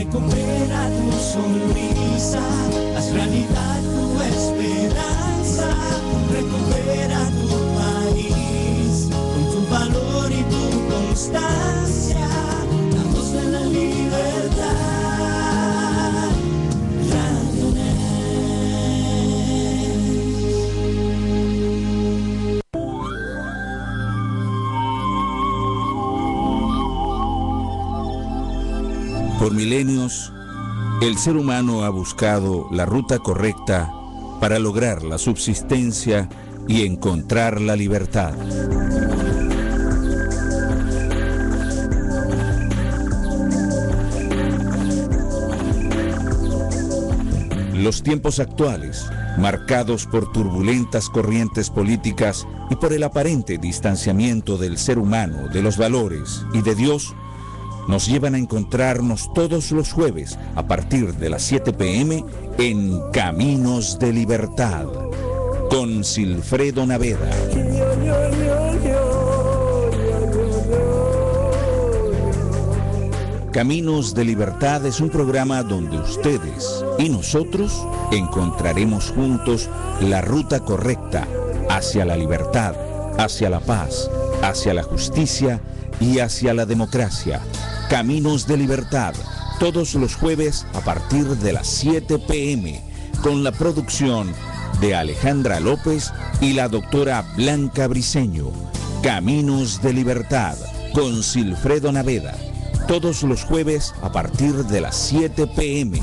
Recupera tu sonrisa, haz realidad tu esperanza. Recupera tu país con tu valor y tu constancia. Por milenios, el ser humano ha buscado la ruta correcta para lograr la subsistencia y encontrar la libertad. Los tiempos actuales, marcados por turbulentas corrientes políticas y por el aparente distanciamiento del ser humano, de los valores y de Dios, nos llevan a encontrarnos todos los jueves a partir de las 7 pm en Caminos de Libertad con Silfredo Naveda. Caminos de Libertad es un programa donde ustedes y nosotros encontraremos juntos la ruta correcta hacia la libertad, hacia la paz, hacia la justicia y hacia la democracia. Caminos de Libertad, todos los jueves a partir de las 7 pm, con la producción de Alejandra López y la doctora Blanca Briceño. Caminos de Libertad, con Silfredo Naveda, todos los jueves a partir de las 7 pm.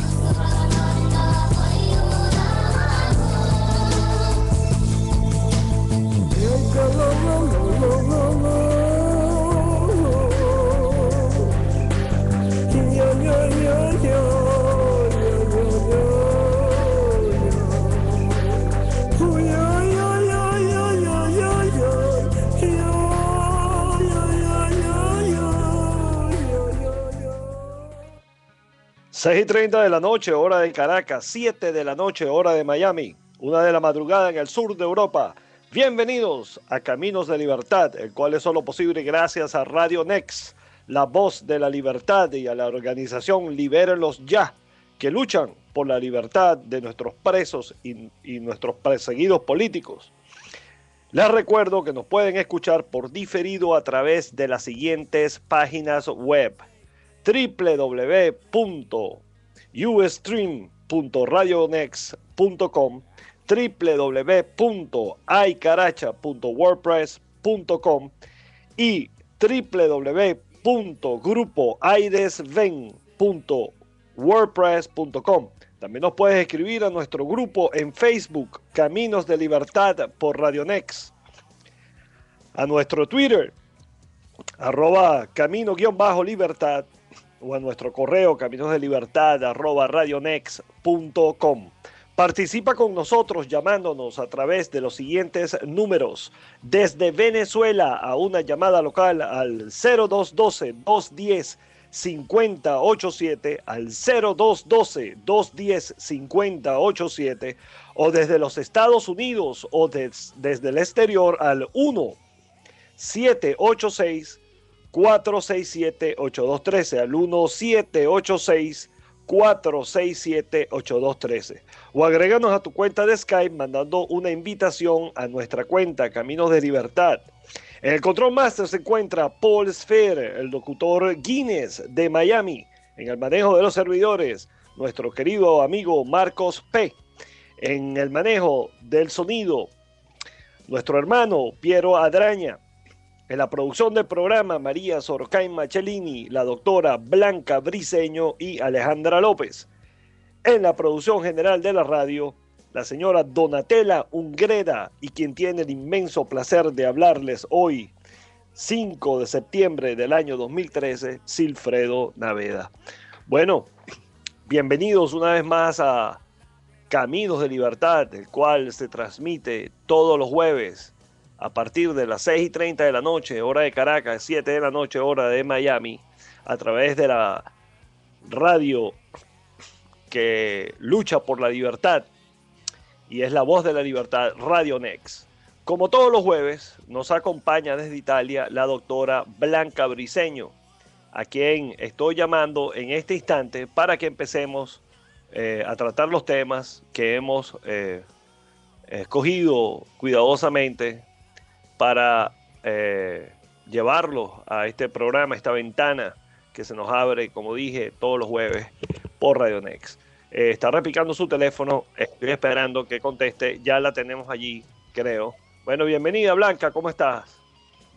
Seis y 30 de la noche, hora de Caracas, 7 de la noche, hora de Miami, una de la madrugada en el sur de Europa. Bienvenidos a Caminos de Libertad, el cual es solo posible gracias a Radio Next, la voz de la libertad y a la organización Libérenlos Ya, que luchan por la libertad de nuestros presos y, y nuestros perseguidos políticos. Les recuerdo que nos pueden escuchar por diferido a través de las siguientes páginas web www.ustream.radionext.com www.icaracha.wordpress.com y www.grupoaidesven.wordpress.com. También nos puedes escribir a nuestro grupo en Facebook, Caminos de Libertad por Radio Next. A nuestro Twitter, arroba camino-libertad o a nuestro correo caminos de libertad arroba radionext.com. Participa con nosotros llamándonos a través de los siguientes números. Desde Venezuela a una llamada local al 0212-210-5087, al 0212-210-5087, o desde los Estados Unidos o des- desde el exterior al 1-786 467-8213 al 1786-467-8213 o agréganos a tu cuenta de Skype mandando una invitación a nuestra cuenta Caminos de Libertad. En el Control Master se encuentra Paul Sphere, el locutor Guinness de Miami. En el manejo de los servidores, nuestro querido amigo Marcos P. En el manejo del sonido, nuestro hermano Piero Adraña. En la producción del programa, María Sorcain Macellini, la doctora Blanca Briceño y Alejandra López. En la producción general de la radio, la señora Donatella Ungreda y quien tiene el inmenso placer de hablarles hoy, 5 de septiembre del año 2013, Silfredo Naveda. Bueno, bienvenidos una vez más a Caminos de Libertad, el cual se transmite todos los jueves a partir de las 6 y 30 de la noche, hora de Caracas, 7 de la noche, hora de Miami, a través de la radio que lucha por la libertad y es la voz de la libertad, Radio Next. Como todos los jueves, nos acompaña desde Italia la doctora Blanca Briceño. a quien estoy llamando en este instante para que empecemos eh, a tratar los temas que hemos eh, escogido cuidadosamente para eh, llevarlos a este programa, esta ventana que se nos abre, como dije, todos los jueves por Radio Next. está repicando su teléfono, estoy esperando que conteste, ya la tenemos allí, creo. Bueno, bienvenida Blanca, ¿cómo estás?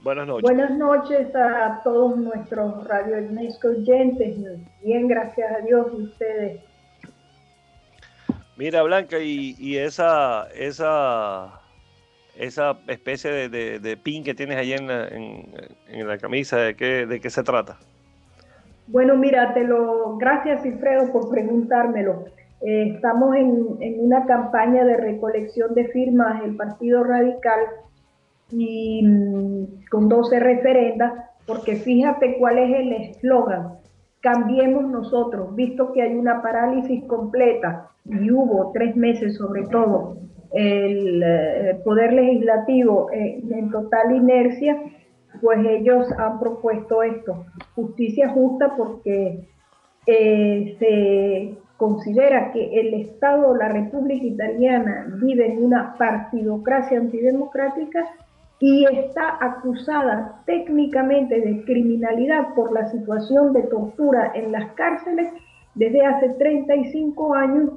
Buenas noches. Buenas noches a todos nuestros Radio Next oyentes. Bien, gracias a Dios y ustedes. Mira, Blanca, y, esa, esa, esa especie de, pin que tienes ahí en la, camisa, ¿de qué, ¿de qué se trata? Bueno, mira, te lo, gracias Cifredo por preguntármelo. Eh, estamos en, en, una campaña de recolección de firmas del Partido Radical y mm, con 12 referendas, porque fíjate cuál es el eslogan, cambiemos nosotros, visto que hay una parálisis completa y hubo tres meses sobre todo el, eh, Poder Legislativo en total inercia, pues ellos han propuesto esto, justicia justa porque eh, se considera que el Estado, la República Italiana, vive en una partidocracia antidemocrática y está acusada técnicamente de criminalidad por la situación de tortura en las cárceles desde hace 35 años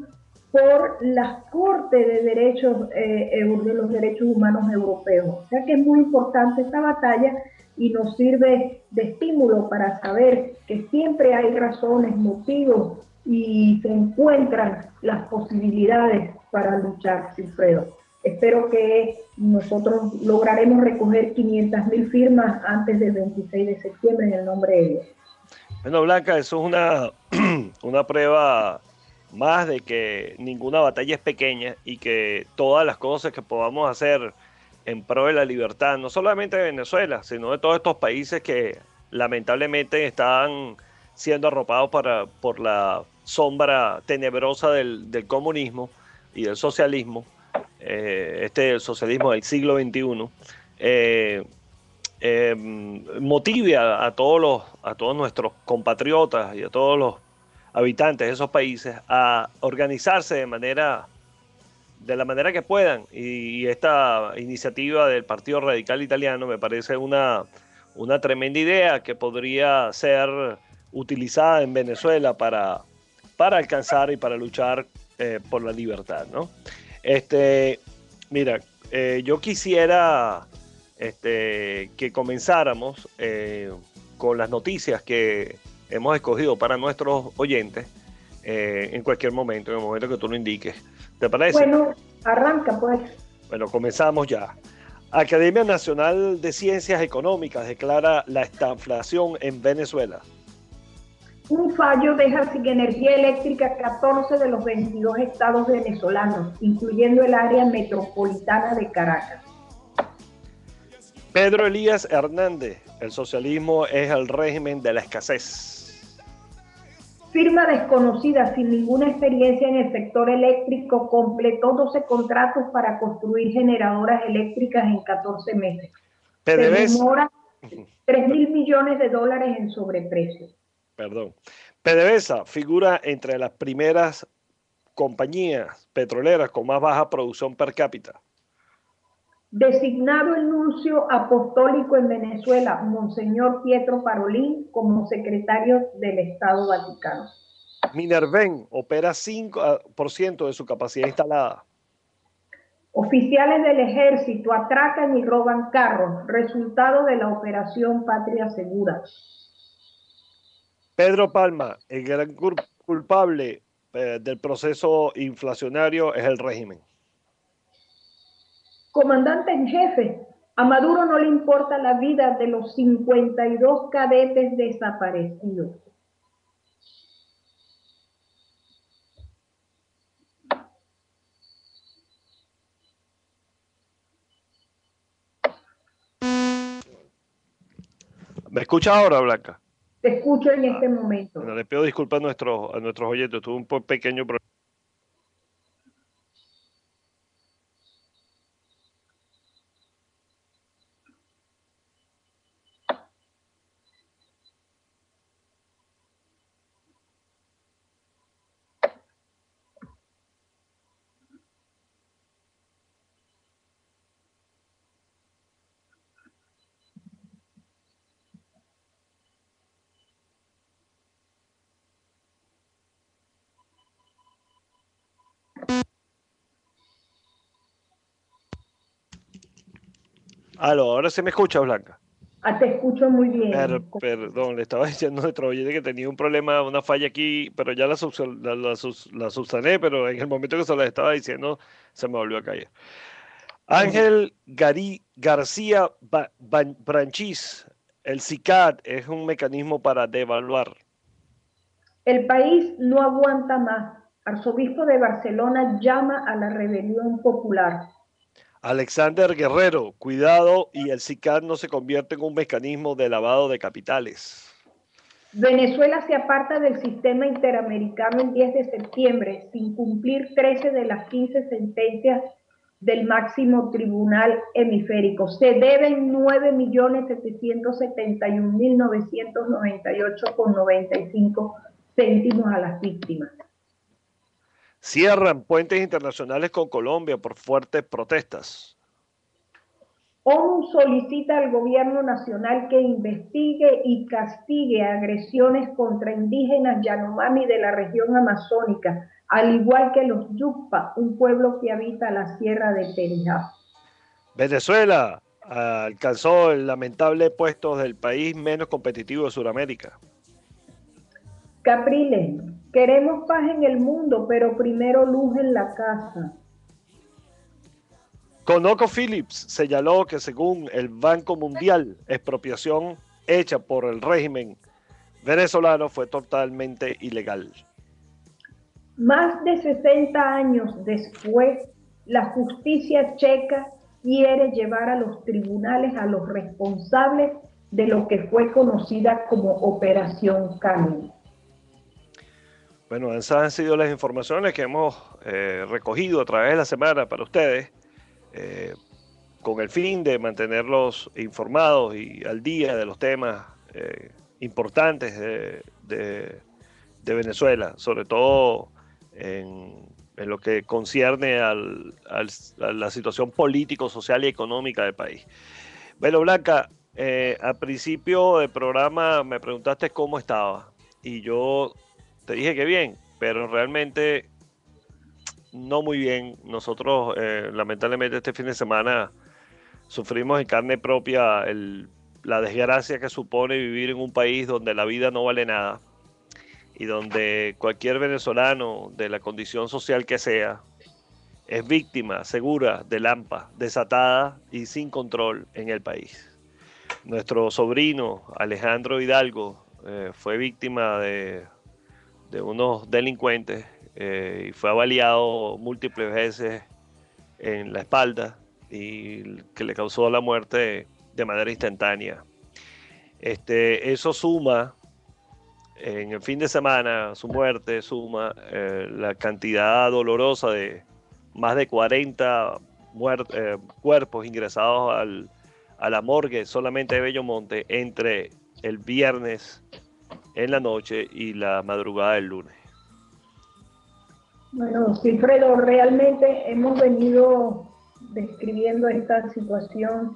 por la Corte de Derechos eh, de los Derechos Humanos Europeos. O sea que es muy importante esta batalla y nos sirve de estímulo para saber que siempre hay razones, motivos y se encuentran las posibilidades para luchar, Silfredo. Espero que nosotros lograremos recoger 500 mil firmas antes del 26 de septiembre en el nombre de Dios. Bueno, Blanca, eso es una, una prueba más de que ninguna batalla es pequeña y que todas las cosas que podamos hacer en pro de la libertad, no solamente de Venezuela, sino de todos estos países que lamentablemente están siendo arropados para, por la sombra tenebrosa del, del comunismo y del socialismo, eh, este el socialismo del siglo XXI, eh, eh, motive a, todos los, a todos nuestros compatriotas y a todos los habitantes de esos países a organizarse de manera de la manera que puedan y, esta iniciativa del Partido Radical Italiano me parece una, una tremenda idea que podría ser utilizada en Venezuela para, para alcanzar y para luchar por la libertad, ¿no? Este, mira, eh, yo quisiera este, que comenzáramos eh, con las noticias que hemos escogido para nuestros oyentes eh, en cualquier momento, en el momento que tú lo indiques. ¿Te parece? Bueno, arranca pues. Bueno, comenzamos ya. Academia Nacional de Ciencias Económicas declara la estanflación en Venezuela. Un fallo deja sin energía eléctrica 14 de los 22 estados venezolanos, incluyendo el área metropolitana de Caracas. Pedro Elías Hernández, el socialismo es el régimen de la escasez. Firma desconocida sin ninguna experiencia en el sector eléctrico completó 12 contratos para construir generadoras eléctricas en 14 meses. PDVSA. 3 mil millones de dólares en sobreprecio perdón. PDVSA figura entre las primeras compañías petroleras con más baja producción per cápita. Designado el nuncio apostólico en Venezuela, Monseñor Pietro Parolín, como secretario del Estado Vaticano. Minerven opera 5% de su capacidad instalada. Oficiales del ejército atracan y roban carros, resultado de la operación Patria Segura. Pedro Palma, el gran culpable eh, del proceso inflacionario es el régimen. Comandante en jefe, a Maduro no le importa la vida de los 52 cadetes desaparecidos. ¿Me escucha ahora, Blanca? Te escucho en este momento. Bueno, le pido disculpas a, nuestros, a nuestros oyentes, tuve un pequeño problema. Aló, ahora se me escucha, Blanca. Ah, te escucho muy bien. perdón, le estaba diciendo a nuestro oyente que tenía un problema, una falla aquí, pero ya la, la, subsané, pero en el momento que se la estaba diciendo, se me volvió a caer. Ángel Gary García Branchis, el CICAD es un mecanismo para devaluar. El país no aguanta más. Arzobispo de Barcelona llama a la rebelión popular. Alexander Guerrero, cuidado y el CICAD no se convierte en un mecanismo de lavado de capitales. Venezuela se aparta del sistema interamericano el 10 de septiembre sin cumplir 13 de las 15 sentencias del máximo tribunal hemisférico. Se deben 9.771.998,95 céntimos a las víctimas. Cierran puentes internacionales con Colombia por fuertes protestas. ONU solicita al gobierno nacional que investigue y castigue agresiones contra indígenas Yanomami de la región amazónica, al igual que los Yucpa, un pueblo que habita la sierra de Perijá. Venezuela alcanzó el lamentable puesto del país menos competitivo de Sudamérica. Capriles, queremos paz en el mundo, pero primero luz en la casa. Conoco Phillips señaló que según el Banco Mundial, expropiación hecha por el régimen venezolano fue totalmente ilegal. Más de 60 años después, la justicia checa quiere llevar a los tribunales a los responsables de lo que fue conocida como Operación Camino. Bueno, esas han sido las informaciones que hemos eh, recogido a través de la semana para ustedes, eh, con el fin de mantenerlos informados y al día de los temas eh, importantes de, Venezuela, sobre todo en, lo que concierne a la situación político, social y económica del país. Bueno, Blanca, eh, principio del programa me preguntaste cómo estaba y yo te dije que bien, pero realmente no muy bien. Nosotros, eh, lamentablemente, este fin de semana sufrimos en carne propia la desgracia que supone vivir en un país donde la vida no vale nada y donde cualquier venezolano de la condición social que sea es víctima segura de lampa, desatada y sin control en el país. Nuestro sobrino Alejandro Hidalgo eh, fue víctima de, de unos delincuentes eh, y fue avaliado múltiples veces en la espalda y que le causó la muerte de manera instantánea. Este, eso suma en el fin de semana su muerte suma eh, la cantidad dolorosa de más de 40 eh, cuerpos ingresados al, a la morgue solamente de Bellomonte entre el viernes en la noche y la madrugada del lunes. Bueno, Silfredo, realmente hemos venido describiendo esta situación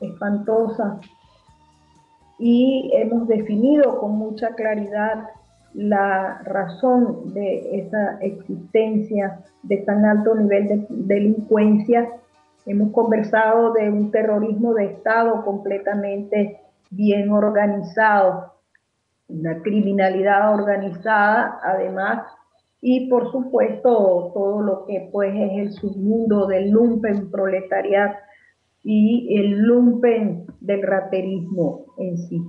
espantosa y hemos definido con mucha claridad la razón de esa existencia de tan alto nivel de delincuencia. Hemos conversado de un terrorismo de Estado completamente bien organizado, una criminalidad organizada además y por supuesto todo lo que pues es el submundo del lumpen proletariado y el lumpen del raterismo en sí.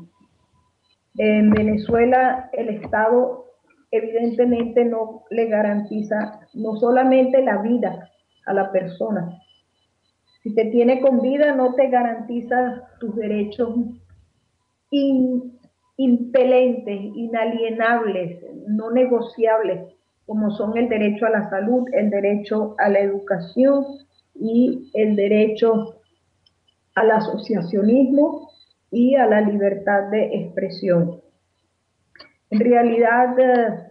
En Venezuela el Estado evidentemente no le garantiza no solamente la vida a la persona, si te tiene con vida no te garantiza tus derechos impelentes, inalienables, no negociables, como son el derecho a la salud, el derecho a la educación y el derecho al asociacionismo y a la libertad de expresión. En realidad, eh,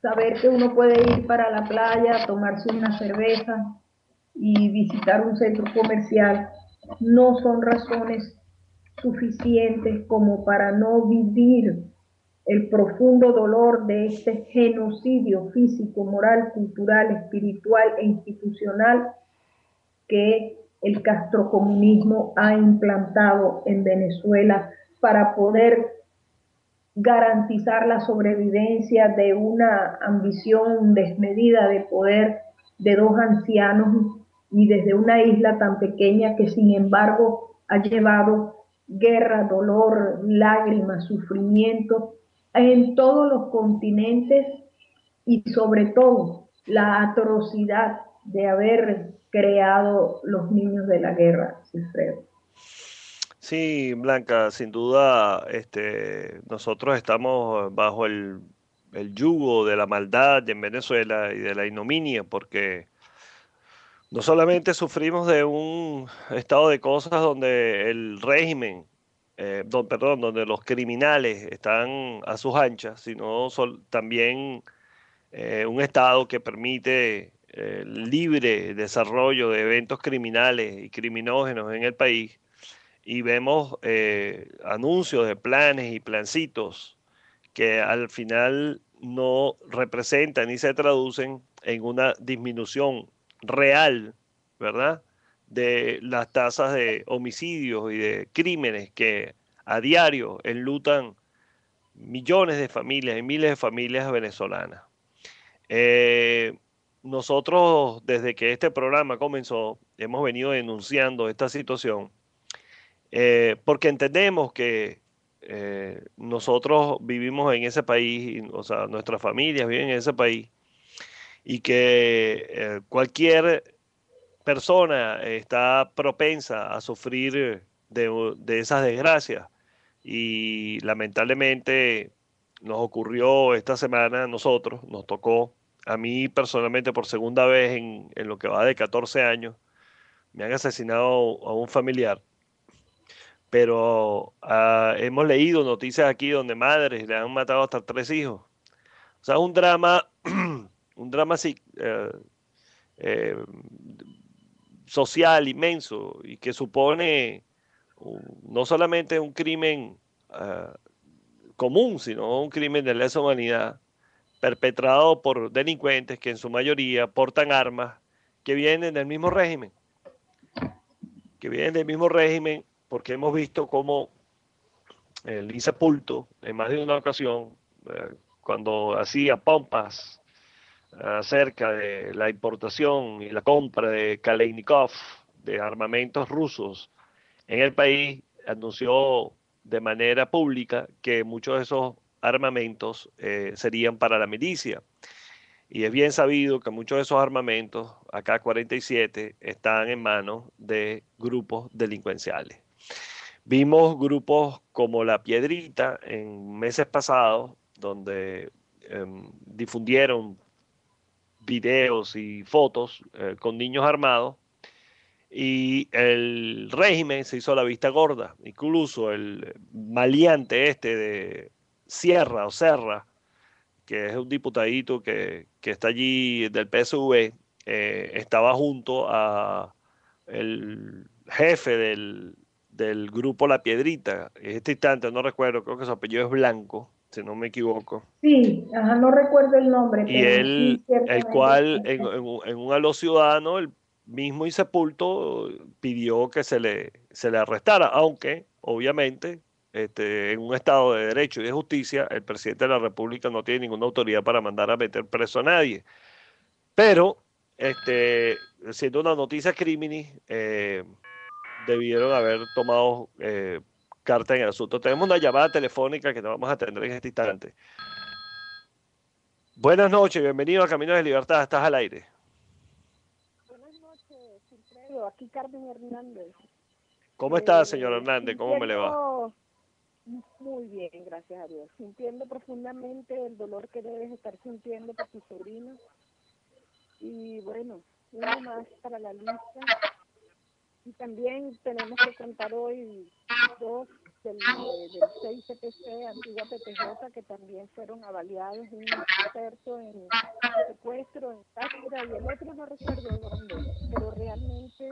saber que uno puede ir para la playa, tomarse una cerveza y visitar un centro comercial no son razones suficientes como para no vivir el profundo dolor de este genocidio físico, moral, cultural, espiritual e institucional que el castrocomunismo ha implantado en Venezuela para poder garantizar la sobrevivencia de una ambición desmedida de poder de dos ancianos y desde una isla tan pequeña que sin embargo ha llevado guerra, dolor, lágrimas, sufrimiento en todos los continentes y sobre todo la atrocidad de haber creado los niños de la guerra, Silfredo. Sí, Blanca, sin duda, este, nosotros estamos bajo el, el yugo de la maldad en Venezuela y de la ignominia, porque no solamente sufrimos de un estado de cosas donde el régimen, eh, perdón, donde los criminales están a sus anchas, sino también eh, un estado que permite el libre desarrollo de eventos criminales y criminógenos en el país. Y vemos eh, anuncios de planes y plancitos que al final no representan ni se traducen en una disminución real, ¿verdad? De las tasas de homicidios y de crímenes que a diario enlutan millones de familias y miles de familias venezolanas. Eh, nosotros, desde que este programa comenzó, hemos venido denunciando esta situación eh, porque entendemos que eh, nosotros vivimos en ese país, o sea, nuestras familias viven en ese país, y que eh, cualquier persona está propensa a sufrir de, de esas desgracias. Y lamentablemente nos ocurrió esta semana a nosotros, nos tocó a mí personalmente por segunda vez en, lo que va de 14 años, me han asesinado a un familiar. Pero ah, hemos leído noticias aquí donde madres le han matado hasta tres hijos. O sea, un drama, un drama eh, eh, social inmenso y que supone no solamente un crimen ah, común, sino un crimen de lesa humanidad perpetrado por delincuentes que en su mayoría portan armas que vienen del mismo régimen, que vienen del mismo régimen porque hemos visto cómo el Insepulto, en más de una ocasión, eh, cuando hacía pompas acerca de la importación y la compra de Kaleinikov, de armamentos rusos en el país, anunció de manera pública que muchos de esos armamentos eh, serían para la milicia. Y es bien sabido que muchos de esos armamentos, acá 47, están en manos de grupos delincuenciales. Vimos grupos como La Piedrita en meses pasados, donde em, difundieron videos y fotos eh, con niños armados y el régimen se hizo la vista gorda. Incluso el maleante este de Sierra o Serra, que es un diputadito que, está allí del PSV, eh, estaba junto a el jefe del, grupo La Piedrita. En este instante no recuerdo, creo que su apellido es Blanco, si no me equivoco. Sí, no recuerdo el nombre. Y él, el cual en, en, un a los ciudadanos, el mismo Insepulto pidió que se le, se le arrestara, aunque obviamente este, en un Estado de Derecho y de Justicia, el presidente de la República no tiene ninguna autoridad para mandar a meter preso a nadie. Pero, este, siendo una noticia criminis, eh, debieron haber tomado eh, carta en el asunto. Tenemos una llamada telefónica que te vamos a atender en este instante. Buenas noches, bienvenido a Camino de Libertad, estás al aire. Buenas noches, Silfredo, aquí Carmen Hernández. ¿Cómo está, señor Hernández? ¿Cómo me le va? Muy bien, gracias a Dios. Sintiendo profundamente el dolor que debes estar sintiendo por tu sobrino. Y bueno, uno más para la lista. Y también tenemos que contar hoy dos del, del 6 CPC, antigua PTJ, que también fueron avaliados, un experto en secuestro, en captura, y el otro no recuerdo dónde, pero realmente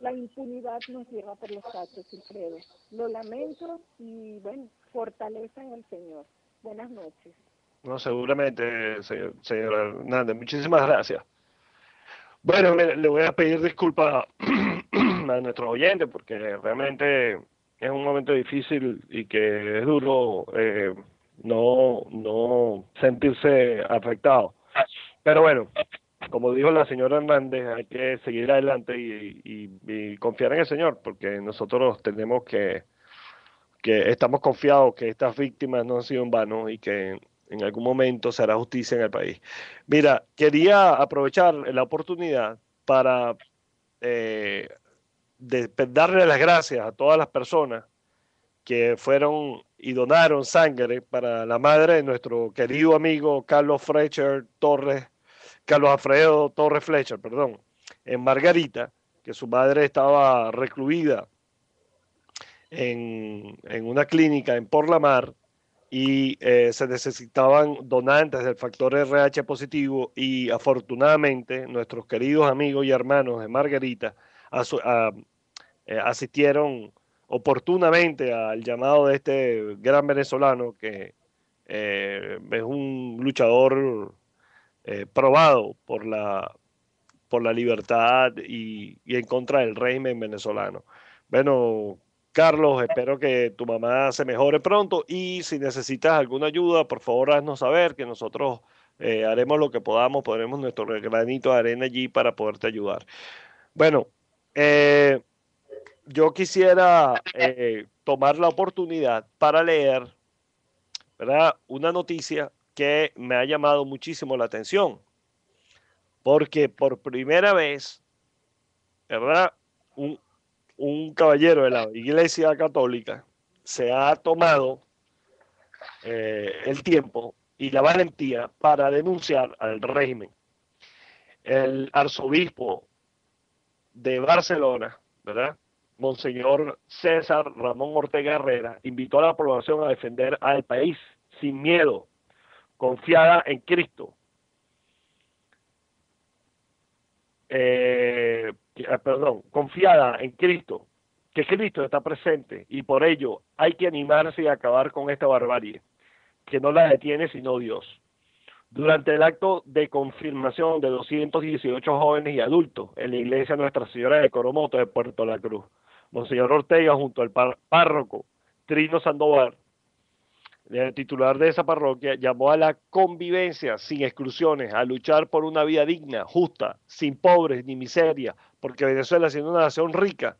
la impunidad nos lleva por los cachos, Alfredo. Lo lamento y, bueno, fortaleza en el Señor. Buenas noches. No, seguramente, señor, señor Hernández. Muchísimas gracias. Bueno, le voy a pedir disculpas a nuestros oyentes, porque realmente es un momento difícil y que es duro eh, no, no sentirse afectado. Pero bueno, como dijo la señora Hernández, hay que seguir adelante y, confiar en el Señor, porque nosotros tenemos que, que estamos confiados que estas víctimas no han sido en vano y que en algún momento se hará justicia en el país. Mira, quería aprovechar la oportunidad para eh, darle las gracias a todas las personas que fueron y donaron sangre para la madre de nuestro querido amigo Carlos Fletcher Torres Carlos Alfredo Torres Fletcher, perdón, en Margarita, que su madre estaba recluida en, una clínica en Por y eh, se necesitaban donantes del factor RH positivo y afortunadamente nuestros queridos amigos y hermanos de Margarita asistieron oportunamente al llamado de este gran venezolano que eh, es un luchador eh, probado por la, por la libertad y, en contra del régimen venezolano. Bueno, Carlos, espero que tu mamá se mejore pronto y si necesitas alguna ayuda, por favor haznos saber que nosotros eh, haremos lo que podamos, ponemos nuestro granito de arena allí para poderte ayudar. Bueno, eh, yo quisiera tomar la oportunidad para leer ¿verdad? una noticia que me ha llamado muchísimo la atención. Porque por primera vez, ¿verdad? Un, caballero de la Iglesia Católica se ha tomado eh, el tiempo y la valentía para denunciar al régimen. El arzobispo de Barcelona, ¿verdad? Monseñor César Ramón Ortega Herrera, invitó a la población a defender al país sin miedo confiada en Cristo. Eh, ah, perdón, confiada en Cristo, que Cristo está presente y por ello hay que animarse y acabar con esta barbarie, que no la detiene sino Dios. Durante el acto de confirmación de 218 jóvenes y adultos en la iglesia Nuestra Señora de Coromoto de Puerto La Cruz, Monseñor Ortega junto al párroco Trino Sandoval el titular de esa parroquia, llamó a la convivencia sin exclusiones, a luchar por una vida digna, justa, sin pobres ni miseria, porque Venezuela, siendo una nación rica,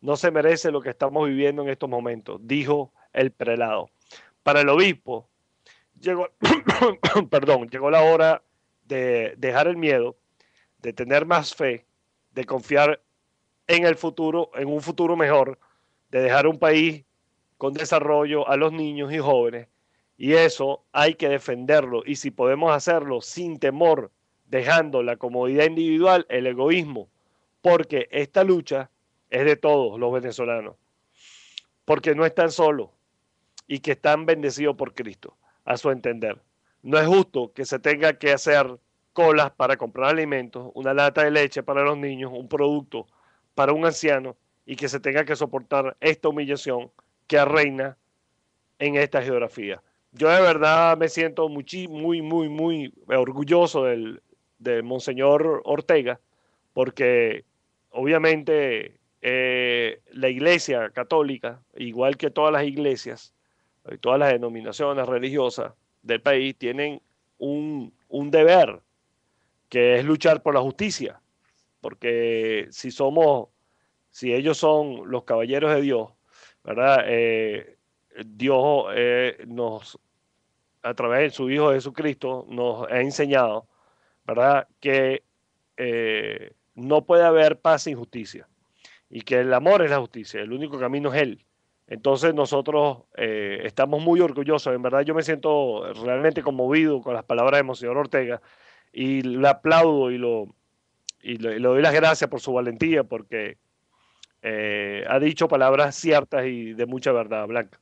no se merece lo que estamos viviendo en estos momentos, dijo el prelado. Para el obispo, llegó, perdón, llegó la hora de dejar el miedo, de tener más fe, de confiar en el futuro, en un futuro mejor, de dejar un país con desarrollo a los niños y jóvenes. Y eso hay que defenderlo. Y si podemos hacerlo sin temor, dejando la comodidad individual, el egoísmo, porque esta lucha es de todos los venezolanos, porque no están solos y que están bendecidos por Cristo, a su entender. No es justo que se tenga que hacer colas para comprar alimentos, una lata de leche para los niños, un producto para un anciano y que se tenga que soportar esta humillación que reina en esta geografía. Yo de verdad me siento muy, muy, muy, muy orgulloso del, Monseñor Ortega, porque obviamente eh, la Iglesia Católica, igual que todas las iglesias, todas las denominaciones religiosas del país, tienen un, un deber, que es luchar por la justicia, porque si somos, si ellos son los caballeros de Dios, ¿verdad? Eh, Dios eh, nos, a través de su Hijo Jesucristo, nos ha enseñado, ¿verdad? Que eh, no puede haber paz sin justicia y que el amor es la justicia, el único camino es Él. Entonces nosotros estamos muy orgullosos, en verdad yo me siento realmente conmovido con las palabras de Monseñor Ortega y le aplaudo y, lo, y le doy las gracias por su valentía porque eh, ha dicho palabras ciertas y de mucha verdad, Blanca.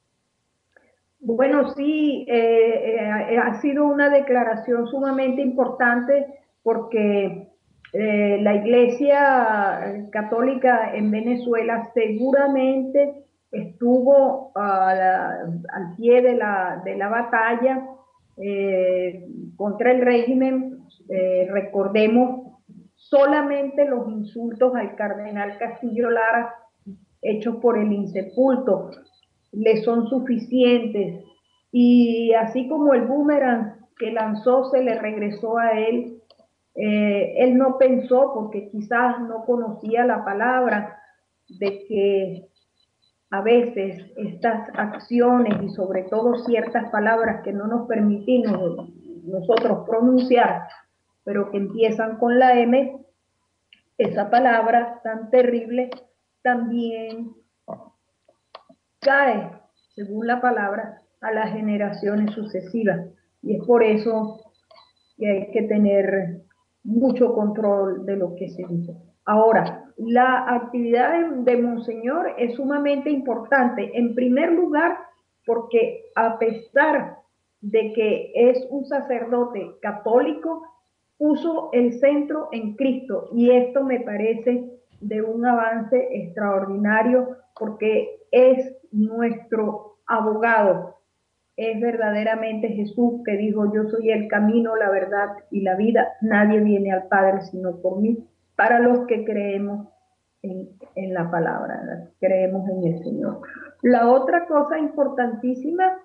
Bueno, sí, eh, eh, ha sido una declaración sumamente importante porque la Iglesia Católica en Venezuela seguramente estuvo al pie de la, de la batalla contra el régimen. recordemos solamente los insultos al cardenal Castillo Lara hechos por el insepulto le son suficientes y así como el boomerang que lanzó se le regresó a él, eh, él no pensó porque quizás no conocía la palabra de que a veces estas acciones y sobre todo ciertas palabras que no nos permitimos nosotros pronunciar, pero que empiezan con la M, esa palabra tan terrible también cae, según la palabra, a las generaciones sucesivas. Y es por eso que hay que tener mucho control de lo que se dice. Ahora, la actividad de, Monseñor es sumamente importante. En primer lugar, porque a pesar de que es un sacerdote católico, puso el centro en Cristo y esto me parece de un avance extraordinario porque es nuestro abogado. Es verdaderamente Jesús que dijo, yo soy el camino, la verdad y la vida. Nadie viene al Padre sino por mí para los que creemos en, la palabra, creemos en el Señor. La otra cosa importantísima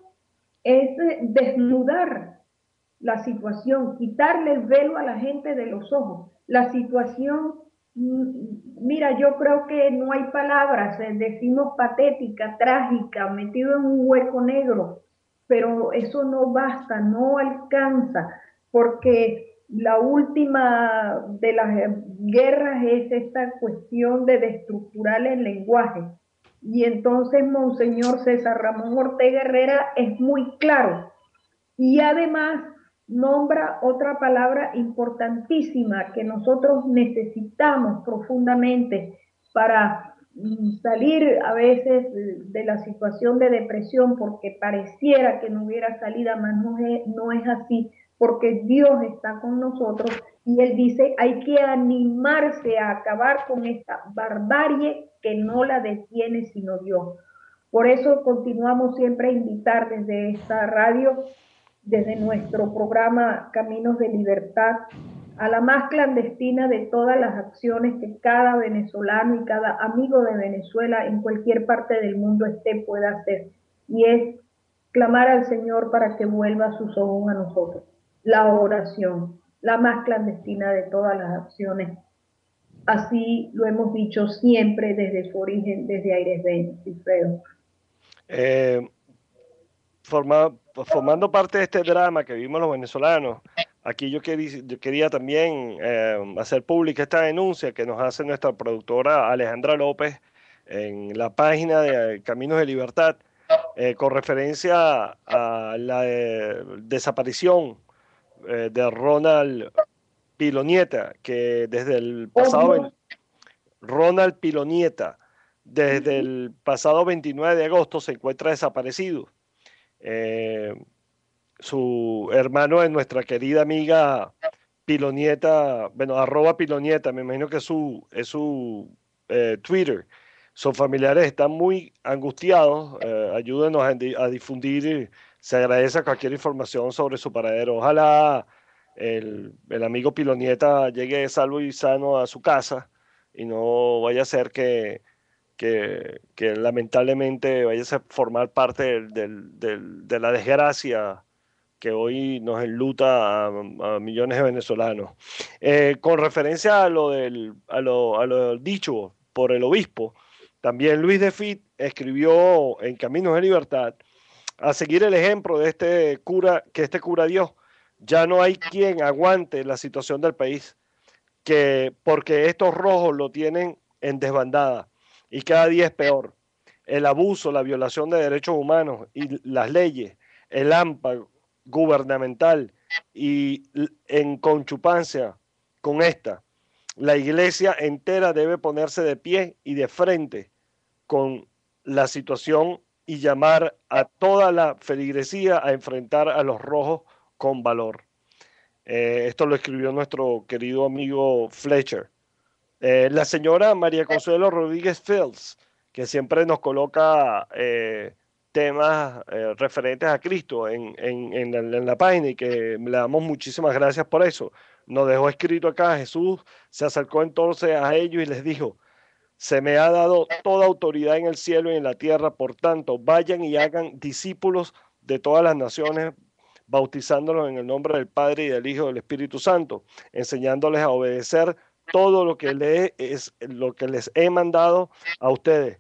es desnudar la situación, quitarle el velo a la gente de los ojos. La situación, mm, mira, yo creo que no hay palabras, eh, decimos patética, trágica, metido en un hueco negro, pero eso no basta, no alcanza, porque la última de las guerras es esta cuestión de destructurar el lenguaje. Y entonces Monseñor César Ramón Ortega Herrera es muy claro. Y además nombra otra palabra importantísima que nosotros necesitamos profundamente para salir a veces de la situación de depresión, porque pareciera que no hubiera salida, más no no es así porque Dios está con nosotros y Él dice, hay que animarse a acabar con esta barbarie que no la detiene sino Dios. Por eso continuamos siempre a invitar desde esta radio, desde nuestro programa Caminos de Libertad, a la más clandestina de todas las acciones que cada venezolano y cada amigo de Venezuela en cualquier parte del mundo esté pueda hacer. Y es clamar al Señor para que vuelva su ojos a nosotros la oración, la más clandestina de todas las acciones. Así lo hemos dicho siempre desde su origen, desde Aires Benz, eh, formando parte de este drama que vivimos los venezolanos, aquí yo, quería, también eh, hacer pública esta denuncia que nos hace nuestra productora Alejandra López en la página de Caminos de Libertad eh, con referencia a la desaparición eh, de Ronald Pilonieta, que desde el pasado... Ronald Pilonieta, desde el pasado 29 de agosto se encuentra desaparecido. Eh, su hermano es nuestra querida amiga Pilonieta, bueno, arroba Pilonieta, me imagino que es su, es su eh, Twitter. Sus familiares están muy angustiados. ayúdenos a, difundir se agradece cualquier información sobre su paradero. Ojalá el, amigo Pilonieta llegue salvo y sano a su casa y no vaya a ser que, que, lamentablemente vaya a formar parte de la desgracia que hoy nos enluta a, millones de venezolanos. Eh, con referencia a lo, del, a, lo, a lo dicho por el obispo, también Luis de Fit escribió en Caminos de Libertad a seguir el ejemplo de este cura, que este cura dio. Ya no hay quien aguante la situación del país, que porque estos rojos lo tienen en desbandada y cada día es peor. El abuso, la violación de derechos humanos y las leyes, el AMPA gubernamental y en conchupancia con esta, la iglesia entera debe ponerse de pie y de frente con la situación y llamar a toda la feligresía a enfrentar a los rojos con valor. Eh, esto lo escribió nuestro querido amigo Fletcher. Eh, la señora María Consuelo Rodríguez Fields, que siempre nos coloca eh, temas referentes a Cristo en, en, la, página y que le damos muchísimas gracias por eso, nos dejó escrito acá, Jesús se acercó entonces a ellos y les dijo, se me ha dado toda autoridad en el cielo y en la tierra, por tanto, vayan y hagan discípulos de todas las naciones, bautizándolos en el nombre del Padre y del Hijo y del Espíritu Santo, enseñándoles a obedecer todo lo que, les, es, lo que les he mandado a ustedes.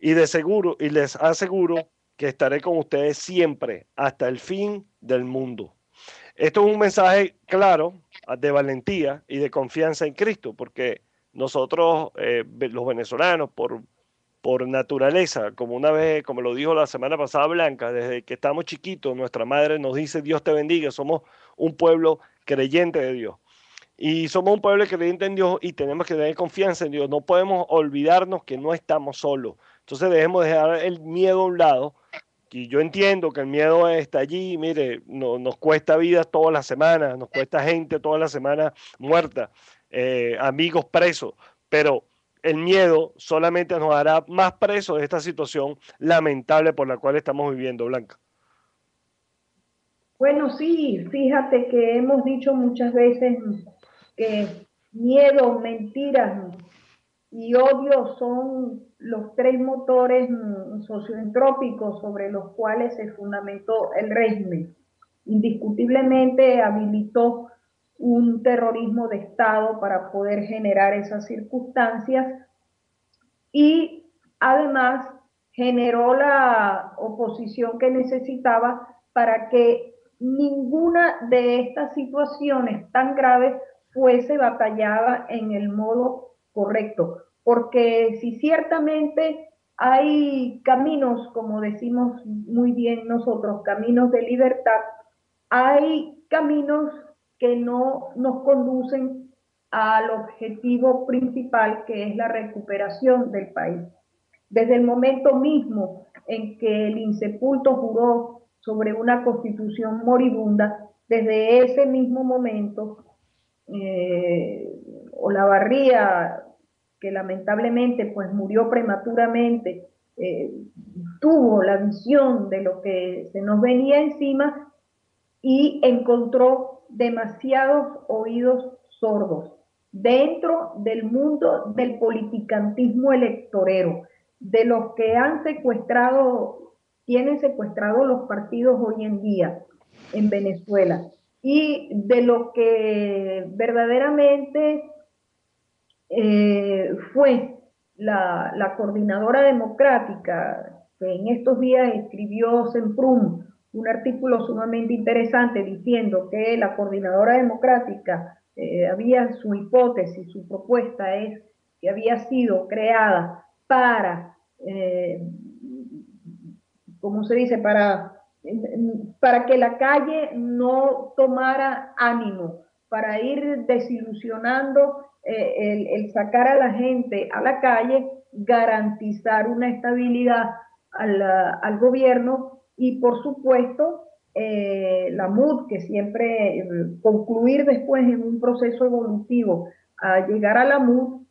Y de seguro, y les aseguro que estaré con ustedes siempre hasta el fin del mundo. Esto es un mensaje claro de valentía y de confianza en Cristo, porque nosotros, eh, los venezolanos, por, por naturaleza, como una vez, como lo dijo la semana pasada Blanca, desde que estamos chiquitos, nuestra madre nos dice Dios te bendiga, somos un pueblo creyente de Dios. Y somos un pueblo creyente en Dios y tenemos que tener confianza en Dios. No podemos olvidarnos que no estamos solos. Entonces debemos dejar el miedo a un lado. Y yo entiendo que el miedo está allí, mire, no, nos cuesta vida todas las semanas, nos cuesta gente todas las semanas muerta, eh, amigos presos, pero el miedo solamente nos hará más presos de esta situación lamentable por la cual estamos viviendo, Blanca. Bueno, sí, fíjate que hemos dicho muchas veces que miedo, mentiras y odio son los tres motores socioentrópicos sobre los cuales se fundamentó el régimen. Indiscutiblemente habilitó un terrorismo de Estado para poder generar esas circunstancias y además generó la oposición que necesitaba para que ninguna de estas situaciones tan graves fuese batallada en el modo correcto. Porque si ciertamente hay caminos, como decimos muy bien nosotros, caminos de libertad, hay caminos que no nos conducen al objetivo principal que es la recuperación del país. Desde el momento mismo en que el insepulto juró sobre una constitución moribunda, desde ese mismo momento eh, Olavarría, que lamentablemente pues murió prematuramente, eh, tuvo la visión de lo que se nos venía encima y encontró demasiados oídos sordos dentro del mundo del politicantismo electorero, de los que han secuestrado, tienen secuestrado los partidos hoy en día en Venezuela y de lo que verdaderamente eh, fue la, coordinadora democrática, que en estos días escribió Semprum un artículo sumamente interesante diciendo que la coordinadora democrática eh, había su hipótesis, su propuesta es que había sido creada para, eh, ¿cómo se dice?, para para que la calle no tomara ánimo, para ir desilusionando eh, el, sacar a la gente a la calle, garantizar una estabilidad al, gobierno y por supuesto eh, la MUD, que siempre eh, concluir después en un proceso evolutivo a llegar a la MUD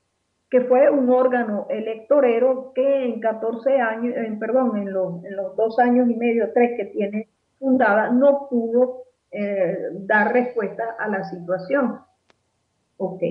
que fue un órgano electorero que en 14 años, perdón, en los, en los, dos años y medio, tres que tiene fundada, no pudo eh, dar respuesta a la situación. Ok.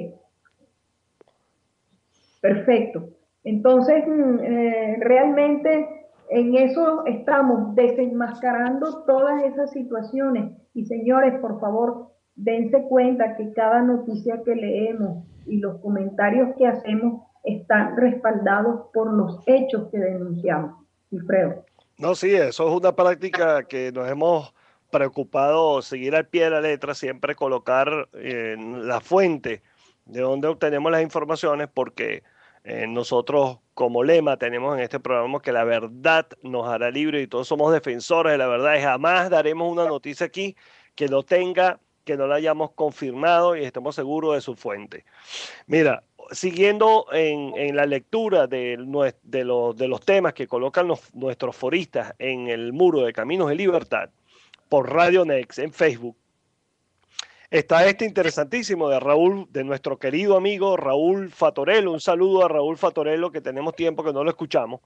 Perfecto. Entonces, mm, eh, realmente en eso estamos desenmascarando todas esas situaciones. Y señores, por favor, dense cuenta que cada noticia que leemos y los comentarios que hacemos están respaldados por los hechos que denunciamos. Wilfredo. No, sí, eso es una práctica que nos hemos preocupado seguir al pie de la letra, siempre colocar en la fuente de donde obtenemos las informaciones, porque eh, nosotros como lema tenemos en este programa que la verdad nos hará libre y todos somos defensores de la verdad y jamás daremos una noticia aquí que no tenga que no la hayamos confirmado y estemos seguros de su fuente. Mira, siguiendo en, la lectura de, de, los temas que colocan nuestros foristas en el muro de Caminos de Libertad por Radio Next en Facebook, está este interesantísimo de Raúl, de nuestro querido amigo Raúl Fatorello. Un saludo a Raúl Fatorello, que tenemos tiempo que no lo escuchamos.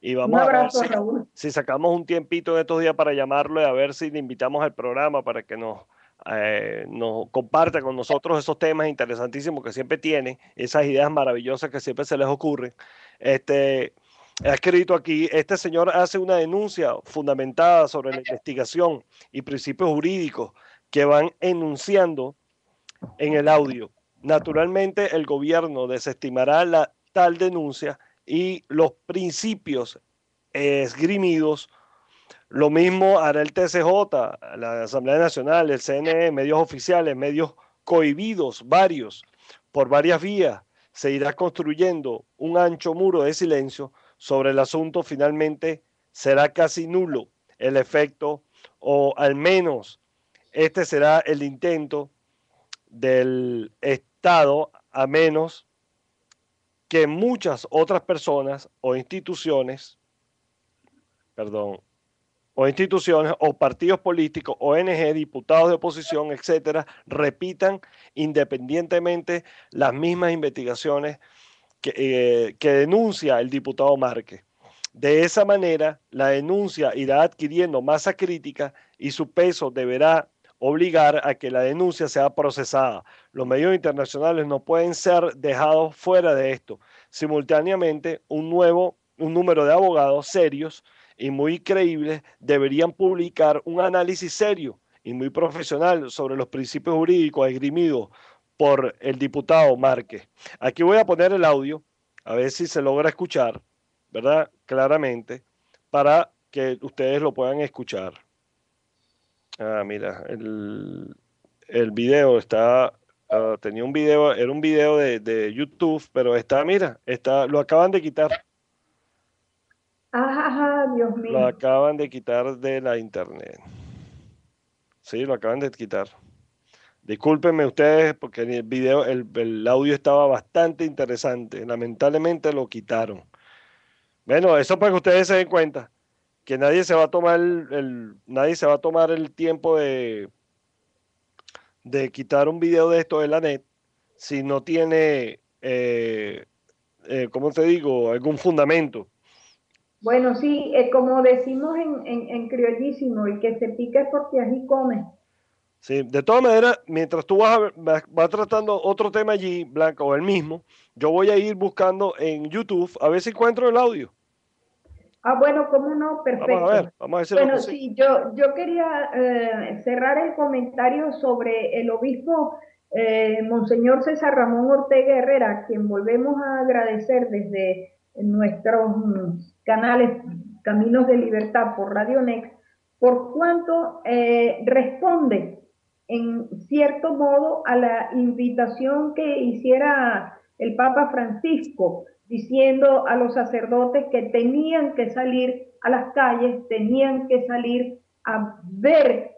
Y vamos a ver si, si, sacamos un tiempito de estos días para llamarlo y a ver si le invitamos al programa para que nos eh, nos comparte con nosotros esos temas interesantísimos que siempre tiene, esas ideas maravillosas que siempre se les ocurren. Este, ha escrito aquí, este señor hace una denuncia fundamentada sobre la investigación y principios jurídicos que van enunciando en el audio. Naturalmente, el gobierno desestimará la tal denuncia y los principios esgrimidos lo mismo hará el TCJ, la Asamblea Nacional, el CNE, medios oficiales, medios cohibidos, varios, por varias vías. Se irá construyendo un ancho muro de silencio sobre el asunto. Finalmente será casi nulo el efecto, o al menos este será el intento del Estado, a menos que muchas otras personas o instituciones, perdón, o instituciones o partidos políticos, ONG, diputados de oposición, etcétera, repitan independientemente las mismas investigaciones que, eh, que denuncia el diputado Márquez. De esa manera, la denuncia irá adquiriendo masa crítica y su peso deberá obligar a que la denuncia sea procesada. Los medios internacionales no pueden ser dejados fuera de esto. Simultáneamente, un nuevo un número de abogados serios y muy creíbles deberían publicar un análisis serio y muy profesional sobre los principios jurídicos esgrimidos por el diputado Márquez. Aquí voy a poner el audio, a ver si se logra escuchar, ¿verdad? Claramente, para que ustedes lo puedan escuchar. Ah, mira, el, el video está, uh, tenía un video, era un video de, de YouTube, pero está, mira, está, lo acaban de quitar. Ajá, Dios mío. Lo acaban de quitar de la internet. Sí, lo acaban de quitar. Discúlpenme ustedes porque el video, el, el, audio estaba bastante interesante. Lamentablemente lo quitaron. Bueno, eso para que ustedes se den cuenta que nadie se va a tomar el, el nadie se va a tomar el tiempo de de quitar un video de esto de la net si no tiene, eh, eh, ¿cómo te digo?, algún fundamento. Bueno, sí, eh, como decimos en, en, en, criollísimo, el que se pica es porque así come. Sí, de todas maneras, mientras tú vas, a, vas, vas, tratando otro tema allí, Blanca, o el mismo, yo voy a ir buscando en YouTube a ver si encuentro el audio. Ah, bueno, cómo no, perfecto. Vamos a ver, vamos a Bueno, sí, yo, yo quería eh, cerrar el comentario sobre el obispo eh, Monseñor César Ramón Ortega Herrera, a quien volvemos a agradecer desde nuestros canales Caminos de Libertad por Radio Next, por cuanto eh, responde en cierto modo a la invitación que hiciera el Papa Francisco, diciendo a los sacerdotes que tenían que salir a las calles, tenían que salir a ver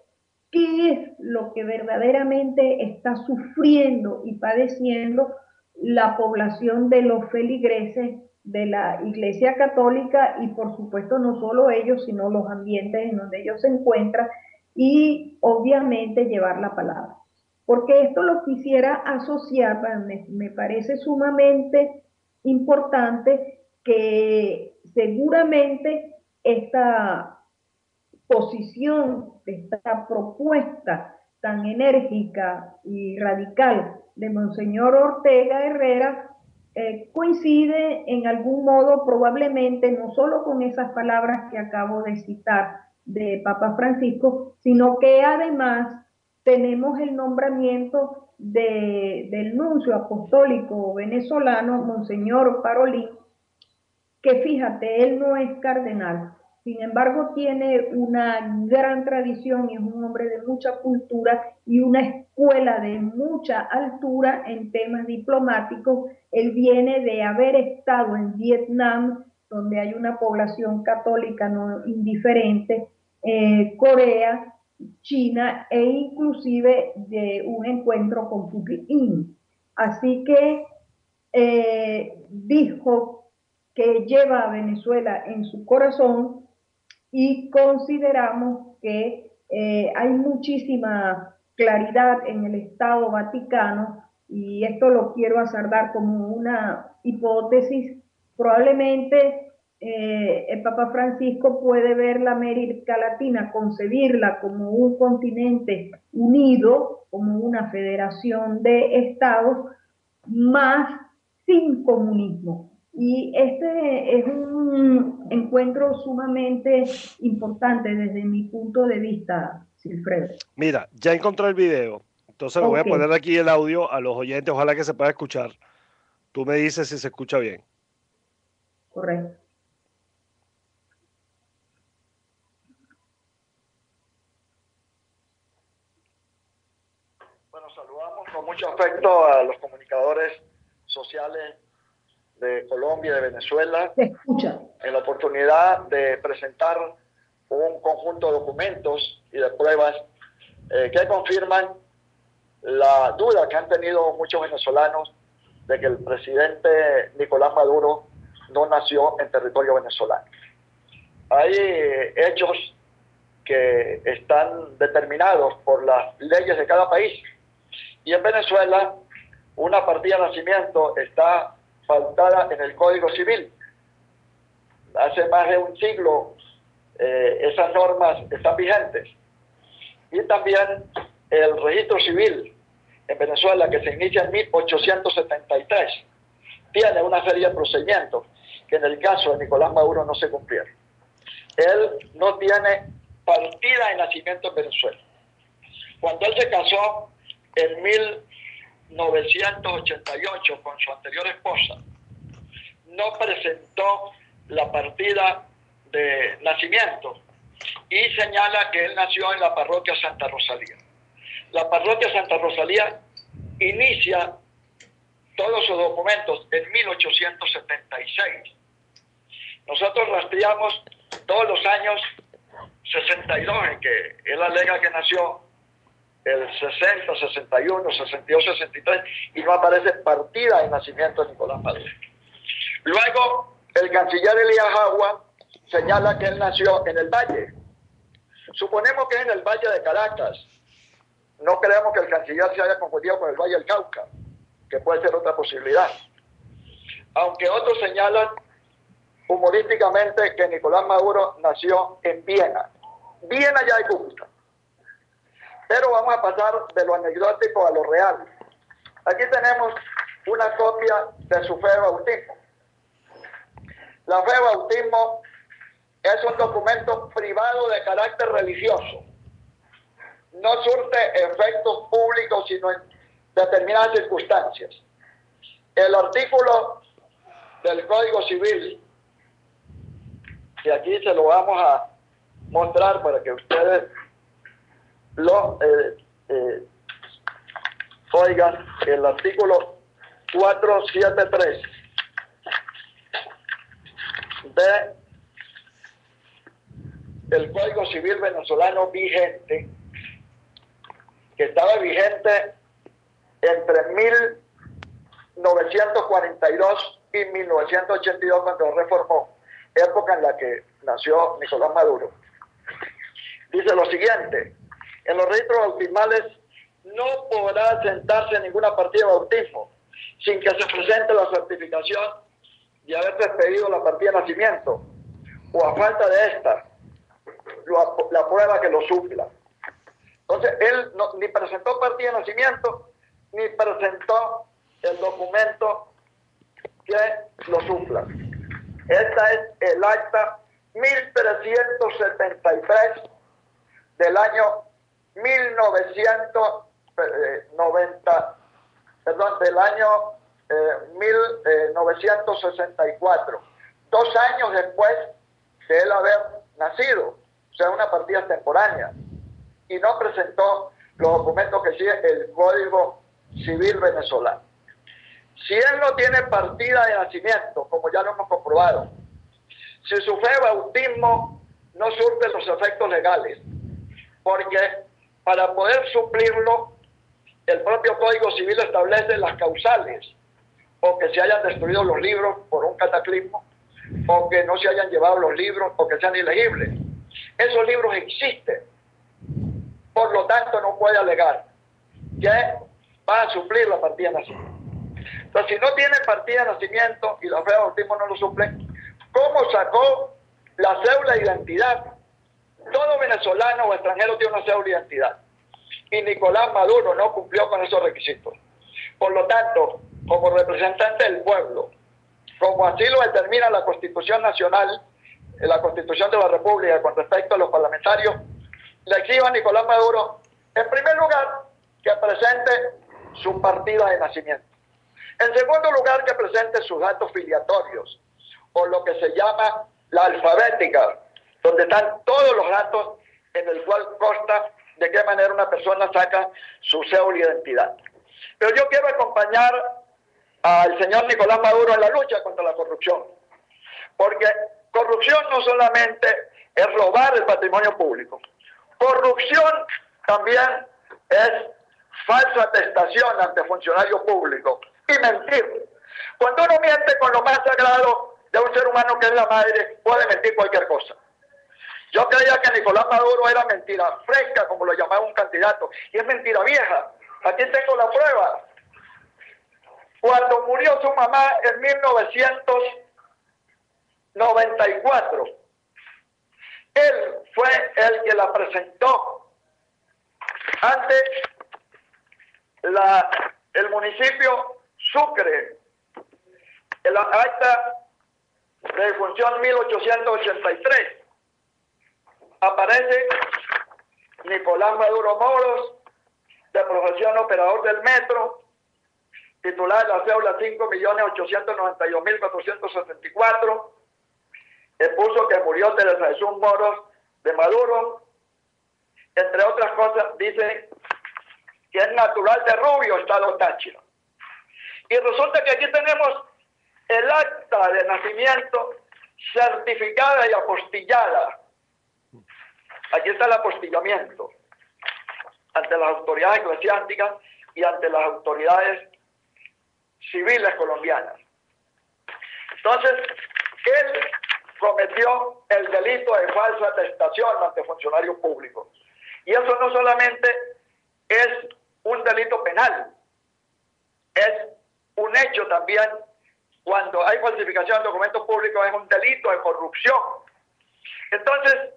qué es lo que verdaderamente está sufriendo y padeciendo la población de los feligreses de la Iglesia Católica y por supuesto no solo ellos, sino los ambientes en donde ellos se encuentran y obviamente llevar la palabra. Porque esto lo quisiera asociar, me, me parece sumamente importante que seguramente esta posición, esta propuesta tan enérgica y radical de Monseñor Ortega Herrera eh, coincide en algún modo probablemente no solo con esas palabras que acabo de citar de Papa Francisco, sino que además tenemos el nombramiento de, del nuncio apostólico venezolano, Monseñor Parolín, que fíjate, él no es cardenal, sin embargo tiene una gran tradición y es un hombre de mucha cultura y una escuela de mucha altura en temas diplomáticos. Él viene de haber estado en Vietnam, donde hay una población católica no indiferente, eh, Corea, China e inclusive de un encuentro con Putin. Así que eh, dijo que lleva a Venezuela en su corazón y consideramos que eh, hay muchísima claridad en el Estado Vaticano y esto lo quiero asardar como una hipótesis, probablemente eh, el Papa Francisco puede ver la América Latina, concebirla como un continente unido, como una federación de estados, más sin comunismo. Y este es un encuentro sumamente importante desde mi punto de vista, Silfredo. Mira, ya encontré el video. Entonces le voy a poner aquí el audio a los oyentes, ojalá que se pueda escuchar. Tú me dices si se escucha bien. Correcto. Bueno, saludamos con mucho afecto a los comunicadores sociales de Colombia y de Venezuela escucha. en la oportunidad de presentar un conjunto de documentos y de pruebas eh, que confirman la duda que han tenido muchos venezolanos de que el presidente Nicolás Maduro no nació en territorio venezolano. Hay hechos que están determinados por las leyes de cada país. Y en Venezuela, una partida de nacimiento está faltada en el Código Civil. Hace más de un siglo eh, esas normas están vigentes. Y también el registro civil en Venezuela, que se inicia en 1873, tiene una serie de procedimientos que en el caso de Nicolás Maduro no se cumplieron. Él no tiene partida de nacimiento en Venezuela. Cuando él se casó en 1988 con su anterior esposa, no presentó la partida de nacimiento y señala que él nació en la parroquia Santa Rosalía. La parroquia Santa Rosalía inicia todos sus documentos en 1876. Nosotros rastreamos todos los años 62 en que él alega que nació el 60, 61, 62, 63 y no aparece partida de nacimiento de Nicolás Maduro. Luego, el canciller Elías Agua señala que él nació en el Valle. Suponemos que es en el Valle de Caracas. No creemos que el canciller se haya confundido con el Valle del Cauca, que puede ser otra posibilidad. Aunque otros señalan humorísticamente que Nicolás Maduro nació en Viena. Viena ya hay Cúcuta. Pero vamos a pasar de lo anecdótico a lo real. Aquí tenemos una copia de su fe de bautismo. La fe de bautismo es un documento privado de carácter religioso. No surte efectos públicos, sino en determinadas circunstancias. El artículo del Código Civil, que aquí se lo vamos a mostrar para que ustedes lo eh, eh, oigan, el artículo 473 de el Código Civil venezolano vigente, que estaba vigente entre 1942 y 1982 cuando reformó, época en la que nació Nicolás Maduro. Dice lo siguiente, en los registros bautismales no podrá sentarse en ninguna partida de bautismo sin que se presente la certificación de haber despedido la partida de nacimiento o a falta de esta, la prueba que lo supla. Entonces, él ni presentó partida de nacimiento ni presentó el documento que lo supla. Esta es el acta 1373 del año 1990, perdón, del año 1964, dos años después de él haber nacido, o sea, una partida temporánea, y no presentó los documentos que sigue el Código Civil venezolano. Si él no tiene partida de nacimiento, como ya lo hemos comprobado, si su fe bautismo no surte los efectos legales, porque para poder suplirlo, el propio Código Civil establece las causales, o que se hayan destruido los libros por un cataclismo, o que no se hayan llevado los libros, o que sean ilegibles. Esos libros existen, por lo tanto no puede alegar que va a suplir la partida de nacimiento. Entonces, si no tiene partida de nacimiento y la fe de bautismo no lo suple, cómo sacó la cédula de identidad. Todo venezolano o extranjero tiene una cédula de identidad. Y Nicolás Maduro no cumplió con esos requisitos. Por lo tanto, como representante del pueblo, como así lo determina la Constitución Nacional, la Constitución de la República con respecto a los parlamentarios, le exijo a Nicolás Maduro, en primer lugar, que presente su partida de nacimiento. En segundo lugar, que presente sus datos filiatorios, o lo que se llama la alfabética, donde están todos los datos en el cual consta de qué manera una persona saca su cédula de identidad. Pero yo quiero acompañar al señor Nicolás Maduro en la lucha contra la corrupción, porque corrupción no solamente es robar el patrimonio público, corrupción también es falsa atestación ante funcionario público y mentir. Cuando uno miente con lo más sagrado de un ser humano que es la madre, puede mentir cualquier cosa. Yo creía que Nicolás Maduro era mentira fresca, como lo llamaba un candidato, y es mentira vieja. Aquí tengo la prueba. Cuando murió su mamá en 1994, él fue el que la presentó ante la, el municipio Sucre, el acta de función 1883. Aparece Nicolás Maduro Moros, de profesión operador del metro, titular de la cédula 5.892.474, expuso que murió Teresa Jesús Moros de Maduro, entre otras cosas, dice que es natural de Rubio, Estado Táchira. Y resulta que aquí tenemos el acta de nacimiento certificada y apostillada. Aquí está el apostillamiento ante las autoridades eclesiásticas y ante las autoridades civiles colombianas. Entonces, él cometió el delito de falsa atestación ante funcionarios públicos. Y eso no solamente es un delito penal, es un hecho también cuando hay falsificación de documentos públicos, es un delito de corrupción. Entonces,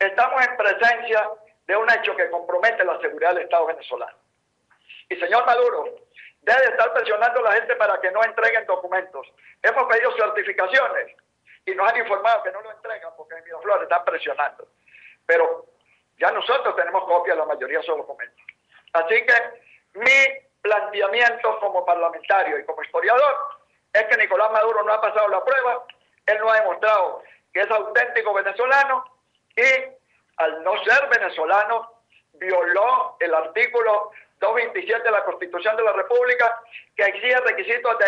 estamos en presencia de un hecho que compromete la seguridad del Estado venezolano. Y señor Maduro, debe estar presionando a la gente para que no entreguen documentos. Hemos pedido certificaciones y nos han informado que no lo entregan porque en Miraflores están presionando. Pero ya nosotros tenemos copia de la mayoría de esos documentos. Así que mi planteamiento como parlamentario y como historiador es que Nicolás Maduro no ha pasado la prueba, él no ha demostrado que es auténtico venezolano y al no ser venezolano violó el artículo 227 de la Constitución de la República que exige requisitos de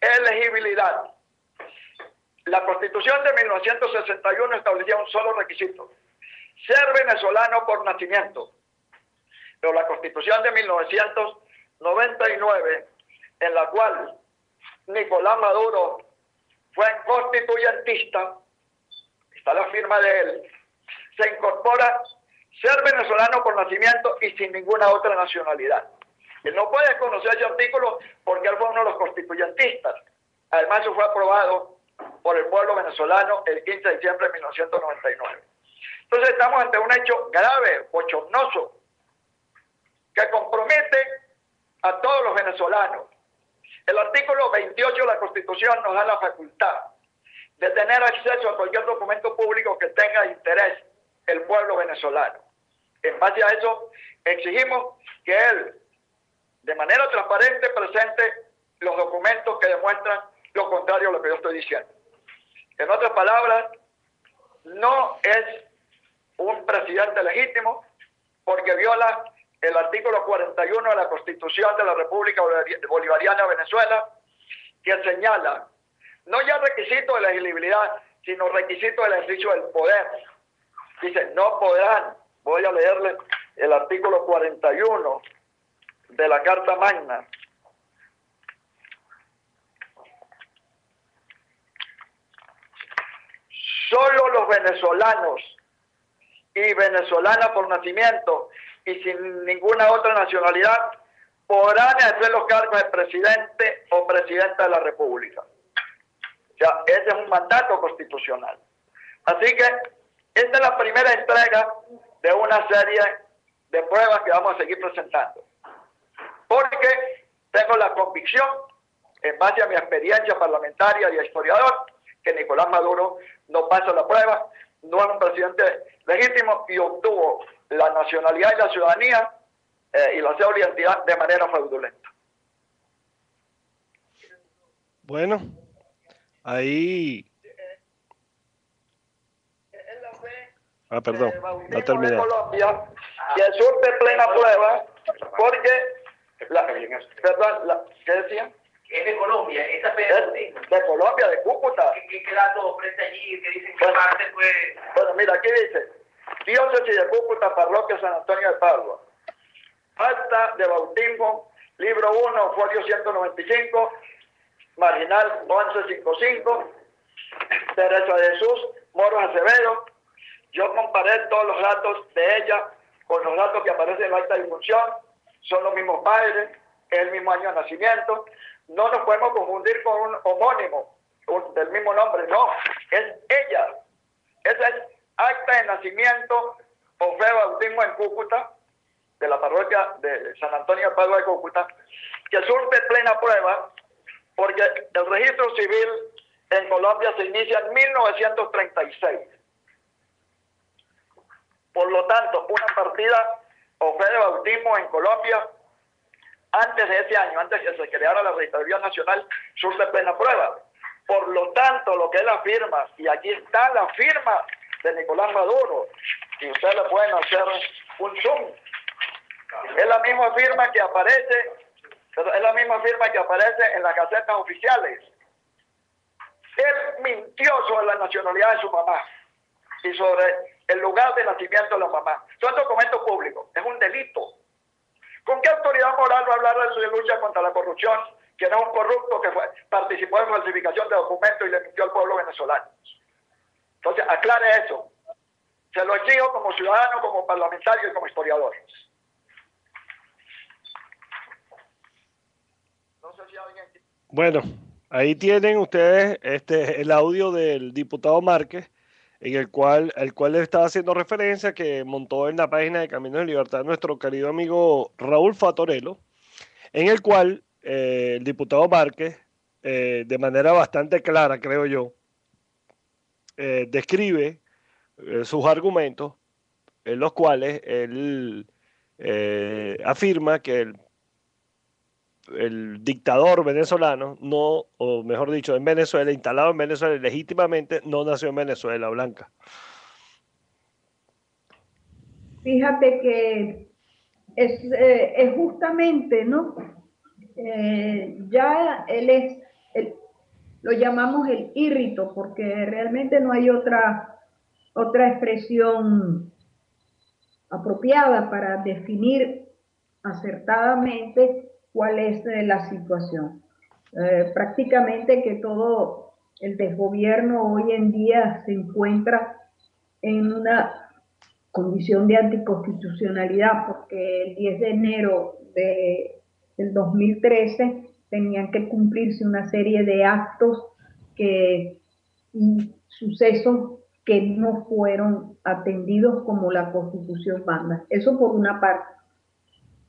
elegibilidad. La Constitución de 1961 establecía un solo requisito, ser venezolano por nacimiento. Pero la Constitución de 1999, en la cual Nicolás Maduro fue constituyentista, está la firma de él, se incorpora ser venezolano por nacimiento y sin ninguna otra nacionalidad. Él no puede conocer ese artículo porque él fue uno de los constituyentistas. Además, eso fue aprobado por el pueblo venezolano el 15 de diciembre de 1999. Entonces estamos ante un hecho grave, bochornoso, que compromete a todos los venezolanos. El artículo 28 de la Constitución nos da la facultad de tener acceso a cualquier documento público que tenga interés el pueblo venezolano. En base a eso, exigimos que él, de manera transparente, presente los documentos que demuestran lo contrario a lo que yo estoy diciendo. En otras palabras, no es un presidente legítimo porque viola el artículo 41 de la Constitución de la República Bolivariana de Venezuela, que señala no ya requisito de la elegibilidad, sino requisito del ejercicio del poder. Dice, no podrán, voy a leerle el artículo 41 de la Carta Magna. Solo los venezolanos y venezolanas por nacimiento y sin ninguna otra nacionalidad podrán ejercer los cargos de presidente o presidenta de la República. O sea, ese es un mandato constitucional. Así que esta es la primera entrega de una serie de pruebas que vamos a seguir presentando. Porque tengo la convicción, en base a mi experiencia parlamentaria y historiador, que Nicolás Maduro no pasa la prueba, no es un presidente legítimo y obtuvo la nacionalidad y la ciudadanía eh, y la cédula de manera fraudulenta. Bueno, ahí... Ah, perdón, no terminé. Colombia, que surte plena prueba, porque, la, perdón, la, ¿qué decía? Es de Colombia, esa Es de Colombia, de Cúcuta. ¿Qué, qué datos ofrece allí? que dicen que Bueno. parte fue... Bueno, mira, aquí dice, diócesis de Cúcuta, parroquia San Antonio de Padua. Acta de bautismo, libro 1, folio 195, marginal 1155, Teresa de Jesús, Moros Acevedo. Yo comparé todos los datos de ella con los datos que aparecen en la acta de difunción. Son los mismos padres, es el mismo año de nacimiento. No nos podemos confundir con un homónimo del mismo nombre, no, es ella. Es acta de nacimiento o fe bautismo en Cúcuta, de la parroquia de San Antonio de Padua de Cúcuta, que surte plena prueba porque el registro civil en Colombia se inicia en 1936. Por lo tanto, una partida o fe de bautismo en Colombia, antes de ese año, antes que se creara la Registraduría Nacional, surte plena prueba. Por lo tanto, lo que es la firma, y aquí está la firma de Nicolás Maduro, y ustedes le pueden hacer un zoom. Es la misma firma que aparece, es la misma firma que aparece en las gacetas oficiales. Él mintió sobre la nacionalidad de su mamá y sobre el lugar de nacimiento de la mamá. Son documentos públicos, es un delito. ¿Con qué autoridad moral va a hablar de lucha contra la corrupción, que no es un corrupto que fue- participó en falsificación de documentos y le mintió al pueblo venezolano? Entonces, aclare eso. Se lo exijo como ciudadano, como parlamentario y como historiador. No sé si alguien... Bueno, ahí tienen ustedes este el audio del diputado Márquez, en el cual, el cual le estaba haciendo referencia que montó en la página de Caminos de Libertad nuestro querido amigo Raúl Fatorello, en el cual eh, el diputado Márquez, eh, de manera bastante clara, creo yo, eh, describe sus argumentos, en los cuales él afirma que el el dictador venezolano no, o mejor dicho, en Venezuela, instalado en Venezuela legítimamente, no nació en Venezuela, Blanca. Fíjate que es, eh, es justamente, ¿no? Eh, ya él es, el- lo llamamos el írrito, porque realmente no hay otra, otra expresión apropiada para definir acertadamente cuál es eh, la situación. Eh, prácticamente que todo el desgobierno hoy en día se encuentra en una condición de anticonstitucionalidad porque el 10 de enero de, del 2013 tenían que cumplirse una serie de actos que, y sucesos que no fueron atendidos como la constitución manda. Eso por una parte.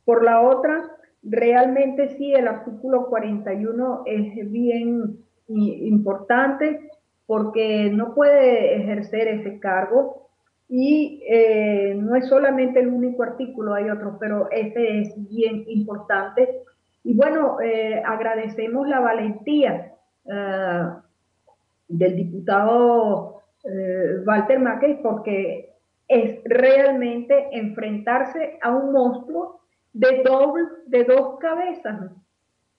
Por la otra, realmente sí, el artículo 41 es bien importante porque no puede ejercer ese cargo y eh, no es solamente el único artículo, hay otros, pero ese es bien importante. Y bueno, eh, agradecemos la valentía eh, del diputado eh, Walter Mackey porque es realmente enfrentarse a un monstruo de, doble, de dos cabezas,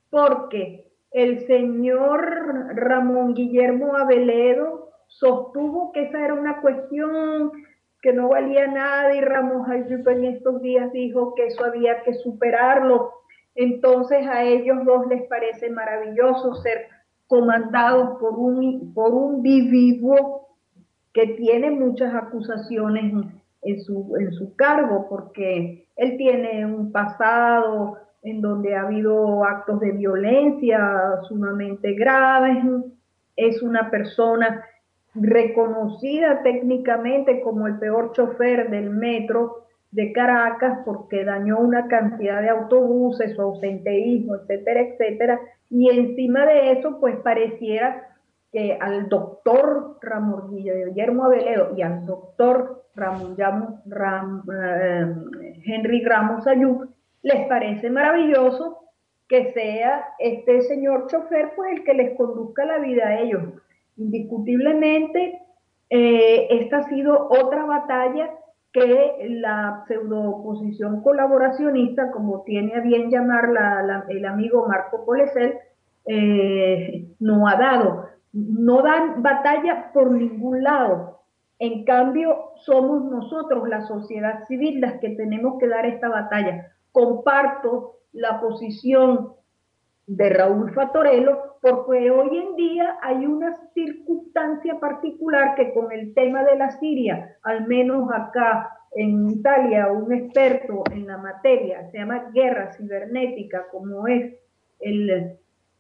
porque el señor Ramón Guillermo Aveledo sostuvo que esa era una cuestión que no valía nada y Ramón Jayupa en estos días dijo que eso había que superarlo. Entonces a ellos dos les parece maravilloso ser comandados por un, por un vivivo que tiene muchas acusaciones en su, en su cargo, porque él tiene un pasado en donde ha habido actos de violencia sumamente graves, es una persona reconocida técnicamente como el peor chofer del metro de Caracas porque dañó una cantidad de autobuses, su ausenteísmo, etcétera, etcétera. Y encima de eso, pues pareciera que al doctor Ramón Guillermo Aveledo y al doctor Ramón Ram, eh, Henry Ramos Ayub les parece maravilloso que sea este señor chofer pues el que les conduzca la vida a ellos. Indiscutiblemente, eh, esta ha sido otra batalla que la pseudo oposición colaboracionista, como tiene a bien llamar el amigo Marco Polesel, eh, no ha dado. No dan batalla por ningún lado. En cambio, somos nosotros, la sociedad civil, las que tenemos que dar esta batalla. Comparto la posición de Raúl Fatorello, porque hoy en día hay una circunstancia particular que con el tema de la Siria, al menos acá en Italia, un experto en la materia, se llama guerra cibernética, como es el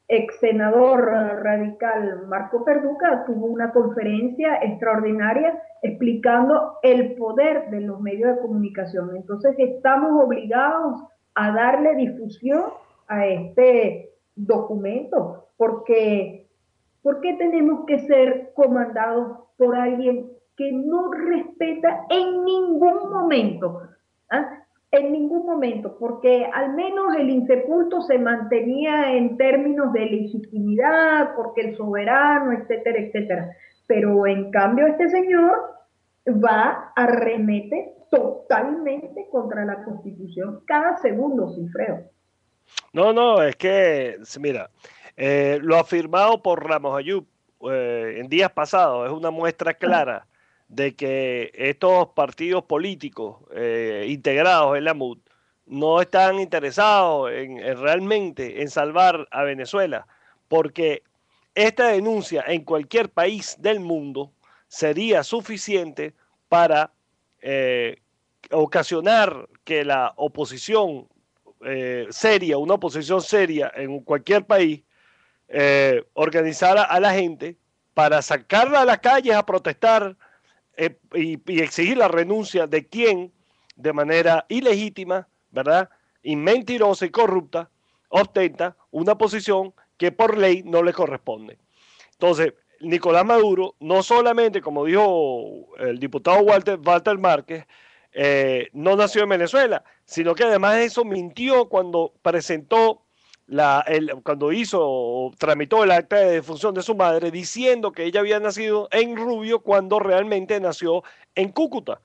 ex senador radical Marco Perduca, tuvo una conferencia extraordinaria explicando el poder de los medios de comunicación. Entonces estamos obligados a darle difusión a este documento, porque ¿por qué tenemos que ser comandados por alguien que no respeta en ningún momento? ¿ah? En ningún momento, porque al menos el insepulto se mantenía en términos de legitimidad, porque el soberano, etcétera, etcétera. Pero en cambio este señor va a remete totalmente contra la Constitución cada segundo, Cifreo. No, no, es que, mira, eh, lo afirmado por Ramos Ayub eh, en días pasados es una muestra clara de que estos partidos políticos eh, integrados en la MUD no están interesados en, realmente en salvar a Venezuela, porque esta denuncia en cualquier país del mundo sería suficiente para ocasionar que la oposición eh, seria, una oposición seria en cualquier país, eh, organizara a la gente para sacarla a las calles a protestar eh, y, exigir la renuncia de quien de manera ilegítima, ¿verdad? Y mentirosa y corrupta ostenta una posición que por ley no le corresponde. Entonces, Nicolás Maduro, no solamente, como dijo el diputado Walter, Walter Márquez, eh, no nació en Venezuela, sino que además de eso mintió cuando presentó la, cuando hizo o tramitó el acta de defunción de su madre diciendo que ella había nacido en Rubio cuando realmente nació en Cúcuta.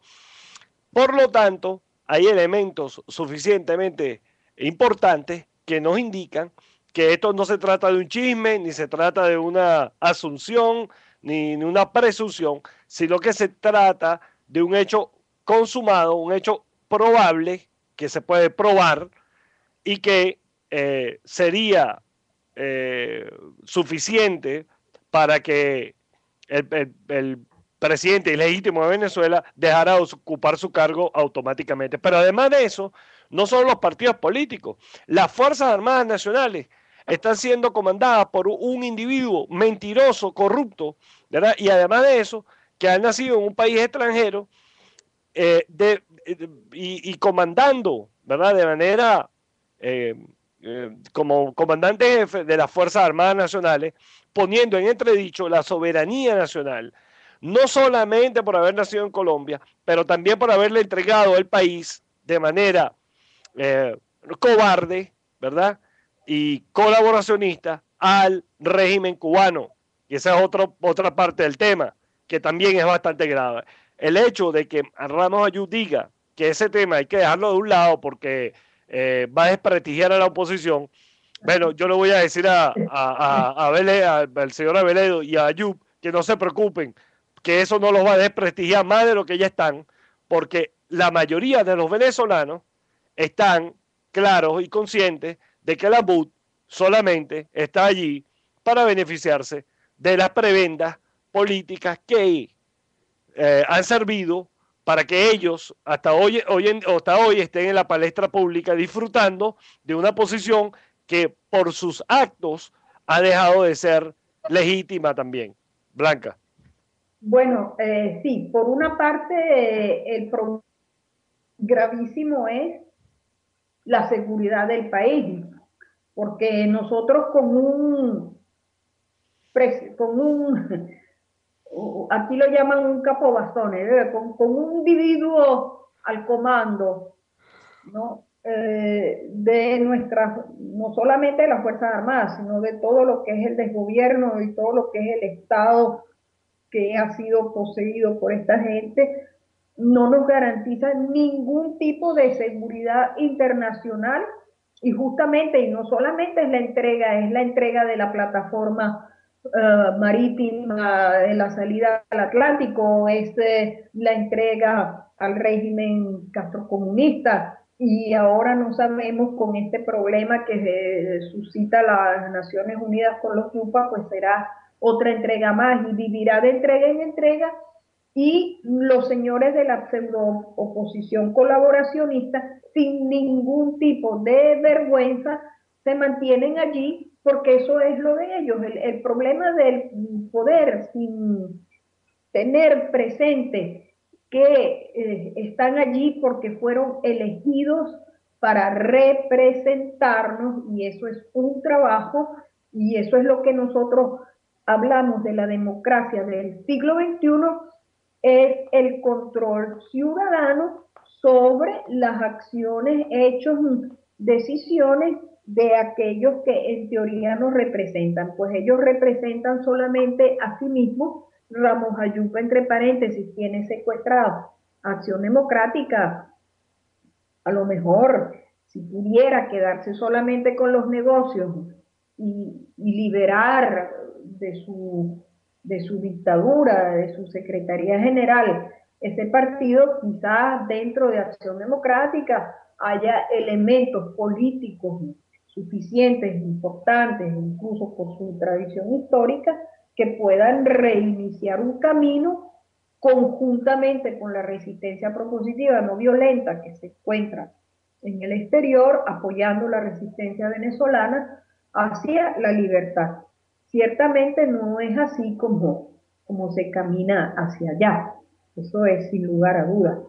Por lo tanto, hay elementos suficientemente importantes que nos indican que esto no se trata de un chisme, ni se trata de una asunción, ni una presunción, sino que se trata de un hecho consumado, un hecho probable que se puede probar y que eh, sería eh, suficiente para que el, presidente ilegítimo de Venezuela dejara de ocupar su cargo automáticamente. Pero además de eso, no solo los partidos políticos, las Fuerzas Armadas Nacionales están siendo comandadas por un individuo mentiroso, corrupto, ¿verdad? Y además de eso, que ha nacido en un país extranjero eh, y, comandando, ¿verdad? De manera eh, como comandante jefe de las Fuerzas Armadas Nacionales, poniendo en entredicho la soberanía nacional, no solamente por haber nacido en Colombia, pero también por haberle entregado el país de manera cobarde, ¿verdad? Y colaboracionista al régimen cubano. Y esa es otro, otra parte del tema, que también es bastante grave el hecho de que Ramos Ayud diga que ese tema hay que dejarlo de un lado porque eh, va a desprestigiar a la oposición, bueno, yo le voy a decir a, al señor Abeledo y a Ayub que no se preocupen, que eso no los va a desprestigiar más de lo que ya están, porque la mayoría de los venezolanos están claros y conscientes de que la BUD solamente está allí para beneficiarse de las prebendas políticas que eh, han servido para que ellos hasta hoy, hasta hoy estén en la palestra pública disfrutando de una posición que por sus actos ha dejado de ser legítima también. Blanca. Bueno, eh, sí, por una parte eh, el problema gravísimo es la seguridad del país, porque nosotros con un, con un aquí lo llaman un capobastones, ¿eh? con, con un individuo al comando, ¿no? Eh, de nuestras, no solamente de las Fuerzas Armadas, sino de todo lo que es el desgobierno y todo lo que es el Estado que ha sido poseído por esta gente, no nos garantiza ningún tipo de seguridad internacional y justamente, y no solamente es la entrega, es la entrega de la plataforma uh, marítima de la salida al Atlántico, es eh, la entrega al régimen castrocomunista, y ahora no sabemos con este problema que se suscita las Naciones Unidas con los Yupa, pues será otra entrega más y vivirá de entrega en entrega. Y los señores de la pseudo oposición colaboracionista sin ningún tipo de vergüenza se mantienen allí porque eso es lo de ellos. El, el problema del poder sin tener presente que eh, están allí porque fueron elegidos para representarnos y eso es un trabajo y eso es lo que nosotros hablamos de la democracia del siglo XXI, es el control ciudadano sobre las acciones, hechos, decisiones de aquellos que en teoría nos representan, pues ellos representan solamente a sí mismos Ramos Ayupa, entre paréntesis, tiene secuestrado Acción Democrática. A lo mejor, si pudiera quedarse solamente con los negocios y, liberar de su, de su dictadura, de su Secretaría General, ese partido, quizás dentro de Acción Democrática haya elementos políticos suficientes, importantes, incluso por su tradición histórica, que puedan reiniciar un camino conjuntamente con la resistencia propositiva no violenta que se encuentra en el exterior, apoyando la resistencia venezolana hacia la libertad. Ciertamente no es así como, como se camina hacia allá, eso es sin lugar a dudas.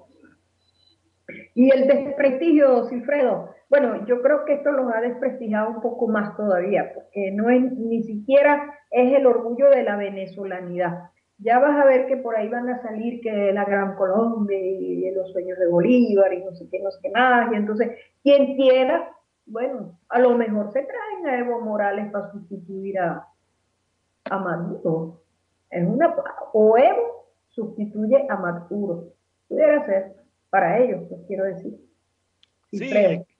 Y el desprestigio, Silfredo, bueno, yo creo que esto los ha desprestigiado un poco más todavía, porque no es ni siquiera es el orgullo de la venezolanidad. Ya vas a ver que por ahí van a salir que la Gran Colombia y los sueños de Bolívar y no sé qué, no sé qué más. Y entonces, quien quiera, bueno, a lo mejor se traen a Evo Morales para sustituir a, Maduro. Es una, o Evo sustituye a Maduro. Pudiera ser para ellos, pues quiero decir. Sí,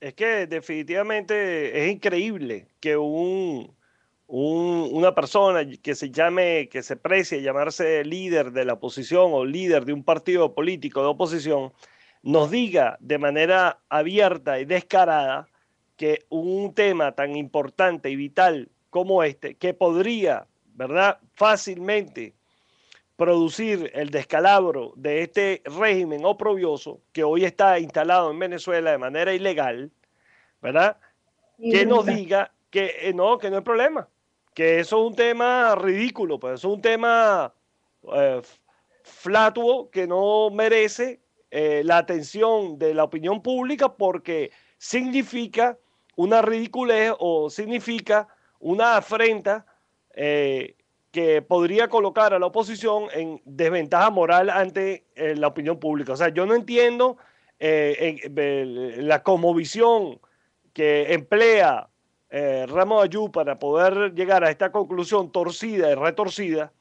es, que definitivamente es increíble que un, una persona que se llame, que se precie llamarse líder de la oposición o líder de un partido político de oposición, nos diga de manera abierta y descarada que un tema tan importante y vital como este, que podría, ¿verdad?, fácilmente producir el descalabro de este régimen oprobioso que hoy está instalado en Venezuela de manera ilegal, ¿verdad? Que nos diga que eh, no, que no hay problema, que eso es un tema ridículo, pues eso es un tema eh, flatuo que no merece eh, la atención de la opinión pública porque significa una ridiculez o significa una afrenta que podría colocar a la oposición en desventaja moral ante eh, la opinión pública. O sea, yo no entiendo eh, la comovisión que emplea eh, Ramos Ayú para poder llegar a esta conclusión torcida y retorcida,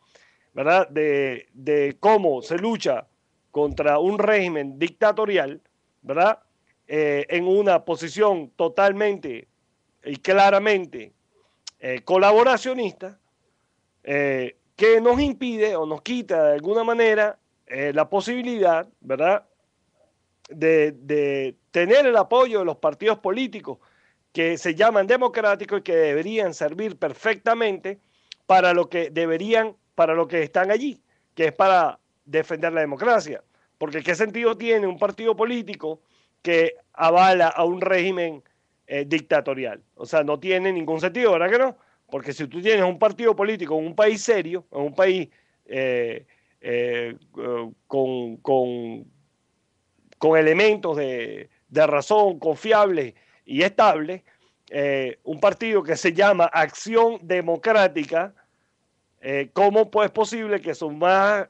¿verdad? De, de cómo se lucha contra un régimen dictatorial, ¿verdad? en una posición totalmente y claramente colaboracionista, eh, que nos impide o nos quita de alguna manera eh, la posibilidad, ¿verdad?, de, tener el apoyo de los partidos políticos que se llaman democráticos y que deberían servir perfectamente para lo que deberían, para lo que están allí, que es para defender la democracia. Porque ¿qué sentido tiene un partido político que avala a un régimen eh, dictatorial? O sea, no tiene ningún sentido, ¿verdad que no? Porque si tú tienes un partido político en un país serio, en un país eh, eh, con, con, con, elementos de, de, razón confiables y estables, eh, un partido que se llama Acción Democrática, ¿cómo pues, es posible que su más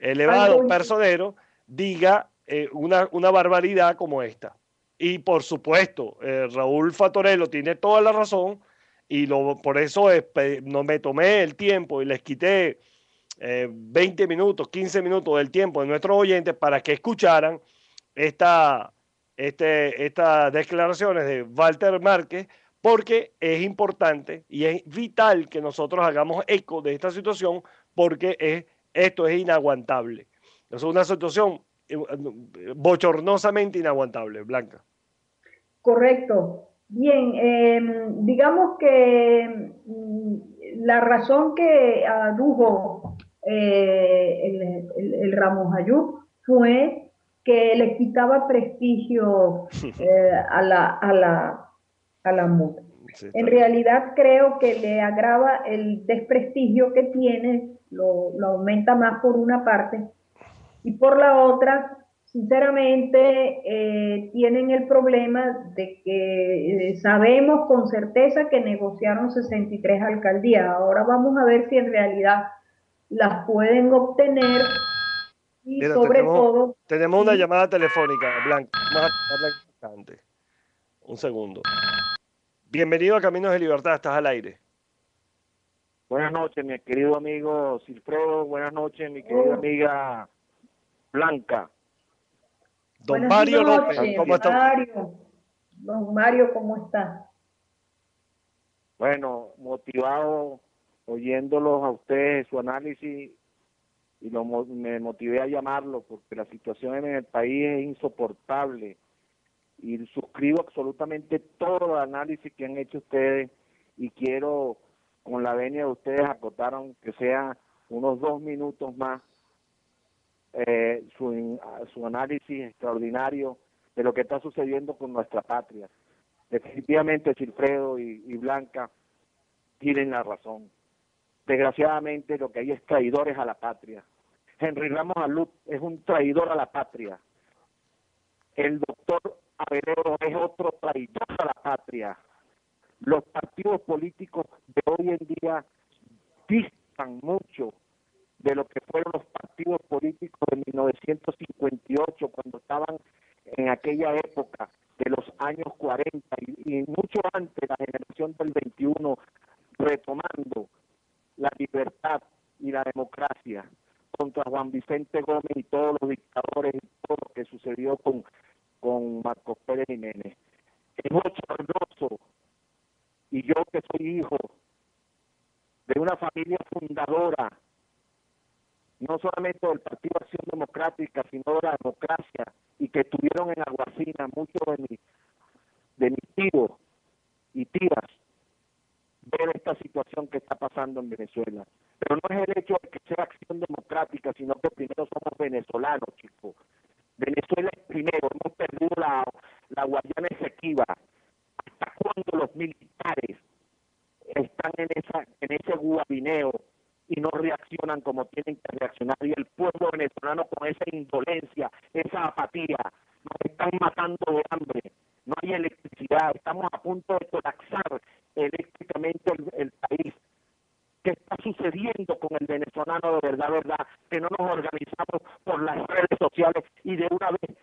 elevado personero diga una, una barbaridad como esta? Y por supuesto, Raúl Fatorello tiene toda la razón y lo, por eso no me tomé el tiempo y les quité 20 eh, minutos, 15 minutos del tiempo de nuestros oyentes para que escucharan esta, este, estas declaraciones de Walter Márquez, porque es importante y es vital que nosotros hagamos eco de esta situación, porque es, esto es inaguantable. Es una situación eh, bochornosamente inaguantable, Blanca. Correcto. Bien, em, digamos que mm, la razón que adujo eh, el, el, Ramos Ayú fue que le quitaba prestigio eh, a la, a la, a la en realidad creo que le agrava el desprestigio que tiene, lo, lo aumenta más por una parte, y por la otra sinceramente eh, tienen el problema de que eh, sabemos con certeza que negociaron 63 alcaldías. Ahora vamos a ver si en realidad las pueden obtener y sobre todo... Tenemos una llamada telefónica, Blanca. Un segundo. Bienvenido a Caminos de Libertad, estás al aire. Buenas noches, mi querido amigo Silfredo. Buenas noches, mi querida oh. amiga Blanca. Don Mario López, ¿cómo está? Mario. Don Mario, ¿cómo está? Bueno, motivado oyéndolos a ustedes, su análisis, y lo, me motivé a llamarlo porque la situación en el país es insoportable. Y suscribo absolutamente todo el análisis que han hecho ustedes y quiero, con la venia de ustedes, acotaron que sea unos dos minutos más eh, su, su análisis extraordinario de lo que está sucediendo con nuestra patria. Definitivamente, Silfredo y, Blanca tienen la razón. Desgraciadamente, lo que hay es traidores a la patria. Henry Ramos Alud es un traidor a la patria. El doctor Averero es otro traidor a la patria. Los partidos políticos de hoy en día distan mucho de lo que fueron los partidos políticos de 1958, cuando estaban en aquella época de los años 40 y, mucho antes la generación del 21, retomando la libertad y la democracia contra Juan Vicente Gómez y todos los dictadores y todo lo que sucedió con, con Marcos Pérez Jiménez. Es bochornoso y yo que soy hijo de una familia fundadora no solamente del Partido Acción Democrática, sino de la democracia, y que estuvieron en Aguacina muchos de mis, de mis tíos y tías, ver esta situación que está pasando en Venezuela. Pero no es el hecho de que sea acción democrática, sino que primero somos venezolanos, chicos. Venezuela es primero, hemos perdido la, la Guayana Esequiba. ¿Hasta cuándo los militares están en, esa, en ese guabineo y no reaccionan como tienen que reaccionar. Y el pueblo venezolano con esa indolencia, esa apatía, nos están matando de hambre. No hay electricidad, estamos a punto de colapsar eléctricamente el, país. ¿Qué está sucediendo con el venezolano de verdad, verdad? Que no nos organizamos por las redes sociales y de una vez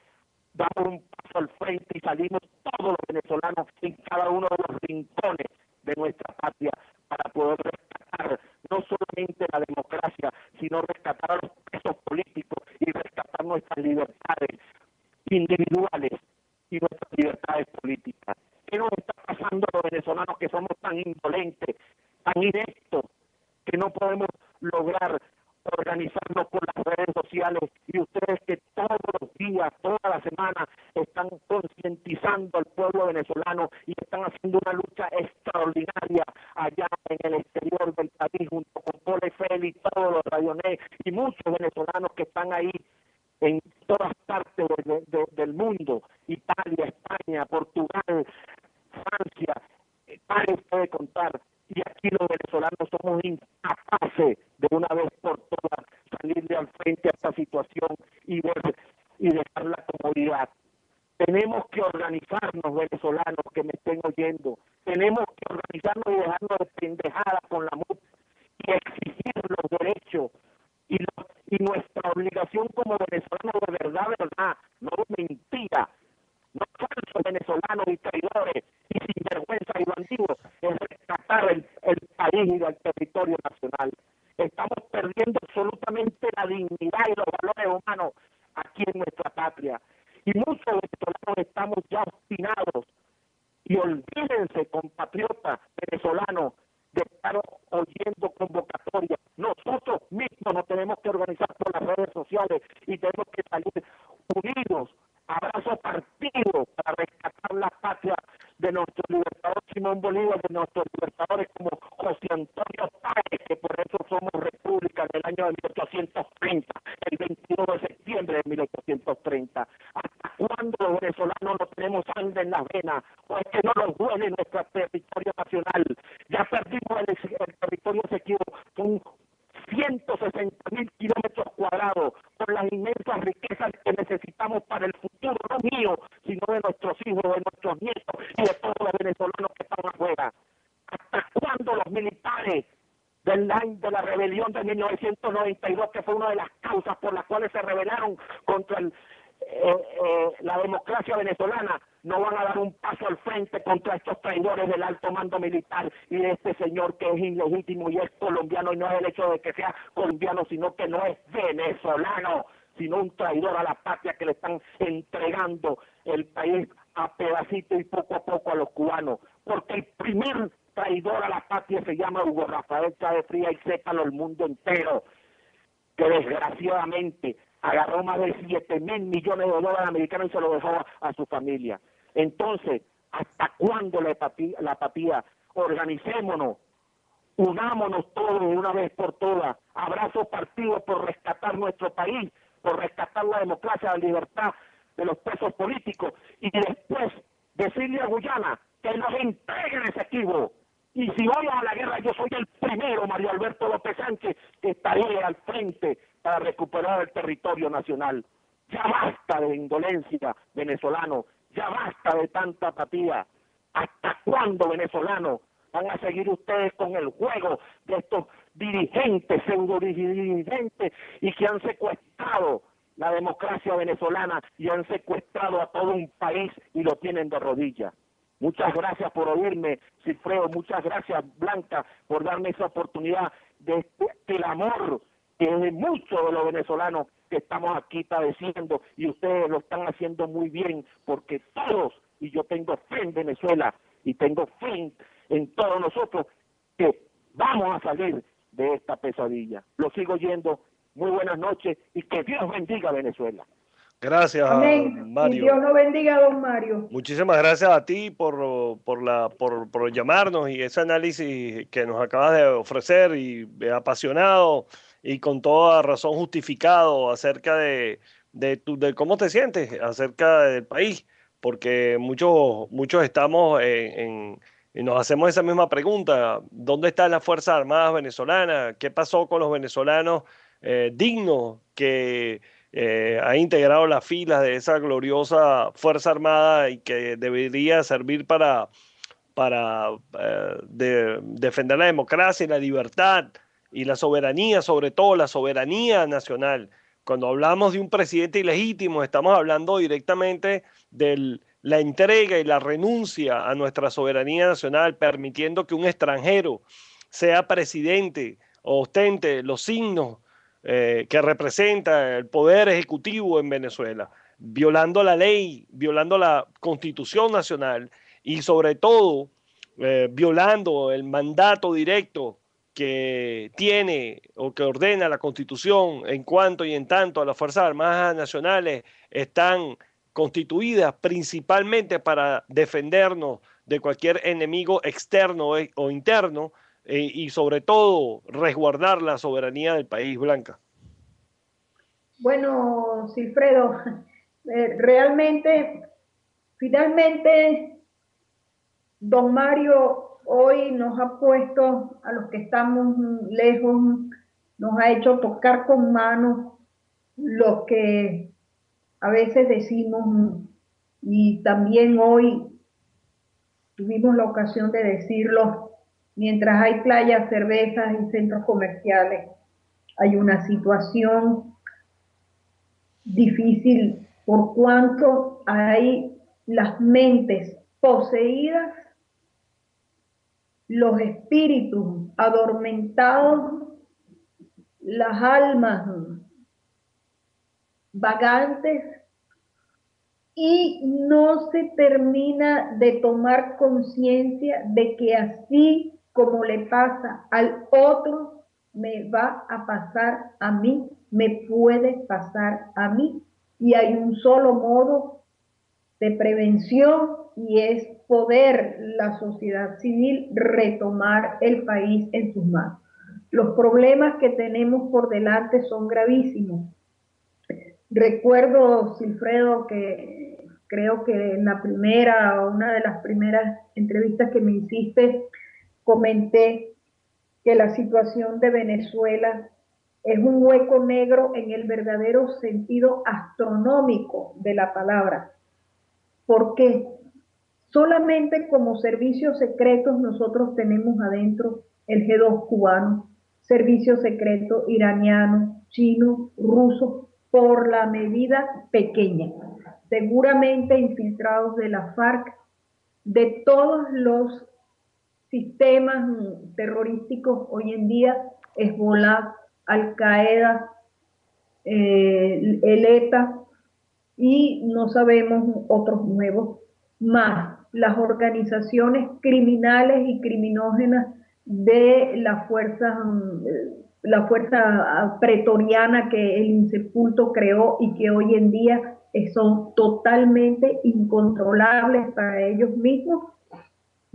damos un paso al frente y salimos todos los venezolanos en cada uno de los rincones de nuestra patria para poder la democracia, sino rescatar a los presos políticos y rescatar nuestras libertades individuales y nuestras libertades políticas. ¿Qué nos está pasando a los venezolanos que somos tan indolentes, tan ineptos, que no podemos lograr organizarnos por las redes sociales y ustedes que todos los días, toda la semana están concientizando al pueblo venezolano y están haciendo una lucha extraordinaria allá en el exterior del país junto con Pole Félix, todos los radiones y muchos venezolanos que están ahí en todas partes del mundo, Italia, España, Portugal, Francia, pare puede contar y aquí los venezolanos somos incapaces de una vez por todas salirle al frente a esta situación y, y dejar la comodidad. Tenemos que organizarnos, venezolanos que me estén oyendo. Tenemos que organizarnos y dejarnos de pendejada con la MUT y exigir los derechos y, y nuestra obligación como venezolanos de verdad, verdad, no mentira, no falsos venezolanos y traidores y sinvergüenza y bandidos, es rescatar el, el país y el territorio nacional. Estamos perdiendo absolutamente la dignidad y los valores humanos aquí en nuestra patria. Y muchos venezolanos estamos ya obstinados. Y olvídense, compatriotas venezolanos, de estar oyendo convocatorias. Nosotros mismos nos tenemos que organizar por las redes sociales y tenemos que salir unidos, abrazo partido para rescatar la patria de nuestro libertador Simón Bolívar, de nuestros libertadores como José Antonio Páez, que por eso somos república en el año de 1830, el 22 de septiembre de 1830. ¿Hasta cuándo los venezolanos no tenemos sangre en las venas? Pues que no nos duele nuestro territorio nacional. Ya perdimos el, el territorio sequio, son 160 mil kilómetros cuadrados, con las inmensas riquezas que necesitamos para el futuro, no mío, sino de nuestros hijos, de nuestros nietos y de todos los venezolanos que están afuera. ¿Hasta cuándo los militares del de la rebelión de 1992, que fue una de las causas por las cuales se rebelaron contra el, eh, eh, la democracia venezolana, no van a dar un paso al frente contra estos traidores del alto mando militar y de este señor que es ilegítimo y es colombiano y no es el hecho de que sea colombiano, sino que no es venezolano, sino un traidor a la patria que le están entregando el país a pedacito y poco a poco a los cubanos, porque el primer traidor a la patria se llama Hugo Rafael Chávez Fría y sécalo el mundo entero, desgraciadamente agarró más de 7 mil millones de dólares americanos y se lo dejó a, su familia. Entonces, ¿hasta cuándo la apatía? Organicémonos, unámonos todos de una vez por todas, abrazo partidos por rescatar nuestro país, por rescatar la democracia, la libertad de los presos políticos y después decirle a Guyana que nos entreguen ese equipo. Y si vamos a la guerra, yo soy el primero, Mario Alberto López Sánchez, que estaré al frente para recuperar el territorio nacional. Ya basta de indolencia venezolano, ya basta de tanta apatía. ¿Hasta cuándo, venezolano, van a seguir ustedes con el juego de estos dirigentes, pseudo dirigentes, y que han secuestrado la democracia venezolana y han secuestrado a todo un país y lo tienen de rodillas? Muchas gracias por oírme, Cifreo. Muchas gracias, Blanca, por darme esa oportunidad de este, amor que es de muchos de los venezolanos que estamos aquí padeciendo y ustedes lo están haciendo muy bien porque todos, y yo tengo fe en Venezuela y tengo fe en, todos nosotros, que vamos a salir de esta pesadilla. Lo sigo yendo. Muy buenas noches y que Dios bendiga a Venezuela. Gracias, Amén. Mario. Y Dios lo bendiga, don Mario. Muchísimas gracias a ti por, por, la, por, por llamarnos y ese análisis que nos acabas de ofrecer y apasionado y con toda razón justificado acerca de, de, tu, de cómo te sientes acerca del país, porque muchos, muchos estamos en, y nos hacemos esa misma pregunta, ¿dónde están las Fuerzas Armadas venezolanas? ¿Qué pasó con los venezolanos eh, dignos que eh, han integrado las filas de esa gloriosa Fuerza Armada y que debería servir para, para eh, defender la democracia y la libertad? y la soberanía, sobre todo la soberanía nacional. Cuando hablamos de un presidente ilegítimo, estamos hablando directamente de la entrega y la renuncia a nuestra soberanía nacional, permitiendo que un extranjero sea presidente o ostente los signos eh, que representa el poder ejecutivo en Venezuela, violando la ley, violando la constitución nacional y sobre todo eh, violando el mandato directo que tiene o que ordena la Constitución en cuanto y en tanto a las Fuerzas Armadas Nacionales están constituidas principalmente para defendernos de cualquier enemigo externo o interno eh, y sobre todo resguardar la soberanía del país, Blanca. Bueno, Silfredo, eh, realmente, finalmente, don Mario hoy nos ha puesto a los que estamos lejos, nos ha hecho tocar con manos lo que a veces decimos y también hoy tuvimos la ocasión de decirlo, mientras hay playas, cervezas y centros comerciales, hay una situación difícil por cuanto hay las mentes poseídas, los espíritus adormentados, las almas vagantes y no se termina de tomar conciencia de que así como le pasa al otro, me va a pasar a mí, me puede pasar a mí. Y hay un solo modo de prevención y es poder la sociedad civil retomar el país en sus manos. Los problemas que tenemos por delante son gravísimos. Recuerdo, Silfredo, que creo que en la primera o una de las primeras entrevistas que me hiciste, comenté que la situación de Venezuela es un hueco negro en el verdadero sentido astronómico de la palabra. ¿Por qué? Solamente como servicios secretos nosotros tenemos adentro el G2 cubano, servicio secreto iraniano, chino, ruso, por la medida pequeña. Seguramente infiltrados de la FARC, de todos los sistemas terrorísticos hoy en día, Hezbollah, Al Qaeda, eh, el ETA y no sabemos otros nuevos más. Las organizaciones criminales y criminógenas de la fuerza, la fuerza pretoriana que el insepulto creó y que hoy en día son totalmente incontrolables para ellos mismos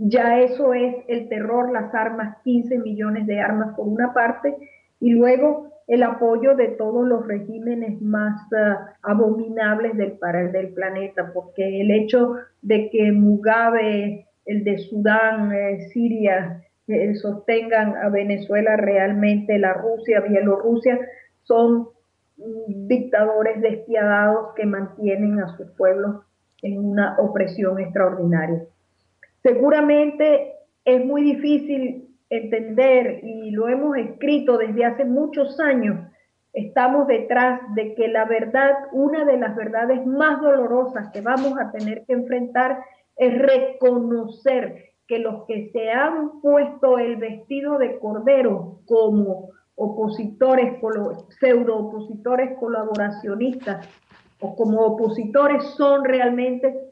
ya eso es el terror, las armas, 15 millones de armas por una parte, y luego el apoyo de todos los regímenes más ah, abominables del, del planeta, porque el hecho de que Mugabe, el de Sudán, eh, Siria, eh, sostengan a Venezuela realmente, la Rusia, Bielorrusia, son mm, dictadores despiadados que mantienen a sus pueblos en una opresión extraordinaria. Seguramente es muy difícil entender y lo hemos escrito desde hace muchos años. Estamos detrás de que la verdad, una de las verdades más dolorosas que vamos a tener que enfrentar es reconocer que los que se han puesto el vestido de cordero como opositores, pseudo opositores colaboracionistas o como opositores son realmente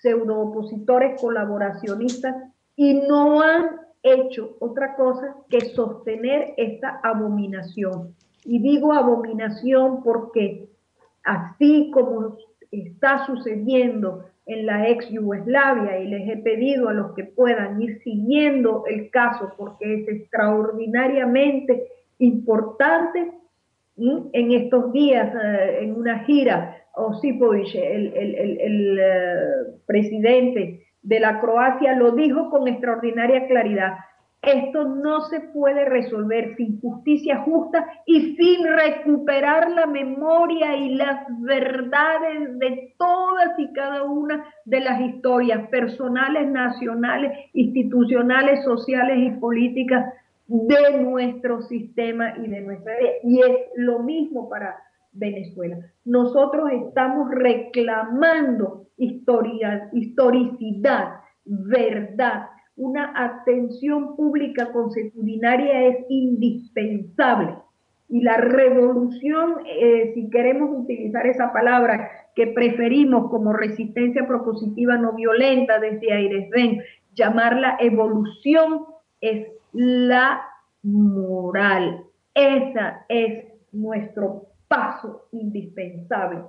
pseudo opositores colaboracionistas y no han hecho otra cosa que sostener esta abominación. Y digo abominación porque así como está sucediendo en la ex Yugoslavia y les he pedido a los que puedan ir siguiendo el caso porque es extraordinariamente importante en estos días eh, en una gira Osipovich, el, el, eh, presidente de la Croacia, lo dijo con extraordinaria claridad. Esto no se puede resolver sin justicia justa y sin recuperar la memoria y las verdades de todas y cada una de las historias personales, nacionales, institucionales, sociales y políticas de nuestro sistema y de nuestra Y es lo mismo para Venezuela. Nosotros estamos reclamando historia, historicidad, verdad. Una atención pública consuetudinaria es indispensable. Y la revolución, eh, si queremos utilizar esa palabra que preferimos como resistencia propositiva no violenta desde Aires llamarla evolución, es la moral. Esa es nuestro paso indispensable.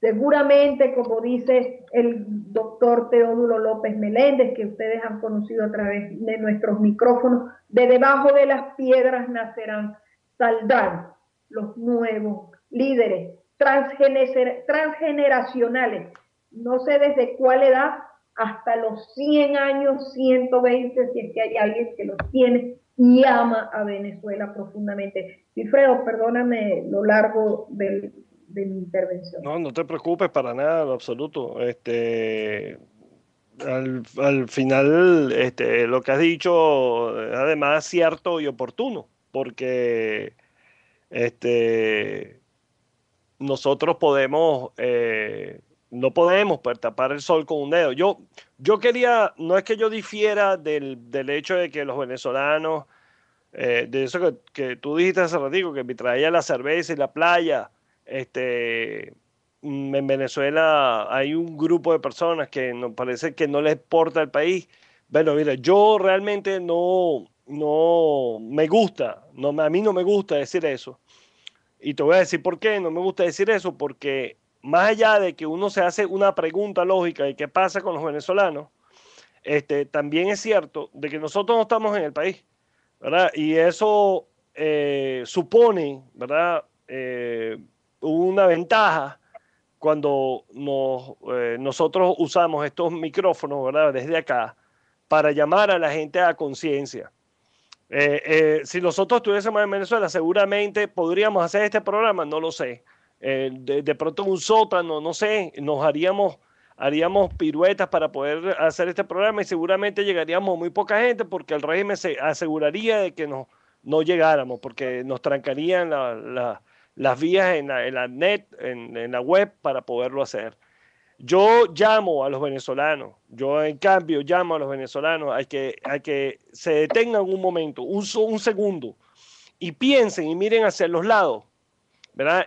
Seguramente, como dice el doctor Teodulo López Meléndez, que ustedes han conocido a través de nuestros micrófonos, de debajo de las piedras nacerán, saldrán los nuevos líderes transgeneracionales. No sé desde cuál edad hasta los 100 años, 120, si es que hay alguien que los tiene y ama a Venezuela profundamente. Wilfredo, perdóname lo largo del, de mi intervención. No, no te preocupes para nada, en absoluto. Este, al, al, final, este, lo que has dicho, además, cierto y oportuno, porque este, nosotros podemos, eh, no podemos tapar el sol con un dedo. Yo, yo quería, no es que yo difiera del, del hecho de que los venezolanos, eh, de eso que, que, tú dijiste hace ratito, que me traía la cerveza y la playa, este, mm, en Venezuela hay un grupo de personas que nos parece que no les importa el país. Bueno, mira, yo realmente no, no me gusta, no, a mí no me gusta decir eso. Y te voy a decir por qué no me gusta decir eso, porque más allá de que uno se hace una pregunta lógica de qué pasa con los venezolanos, este, también es cierto de que nosotros no estamos en el país, ¿verdad? Y eso eh, supone, ¿verdad? Eh, una ventaja cuando eh, nosotros usamos estos micrófonos, ¿verdad? Desde acá, para llamar a la gente a conciencia. Si nosotros estuviésemos en Venezuela, seguramente podríamos hacer este programa, no lo sé. Eh, de, de, pronto un sótano, no sé, nos haríamos, haríamos piruetas para poder hacer este programa y seguramente llegaríamos muy poca gente porque el régimen se aseguraría de que no, no llegáramos, porque nos trancarían la, la, las vías en la, en la net, en, la web para poderlo hacer. Yo llamo a los venezolanos, yo en cambio llamo a los venezolanos a que, que se detengan un momento, un, un segundo, y piensen y miren hacia los lados,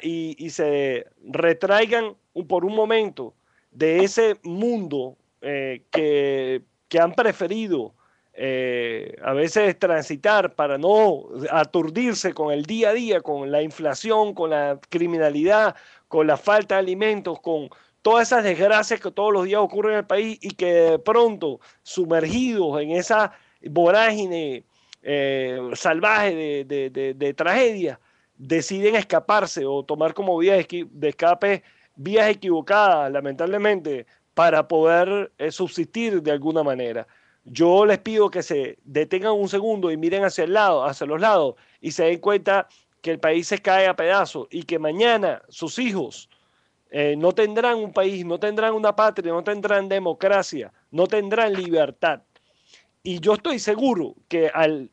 Y, se retraigan por un momento de ese mundo eh, que, que, han preferido eh, a veces transitar para no aturdirse con el día a día, con la inflación, con la criminalidad, con la falta de alimentos, con todas esas desgracias que todos los días ocurren en el país y que de pronto, sumergidos en esa vorágine eh, salvaje de, de, de, de, tragedia, deciden escaparse o tomar como vías de escape vías equivocadas, lamentablemente, para poder eh, subsistir de alguna manera. Yo les pido que se detengan un segundo y miren hacia el lado, hacia los lados y se den cuenta que el país se cae a pedazos y que mañana sus hijos, eh, no tendrán un país, no tendrán una patria, no tendrán democracia, no tendrán libertad. Y yo estoy seguro que al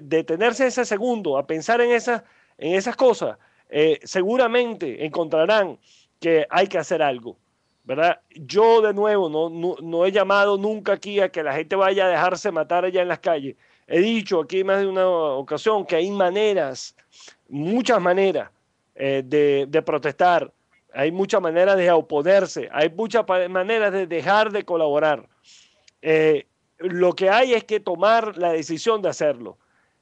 detenerse ese segundo a pensar en, esa, en esas cosas, eh, seguramente encontrarán que hay que hacer algo. ¿verdad? Yo de nuevo no, no, he llamado nunca aquí a que la gente vaya a dejarse matar allá en las calles. He dicho aquí más de una ocasión que hay maneras, muchas maneras eh, de, de protestar, hay muchas maneras de oponerse, hay muchas maneras de dejar de colaborar. Eh, lo que hay es que tomar la decisión de hacerlo,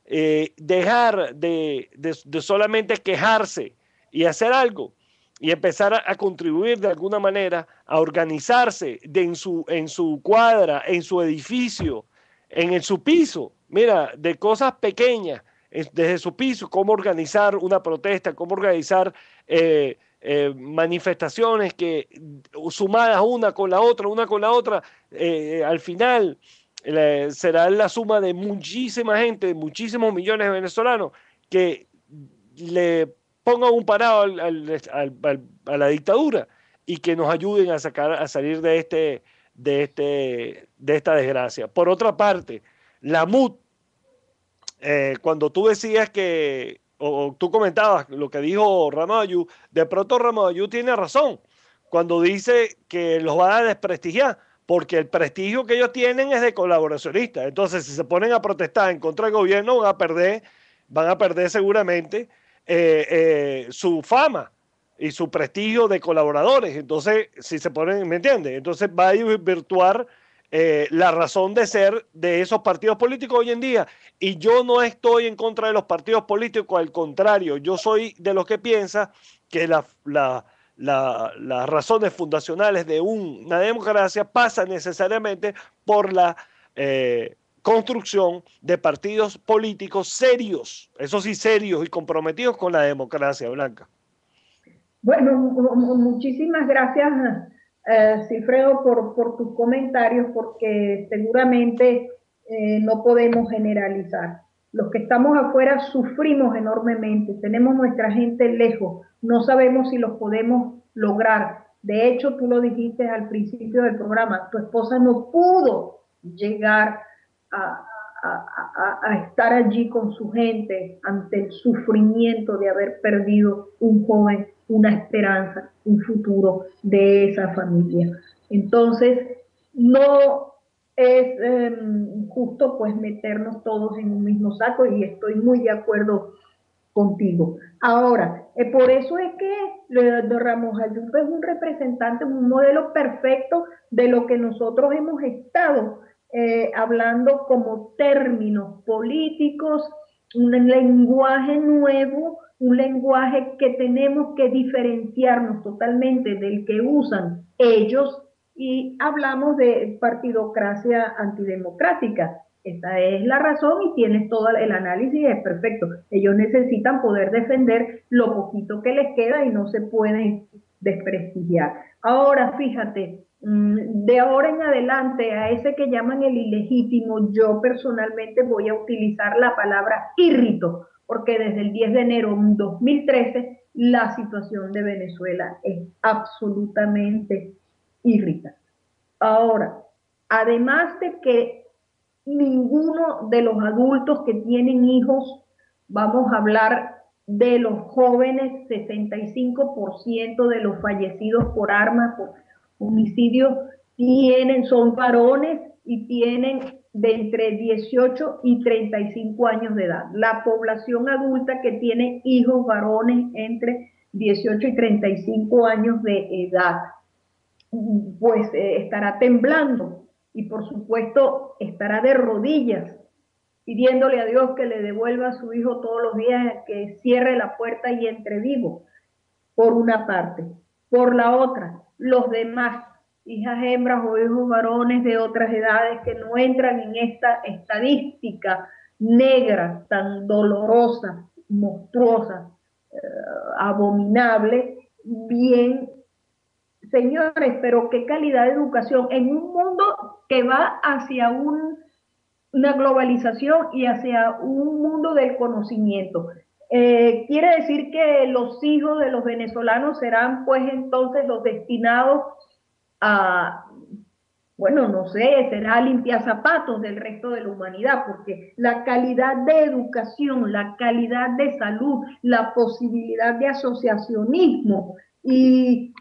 eh, dejar de, de, solamente quejarse y hacer algo y empezar a, contribuir de alguna manera a organizarse en, su, en su cuadra, en su edificio, en su piso, mira, de cosas pequeñas, desde su piso, cómo organizar una protesta, cómo organizar... Eh, eh, manifestaciones que sumadas una con la otra, una con la otra, al final será la suma de muchísima gente, muchísimos millones de venezolanos que le pongan un parado a la dictadura y que nos ayuden a sacar a salir de este de este de esta desgracia. Por otra parte, la MUD eh, cuando tú decías que o, tú comentabas lo que dijo Ramayu, de pronto Ramayu tiene razón cuando dice que los va a desprestigiar, porque el prestigio que ellos tienen es de colaboracionistas. Entonces, si se ponen a protestar en contra del gobierno, van a perder, van a perder seguramente eh, eh, su fama y su prestigio de colaboradores. Entonces, si se ponen, ¿me entiendes? Entonces va a virtuar eh, la razón de ser de esos partidos políticos hoy en día. Y yo no estoy en contra de los partidos políticos, al contrario, yo soy de los que piensa que la, la, la, las razones fundacionales de un, una democracia pasan necesariamente por la eh, construcción de partidos políticos serios, eso sí, serios y comprometidos con la democracia blanca. Bueno, muchísimas gracias eh, Cifredo, por, por tus comentarios, porque seguramente eh, no podemos generalizar. Los que estamos afuera sufrimos enormemente, tenemos nuestra gente lejos, no sabemos si los podemos lograr. De hecho, tú lo dijiste al principio del programa, tu esposa no pudo llegar a, a, estar allí con su gente ante el sufrimiento de haber perdido un joven, una esperanza, un futuro de esa familia. Entonces, no es em, justo pues meternos todos en un mismo saco y estoy muy de acuerdo contigo. Ahora, eh, por eso es que Leonardo Ramos Ayuso es un representante, un modelo perfecto de lo que nosotros hemos estado eh, hablando como términos políticos, un lenguaje nuevo, un lenguaje que tenemos que diferenciarnos totalmente del que usan ellos y hablamos de partidocracia antidemocrática. Esa es la razón y tienes todo el análisis, es perfecto. Ellos necesitan poder defender lo poquito que les queda y no se pueden desprestigiar. Ahora, fíjate, mm, de ahora en adelante a ese que llaman el ilegítimo, yo personalmente voy a utilizar la palabra irrito, porque desde el 10 de enero de 2013 la situación de Venezuela es absolutamente irritante. Ahora, además de que ninguno de los adultos que tienen hijos, vamos a hablar de los jóvenes, 65% de los fallecidos por armas, por homicidio, tienen, son varones y tienen de entre 18 y 35 años de edad. La población adulta que tiene hijos varones entre 18 y 35 años de edad, pues eh, estará temblando y por supuesto estará de rodillas pidiéndole a Dios que le devuelva a su hijo todos los días, que cierre la puerta y entre vivo, por una parte. Por la otra, los demás, hijas hembras o hijos varones de otras edades que no entran en esta estadística negra, tan dolorosa, monstruosa, eh, abominable, bien señores, pero qué calidad de educación en un mundo que va hacia una globalización y hacia un mundo del conocimiento. Eh, quiere decir que los hijos de los venezolanos serán pues entonces los destinados a, bueno, no sé, será limpiar zapatos del resto de la humanidad, porque la calidad de educación, la calidad de salud, la posibilidad de asociacionismo y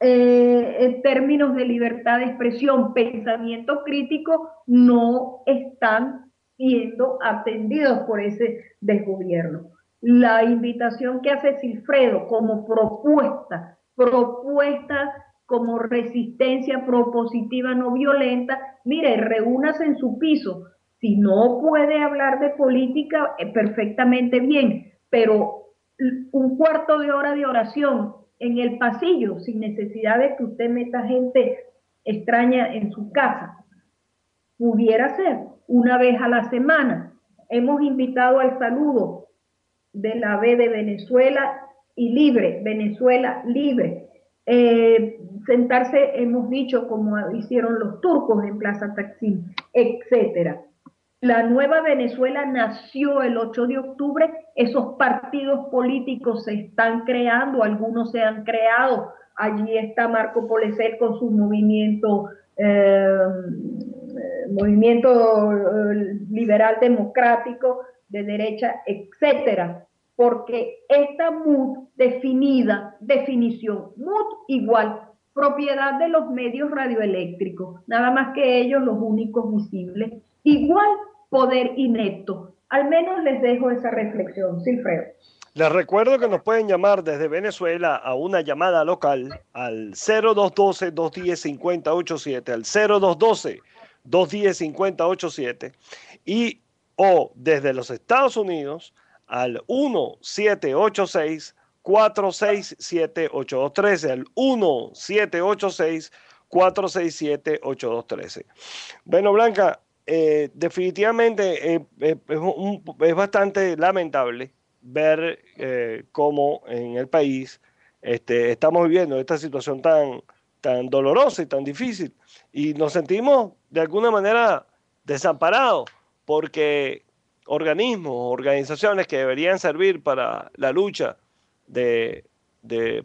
eh, en términos de libertad de expresión, pensamiento crítico, no están siendo atendidos por ese desgobierno. La invitación que hace Silfredo como propuesta, propuesta como resistencia propositiva no violenta, mire, reúnase en su piso. Si no puede hablar de política, eh, perfectamente bien, pero un cuarto de hora de oración en el pasillo sin necesidad de que usted meta gente extraña en su casa. Pudiera ser una vez a la semana. Hemos invitado al saludo de la B de Venezuela y libre, Venezuela libre. Eh, sentarse, hemos dicho, como hicieron los turcos en Plaza Taksim, etcétera. La nueva Venezuela nació el 8 de octubre, esos partidos políticos se están creando, algunos se han creado, allí está Marco Polecer con su movimiento, eh, movimiento eh, liberal democrático de derecha, etcétera, porque esta MUD definida, definición, MUD igual, propiedad de los medios radioeléctricos, nada más que ellos los únicos visibles, igual poder inepto. Al menos les dejo esa reflexión, Silfredo. Les recuerdo que nos pueden llamar desde Venezuela a una llamada local al 0212-210-5087, al 0212-210-5087 y o desde los Estados Unidos al 1786 467 8213 al 1786 467 8213. Bueno, Blanca, eh, definitivamente eh, eh, es, bastante lamentable ver cómo en el país este, estamos viviendo esta situación tan, tan dolorosa y tan difícil. Y nos sentimos de alguna manera desamparados porque organismos, organizaciones que deberían servir para la lucha de,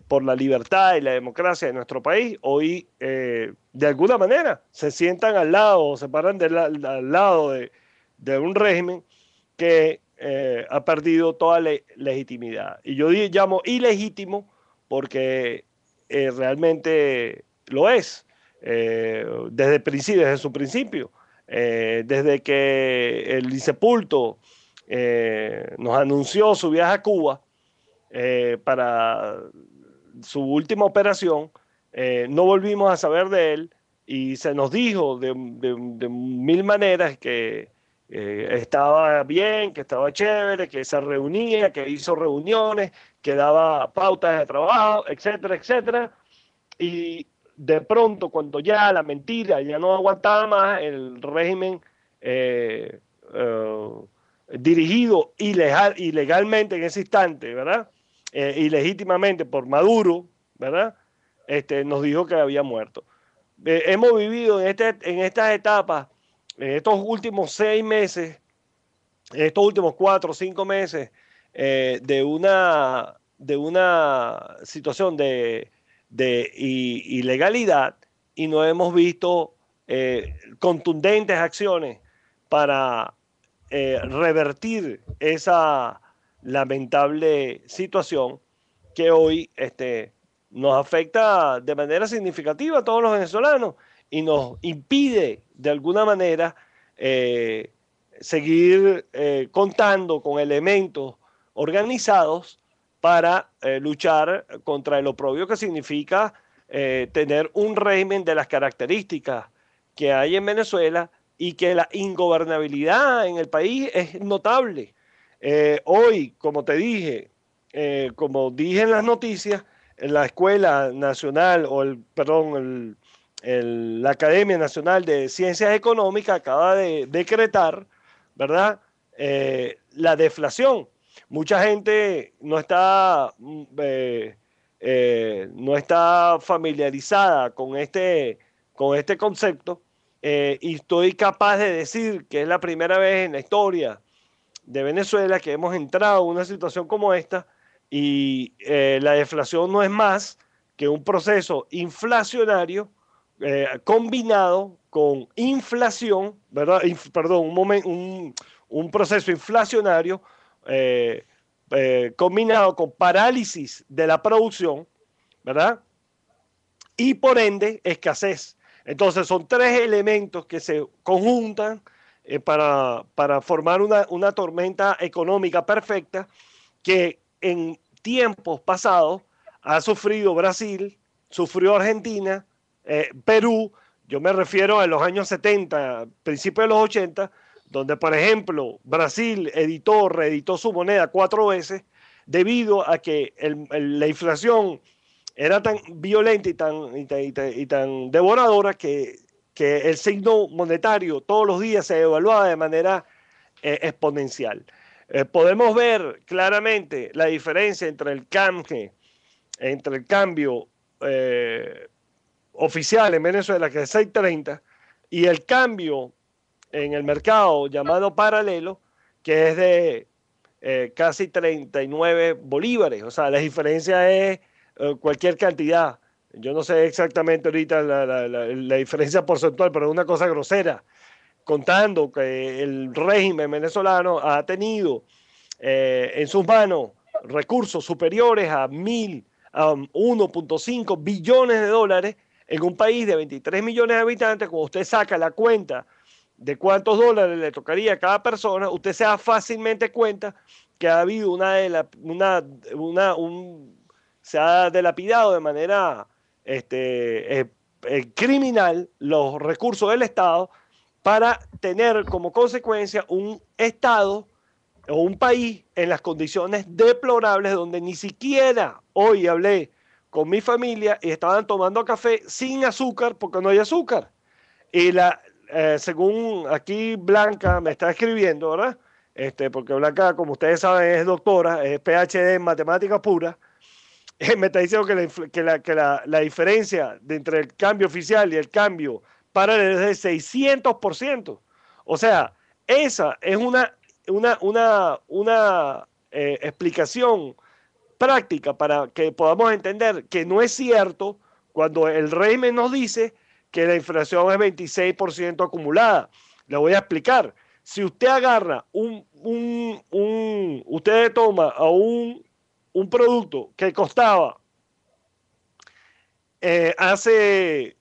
por la libertad y la democracia de nuestro país, hoy eh, de alguna manera se sientan al lado o se paran al lado de, un régimen que eh, ha perdido toda legitimidad. Y yo llamo ilegítimo porque eh, realmente lo es, desde, desde su principio. desde que el Insepulto nos anunció su viaje a Cuba, eh, para su última operación, eh, no volvimos a saber de él y se nos dijo de, mil maneras que eh, estaba bien, que estaba chévere, que se reunía, que hizo reuniones, que daba pautas de trabajo, etcétera, etcétera. Y de pronto, cuando ya la mentira ya no aguantaba más, el régimen dirigido ilegal, ilegalmente en ese instante, ¿verdad? Eh, ilegítimamente por Maduro, ¿verdad? Este, nos dijo que había muerto. Eh, hemos vivido en, este, en estas etapas, en estos últimos seis meses, en estos últimos cuatro o cinco meses, eh, de, una, situación de, ilegalidad y no hemos visto eh, contundentes acciones para revertir esa lamentable situación que hoy este, nos afecta de manera significativa a todos los venezolanos y nos impide de alguna manera eh, seguir eh, contando con elementos organizados para eh, luchar contra el oprobio que significa tener un régimen de las características que hay en Venezuela y que la ingobernabilidad en el país es notable. Eh, hoy, como te dije, eh, como dije en las noticias, en la Escuela Nacional, o el, perdón, la Academia Nacional de Ciencias Económicas acaba de decretar, ¿verdad? Eh, la deflación. Mucha gente no está, mm, no está familiarizada con este, con este concepto y estoy capaz de decir que es la primera vez en la historia de Venezuela que hemos entrado en una situación como esta y eh, la deflación no es más que un proceso inflacionario eh, combinado con inflación, ¿verdad? perdón, un, un, proceso inflacionario eh, combinado con parálisis de la producción, ¿verdad? Y por ende escasez. Entonces son tres elementos que se conjuntan eh, para, para, formar una, una, tormenta económica perfecta que en tiempos pasados ha sufrido Brasil, sufrió Argentina, eh, Perú, yo me refiero a los años 70, principios de los 80, donde por ejemplo Brasil editó, reeditó su moneda cuatro veces debido a que la inflación era tan violenta y tan, y tan devoradora que que el signo monetario todos los días se evaluaba de manera eh, exponencial. Eh, podemos ver claramente la diferencia entre el canje, entre el cambio eh, oficial en Venezuela, que es 6.30, y el cambio en el mercado llamado paralelo, que es de casi 39 bolívares. O sea, la diferencia es cualquier cantidad. Yo no sé exactamente ahorita la, diferencia porcentual, pero es una cosa grosera, contando que el régimen venezolano ha tenido eh, en sus manos recursos superiores a mil, a 1.5 billones de dólares en un país de 23 millones de habitantes, cuando usted saca la cuenta de cuántos dólares le tocaría a cada persona, usted se da fácilmente cuenta que ha habido una, de la, una, una un, se ha delapidado de manera este, eh, criminal los recursos del Estado para tener como consecuencia un Estado o un país en las condiciones deplorables donde ni siquiera hoy hablé con mi familia y estaban tomando café sin azúcar porque no hay azúcar. Y la, eh, según aquí Blanca me está escribiendo, ¿verdad? Este, porque Blanca, como ustedes saben, es doctora, es PhD en matemáticas puras me está diciendo que, la, que, la, que la, la diferencia entre el cambio oficial y el cambio paralelo es de 600%. O sea, esa es una, una, una, una eh, explicación práctica para que podamos entender que no es cierto cuando el régimen nos dice que la inflación es 26% acumulada. Le voy a explicar. Si usted agarra un, un, un usted toma a un, un producto que costaba eh, hace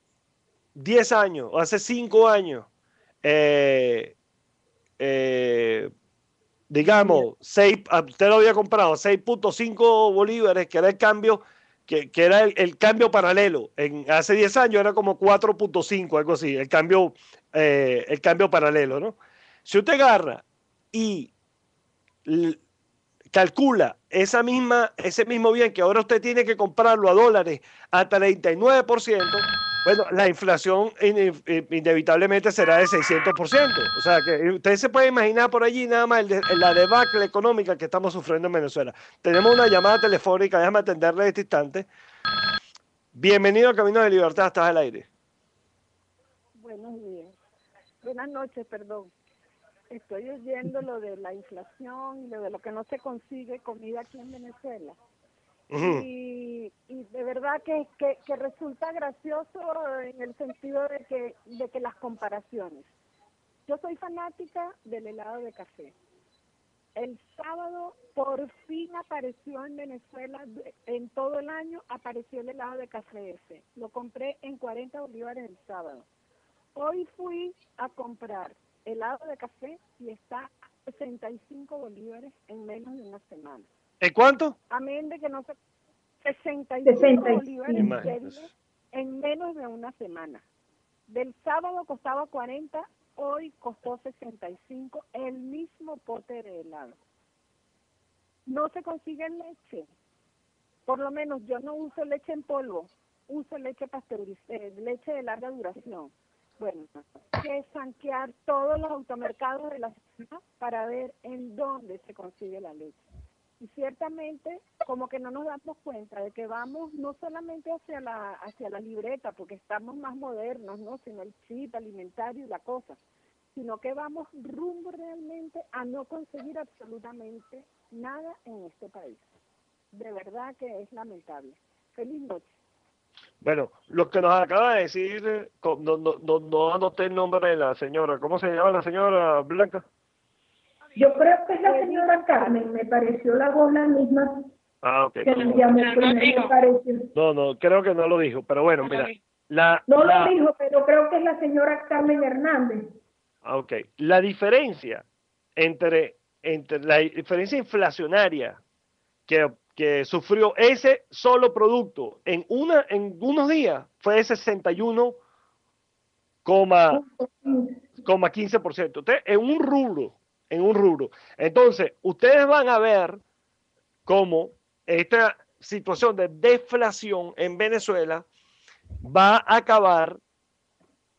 10 años, o hace 5 años, eh, eh, digamos, 6, ah, usted lo había comprado 6.5 bolívares, que era el cambio, que, que era el, el cambio paralelo. En, hace 10 años era como 4.5, algo así, el cambio, eh, el cambio paralelo, ¿no? Si usted agarra y calcula esa misma, ese mismo bien que ahora usted tiene que comprarlo a dólares a 39%, bueno, la inflación eh, inevitablemente será de 600%. O sea, que usted se puede imaginar por allí nada más el la debacle económica que estamos sufriendo en Venezuela. Tenemos una llamada telefónica, déjame atenderle en este instante. Bienvenido a Camino de Libertad, estás al aire. Buenos días. Buenas noches, perdón. Estoy oyendo lo de la inflación y lo de lo que no se consigue comida aquí en Venezuela. Y, y de verdad que, que, que resulta gracioso en el sentido de que, de que las comparaciones. Yo soy fanática del helado de café. El sábado por fin apareció en Venezuela, en todo el año apareció el helado de café ese. Lo compré en 40 bolívares el sábado. Hoy fui a comprar helado de café y está a 65 bolívares en menos de una semana. ¿En cuánto? Amén de que no se... 65 65. bolívares en menos de una semana. Del sábado costaba 40, hoy costó 65, el mismo pote de helado. No se consigue leche. Por lo menos yo no uso leche en polvo, uso leche pasteurizada, leche de larga duración. Bueno, que sanquear todos los automercados de la ciudad para ver en dónde se consigue la leche. Y ciertamente, como que no nos damos cuenta de que vamos no solamente hacia la hacia la libreta, porque estamos más modernos, no, sino el chip alimentario y la cosa, sino que vamos rumbo realmente a no conseguir absolutamente nada en este país. De verdad que es lamentable. Feliz noche. Bueno, lo que nos acaba de decir, no, no, no, no anoté el nombre de la señora. ¿Cómo se llama la señora Blanca? Yo creo que es la señora Carmen, me pareció la voz la misma Ah, ok. que llamó pareció. No, no, creo que no lo dijo, pero bueno, mira, la, No la- lo dijo, pero creo que es la señora Carmen Hernández. ah, ok. La diferencia entre, entre la diferencia inflacionaria que, que sufrió ese solo producto en una en unos días fue de 61 coma 15%. Usted, en un rubro, en un. Entonces, ustedes van a ver cómo esta situación de deflación en Venezuela va a acabar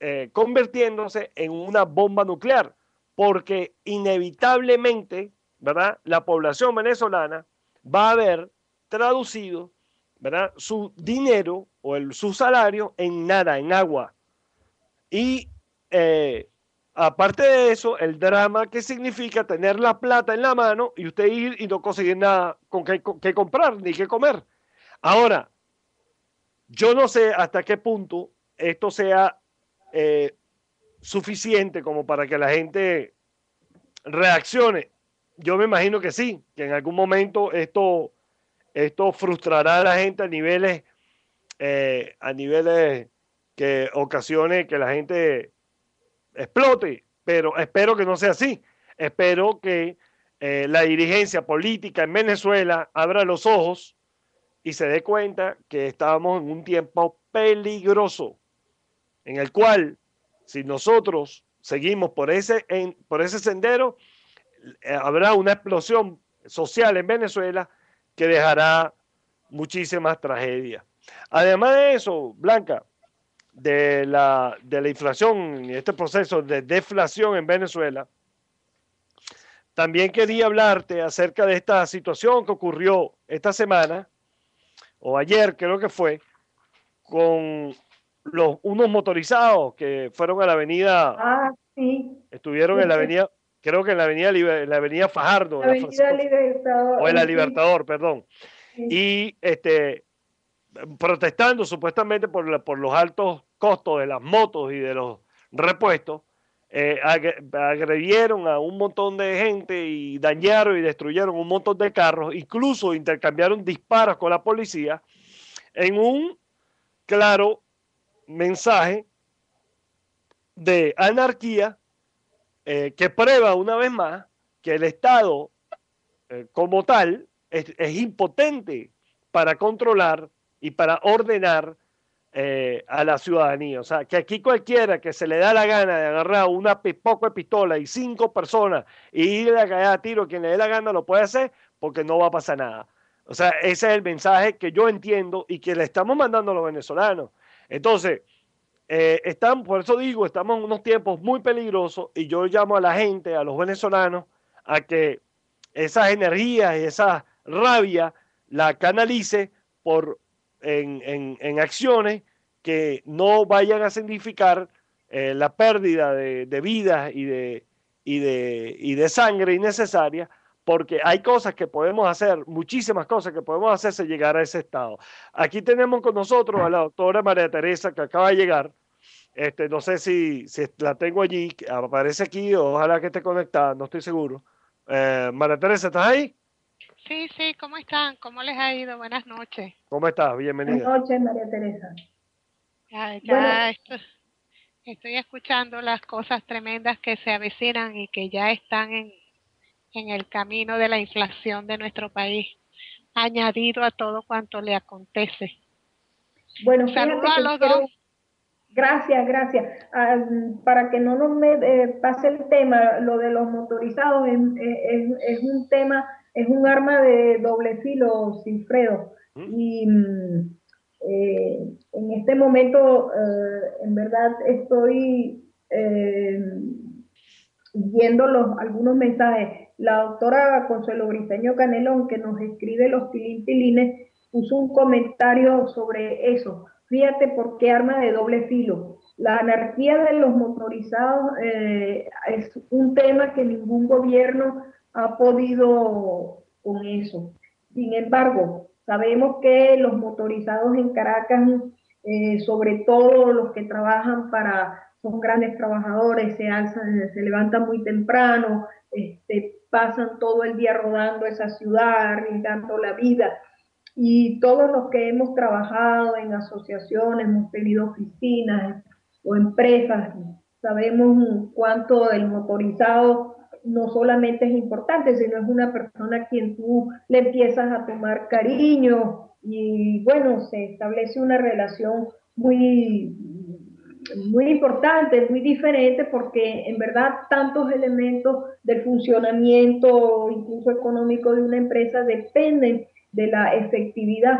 eh, convirtiéndose en una bomba nuclear, porque inevitablemente, ¿verdad? La población venezolana va a haber traducido, ¿verdad? Su dinero o el, su salario en nada, en agua. Y eh, aparte de eso, el drama que significa tener la plata en la mano y usted ir y no conseguir nada con qué, con comprar ni qué comer. Ahora, yo no sé hasta qué punto esto sea eh, suficiente como para que la gente reaccione. Yo me imagino que sí, que en algún momento esto, esto frustrará a la gente a niveles, eh, a niveles que ocasione que la gente explote, pero espero que no sea así. Espero que eh, la dirigencia política en Venezuela abra los ojos y se dé cuenta que estamos en un tiempo peligroso, en el cual si nosotros seguimos por ese, en, por ese sendero, habrá una explosión social en Venezuela que dejará muchísimas tragedias. Además de eso, Blanca, de la, de la inflación y este proceso de deflación en Venezuela, también quería hablarte acerca de esta situación que ocurrió esta semana o ayer creo que fue, con los, unos motorizados que fueron a la avenida. Ah, sí. Estuvieron en la avenida, creo que en la avenida, en la avenida Fajardo. La avenida Libertador. O en la Libertador, perdón. Sí. Y este, protestando supuestamente por, la, por los altos costos de las motos y de los repuestos, eh, agredieron a un montón de gente y dañaron y destruyeron un montón de carros, incluso intercambiaron disparos con la policía en un claro mensaje de anarquía eh, que prueba una vez más que el Estado eh, como tal es, impotente para controlar y para ordenar eh, a la ciudadanía. O sea, que aquí cualquiera que se le da la gana de agarrar una poco de pistola y cinco personas y ir a caer a tiro quien le dé la gana lo puede hacer porque no va a pasar nada. O sea, ese es el mensaje que yo entiendo y que le estamos mandando a los venezolanos. Entonces, eh, están, por eso digo, estamos en unos tiempos muy peligrosos y yo llamo a la gente, a los venezolanos, a que esas energías y esa rabia la canalice por, en, en, acciones que no vayan a significar eh, la pérdida de, de vidas y de, y, de, y de sangre innecesaria, porque hay cosas que podemos hacer, muchísimas cosas que podemos hacerse llegar a ese estado. Aquí tenemos con nosotros a la doctora María Teresa, que acaba de llegar. Este, no sé si, si la tengo allí, aparece aquí, ojalá que esté conectada, no estoy seguro. Eh, María Teresa, ¿estás ahí? Sí, sí, ¿cómo están? ¿Cómo les ha ido? Buenas noches. ¿Cómo estás? Bienvenida. Buenas noches, María Teresa. Ya, ya bueno. estoy, estoy escuchando las cosas tremendas que se avecinan y que ya están en, en el camino de la inflación de nuestro país, añadido a todo cuanto le acontece. Bueno, saludos a los quiero... dos. Gracias, gracias. Uh, para que no nos me, eh, pase el tema, lo de los motorizados es, es, es, un tema, es un arma de doble filo, Sinfredo. ¿Mm? Y eh, en este momento, eh, en verdad, estoy viendo los, algunos mensajes. La doctora Consuelo Briceño Canelón, que nos escribe los tilintilines, puso un comentario sobre eso. Fíjate por qué arma de doble filo. La anarquía de los motorizados eh, es un tema que ningún gobierno ha podido con eso. Sin embargo, sabemos que los motorizados en Caracas, eh, sobre todo los que trabajan para, son grandes trabajadores, se alzan, se levantan muy temprano, este, pasan todo el día rodando esa ciudad, arriesgando la vida y todos los que hemos trabajado en asociaciones, hemos tenido oficinas o empresas, sabemos cuánto el motorizado no solamente es importante, sino es una persona a quien tú le empiezas a tomar cariño y bueno, se establece una relación muy, muy importante, muy diferente, porque en verdad tantos elementos del funcionamiento, incluso económico de una empresa, dependen de la efectividad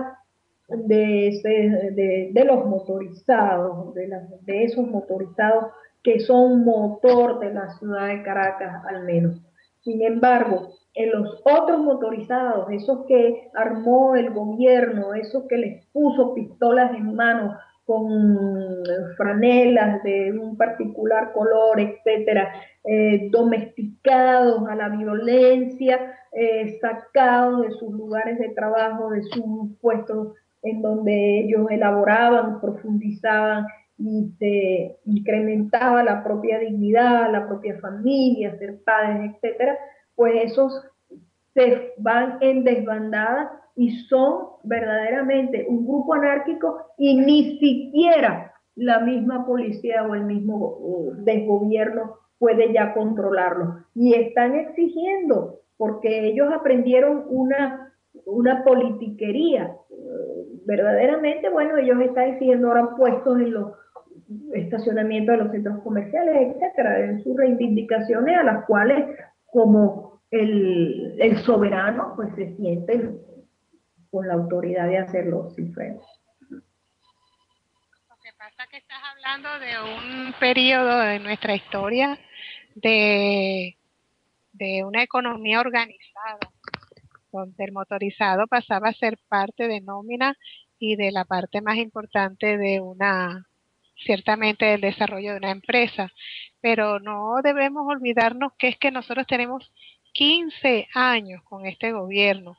de, ese, de, de los motorizados, de, de esos motorizados que son motor de la ciudad de Caracas al menos. Sin embargo, en los otros motorizados, esos que armó el gobierno, esos que les puso pistolas en mano con franelas de un particular color, etcétera, eh, domesticados a la violencia, eh, sacados de sus lugares de trabajo, de sus puestos en donde ellos elaboraban, profundizaban y se incrementaba la propia dignidad, la propia familia, ser padres, etcétera, pues esos se van en desbandada y son verdaderamente un grupo anárquico y ni siquiera la misma policía o el mismo desgobierno puede ya controlarlo. Y están exigiendo, porque ellos aprendieron una, una politiquería. Verdaderamente, bueno, ellos están exigiendo ahora puestos en los estacionamientos de los centros comerciales, etcétera, en sus reivindicaciones a las cuales como el, el soberano pues se sienten con la autoridad de hacerlo sin freno. Lo que pasa es que estás hablando de un periodo de nuestra historia de, de una economía organizada, donde el motorizado pasaba a ser parte de nómina y de la parte más importante de una, ciertamente del desarrollo de una empresa. Pero no debemos olvidarnos que es que nosotros tenemos 15 años con este gobierno,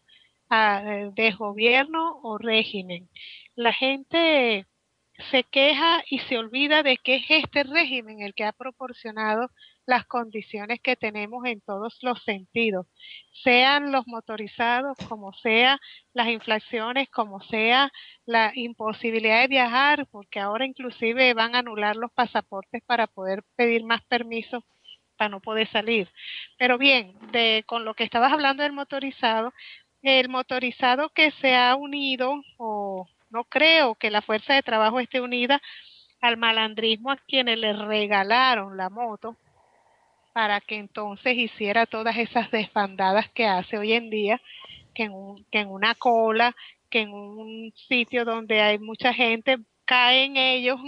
ah, desgobierno o régimen. La gente se queja y se olvida de que es este régimen el que ha proporcionado las condiciones que tenemos en todos los sentidos, sean los motorizados, como sea las inflaciones, como sea la imposibilidad de viajar, porque ahora inclusive van a anular los pasaportes para poder pedir más permisos para no poder salir. Pero bien, de con lo que estabas hablando del motorizado, el motorizado que se ha unido o no creo que la fuerza de trabajo esté unida al malandrismo a quienes le regalaron la moto para que entonces hiciera todas esas desbandadas que hace hoy en día, que en, un, que en una cola, que en un sitio donde hay mucha gente, caen ellos,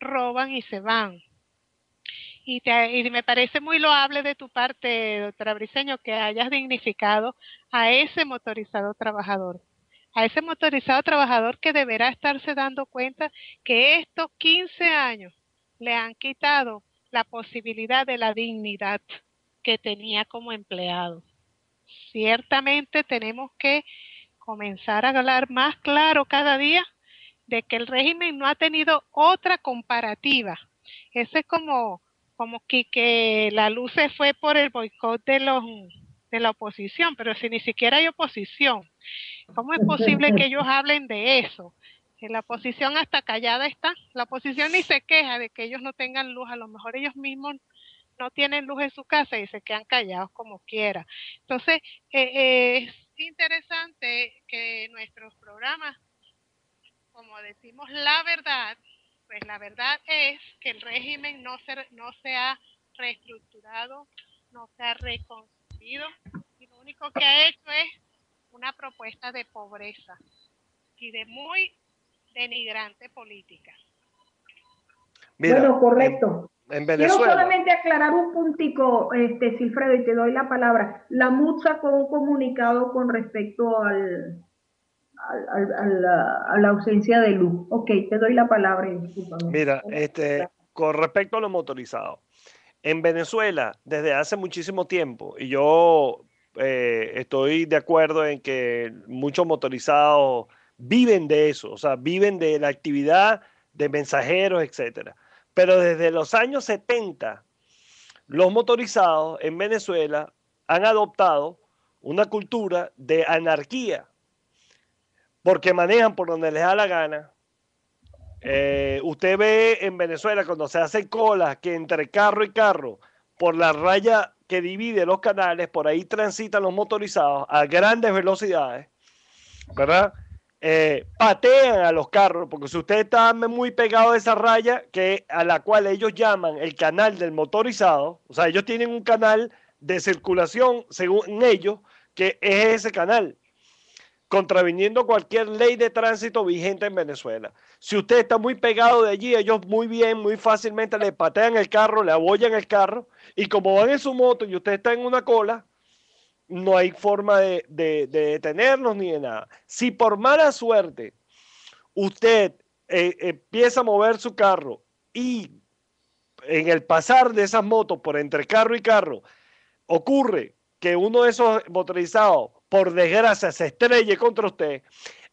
roban y se van. Y, te, y, me parece muy loable de tu parte, doctora Briceño, que hayas dignificado a ese motorizado trabajador a ese motorizado trabajador que deberá estarse dando cuenta que estos 15 años le han quitado la posibilidad de la dignidad que tenía como empleado. Ciertamente tenemos que comenzar a hablar más claro cada día de que el régimen no ha tenido otra comparativa. Ese es como, como que, que la luz se fue por el boicot de los de la oposición, pero si ni siquiera hay oposición, ¿cómo es posible que ellos hablen de eso? La oposición hasta callada está, la oposición ni se queja de que ellos no tengan luz, a lo mejor ellos mismos no tienen luz en su casa y se quedan callados como quiera. Entonces, eh, eh, es interesante que nuestros programas, como decimos la verdad, pues la verdad es que el régimen no se, no se ha reestructurado, no se ha reconstruido y lo único que ha hecho es una propuesta de pobreza y de muy denigrante política. bueno, correcto. En, Venezuela. Quiero solamente aclarar un puntico, este, Silfredo, y te doy la palabra. La MUD sacó un comunicado con respecto al, a la ausencia de luz. Ok, te doy la palabra. Mira, este, con respecto a lo motorizado, en Venezuela, desde hace muchísimo tiempo, y yo eh, estoy de acuerdo en que muchos motorizados viven de eso, o sea, viven de la actividad de mensajeros, etcétera. Pero desde los años 70, los motorizados en Venezuela han adoptado una cultura de anarquía, porque manejan por donde les da la gana, eh, usted ve en Venezuela cuando se hace cola que entre carro y carro, por la raya que divide los canales, por ahí transitan los motorizados a grandes velocidades, ¿verdad? Eh, patean a los carros, porque si usted está muy pegado a esa raya, que a la cual ellos llaman el canal del motorizado, o sea, ellos tienen un canal de circulación, según ellos, que es ese canal contraviniendo cualquier ley de tránsito vigente en Venezuela. Si usted está muy pegado de allí, ellos muy bien, muy fácilmente le patean el carro, le abollan el carro, y como van en su moto y usted está en una cola, no hay forma de, detenerlos ni de nada. Si por mala suerte usted eh, empieza a mover su carro y en el pasar de esas motos por entre carro y carro ocurre que uno de esos motorizados por desgracia, se estrelle contra usted,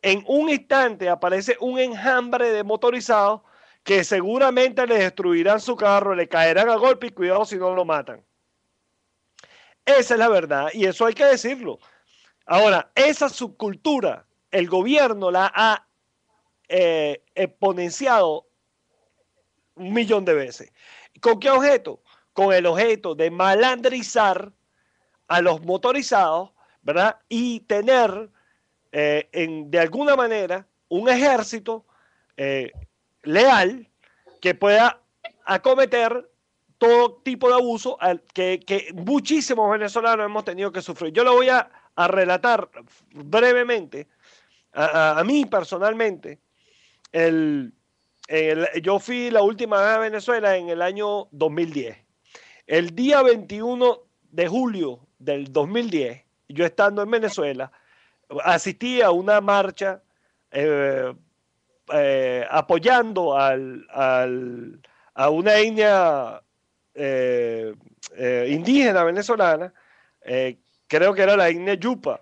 en un instante aparece un enjambre de motorizados que seguramente le destruirán su carro, le caerán a golpe y cuidado si no lo matan. Esa es la verdad y eso hay que decirlo. Ahora, esa subcultura, el gobierno la ha eh, exponenciado un millón de veces. ¿Con qué objeto? Con el objeto de malandrizar a los motorizados ¿verdad? Y tener eh, en, de alguna manera un ejército eh, leal que pueda acometer todo tipo de abuso que, muchísimos venezolanos hemos tenido que sufrir. Yo lo voy a, relatar brevemente, a, mí personalmente, yo fui la última vez a Venezuela en el año 2010. El día 21 de julio del 2010, yo estando en Venezuela, asistí a una marcha eh, eh, apoyando a una etnia eh, indígena venezolana, creo que era la etnia Yupa,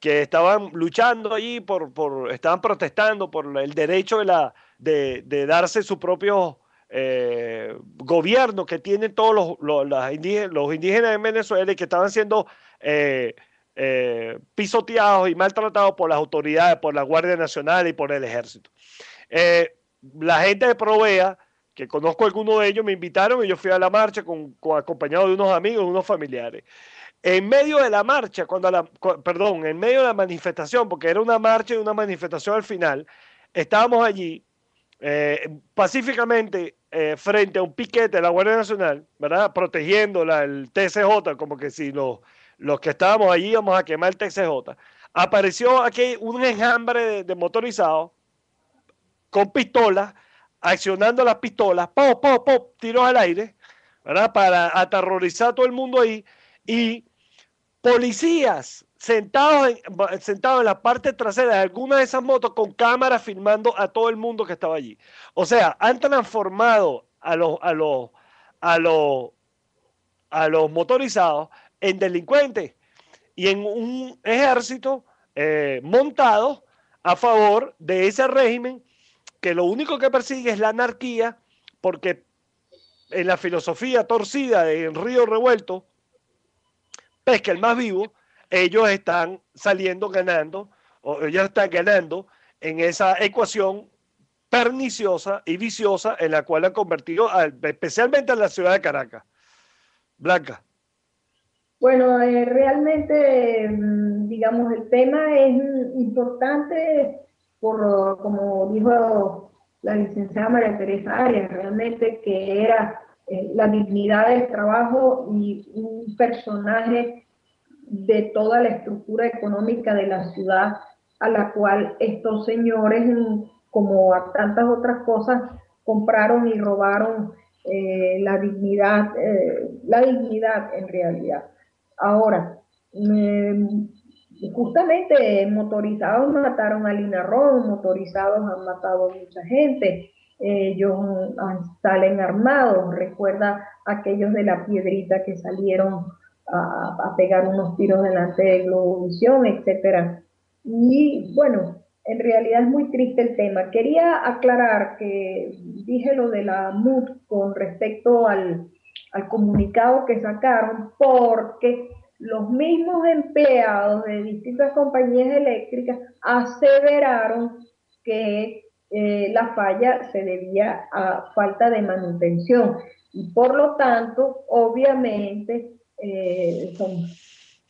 que estaban luchando allí por, por estaban protestando por el derecho de, la, de, darse su propio eh, gobierno que tienen todos los, los, indígenas, los, indígenas, en Venezuela y que estaban siendo eh, eh, pisoteados y maltratados por las autoridades, por la Guardia Nacional y por el Ejército. Eh, la gente de Provea, que conozco a algunos de ellos, me invitaron y yo fui a la marcha con, acompañado de unos amigos, unos familiares. En medio de la marcha, cuando la, perdón, en medio de la manifestación, porque era una marcha y una manifestación al final, estábamos allí eh, pacíficamente eh, frente a un piquete de la Guardia Nacional, ¿verdad? Protegiendo el TCJ, como que si los, los que estábamos allí íbamos a quemar el TCJ. Apareció aquí un enjambre de, de motorizados con pistolas, accionando las pistolas, pop, pop, pop, tiros al aire, ¿verdad? Para aterrorizar a todo el mundo ahí. Y policías sentados en, sentados en la parte trasera de alguna de esas motos con cámaras filmando a todo el mundo que estaba allí. O sea, han transformado a los, a los, a los, a los motorizados en delincuentes y en un ejército eh, montado a favor de ese régimen que lo único que persigue es la anarquía, porque en la filosofía torcida de Río Revuelto, pesca el más vivo, ellos están saliendo ganando, o ellos están ganando en esa ecuación perniciosa y viciosa en la cual han convertido especialmente en la ciudad de Caracas. Blanca. Bueno, eh, realmente, mm, digamos, el tema es importante como dijo la licenciada María Teresa Arias, realmente que era eh, la dignidad del trabajo y un personaje de toda la estructura económica de la ciudad a la cual estos señores, como a tantas otras cosas, compraron y robaron eh, la dignidad, eh, la dignidad en realidad. Ahora, em, justamente motorizados mataron a Lina Ron, motorizados han matado a mucha gente, ellos salen armados, recuerda aquellos de la piedrita que salieron a, pegar unos tiros delante de Globovisión, etcétera. Y bueno, en realidad es muy triste el tema. Quería aclarar que dije lo de la MUD con respecto al, al comunicado que sacaron, porque los mismos empleados de distintas compañías eléctricas aseveraron que eh, la falla se debía a falta de manutención. Y por lo tanto, obviamente, eh, son,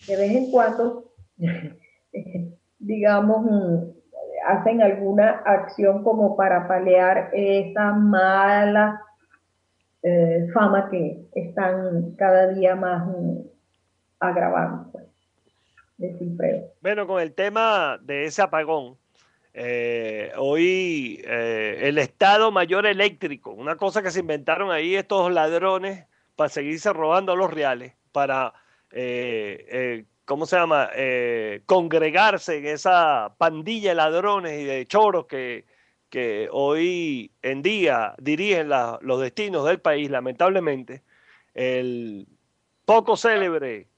de vez en cuando, digamos, mm, hacen alguna acción como para paliar esa mala eh, fama que están cada día más mm, agravando. Bueno, con el tema de ese apagón, eh, hoy el Estado Mayor Eléctrico, una cosa que se inventaron ahí estos ladrones para seguirse robando los reales, para, eh, eh, ¿cómo se llama?, eh, congregarse en esa pandilla de ladrones y de choros que, que hoy en día dirigen los destinos del país, lamentablemente. El poco célebre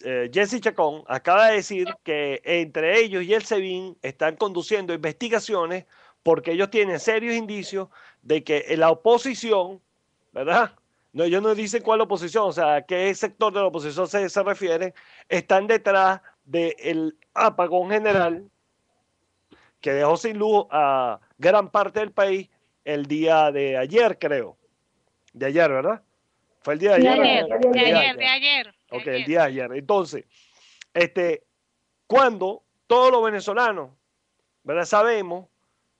Jesse Chacón acaba de decir que entre ellos y el SEBIN están conduciendo investigaciones porque ellos tienen serios indicios de que la oposición, ¿verdad? no, ellos no dicen cuál oposición, o sea, a qué sector de la oposición se, se refiere, están detrás del apagón general que dejó sin luz a gran parte del país el día de ayer, creo. De ayer, ¿verdad? Fue el día de ayer. De ayer, de ayer, de ayer. Ok, el día de ayer. Entonces, este, cuando todos los venezolanos, ¿verdad? Sabemos,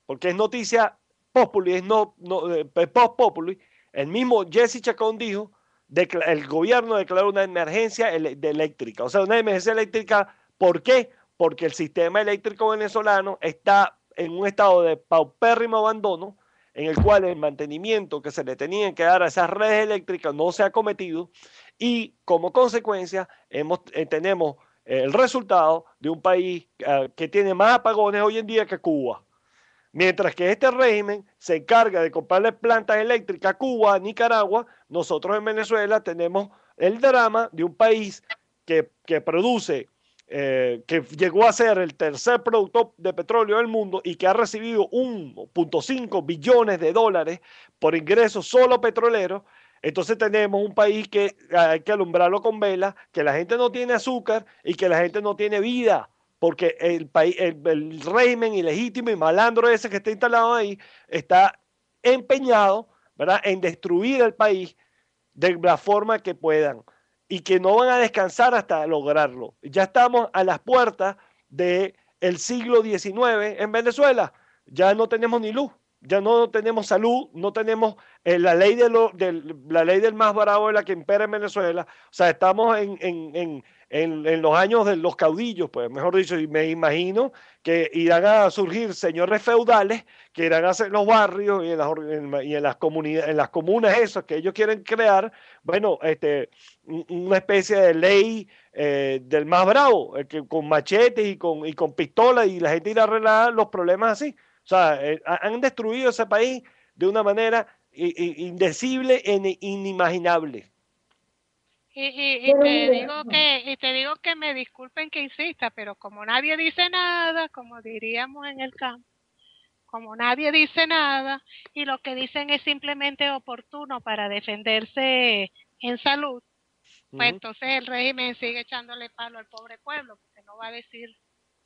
porque es noticia populi, es no, no eh, post populi, el mismo Jesse Chacón dijo, el gobierno declaró una emergencia eléctrica, o sea, una emergencia eléctrica, ¿por qué? Porque el sistema eléctrico venezolano está en un estado de paupérrimo abandono, en el cual el mantenimiento que se le tenía que dar a esas redes eléctricas no se ha cometido y como consecuencia eh, tenemos el resultado de un país uh, que tiene más apagones hoy en día que Cuba. Mientras que este régimen se encarga de comprarle plantas eléctricas a Cuba, a Nicaragua, nosotros en Venezuela tenemos el drama de un país que, que produce, eh, que llegó a ser el tercer productor de petróleo del mundo y que ha recibido 1.5 billones de dólares por ingresos solo petroleros. Entonces tenemos un país que hay que alumbrarlo con vela, que la gente no tiene azúcar y que la gente no tiene vida porque el, país, el, régimen ilegítimo y malandro ese que está instalado ahí está empeñado ¿verdad? en destruir el país de la forma que puedan y que no van a descansar hasta lograrlo. Ya estamos a las puertas del el siglo XIX en Venezuela, ya no tenemos ni luz, ya no tenemos salud, no tenemos eh, la, ley de lo, la ley del más bravo de la que impera en Venezuela, o sea, estamos en, en en, los años de los caudillos, pues mejor dicho, y me imagino que irán a surgir señores feudales que irán a hacer los barrios y en las, y en las comunidades, en las comunas esas que ellos quieren crear, bueno, este, una especie de ley eh, del más bravo, que, con machetes y con, y con pistolas y la gente irá a arreglar los problemas así. O sea, eh, han destruido ese país de una manera indecible e inimaginable. Y, te digo que y te digo que me disculpen que insista, pero como nadie dice nada, como diríamos en el campo, como nadie dice nada y lo que dicen es simplemente oportuno para defenderse en salud, pues entonces el régimen sigue echándole palo al pobre pueblo porque no va a decir,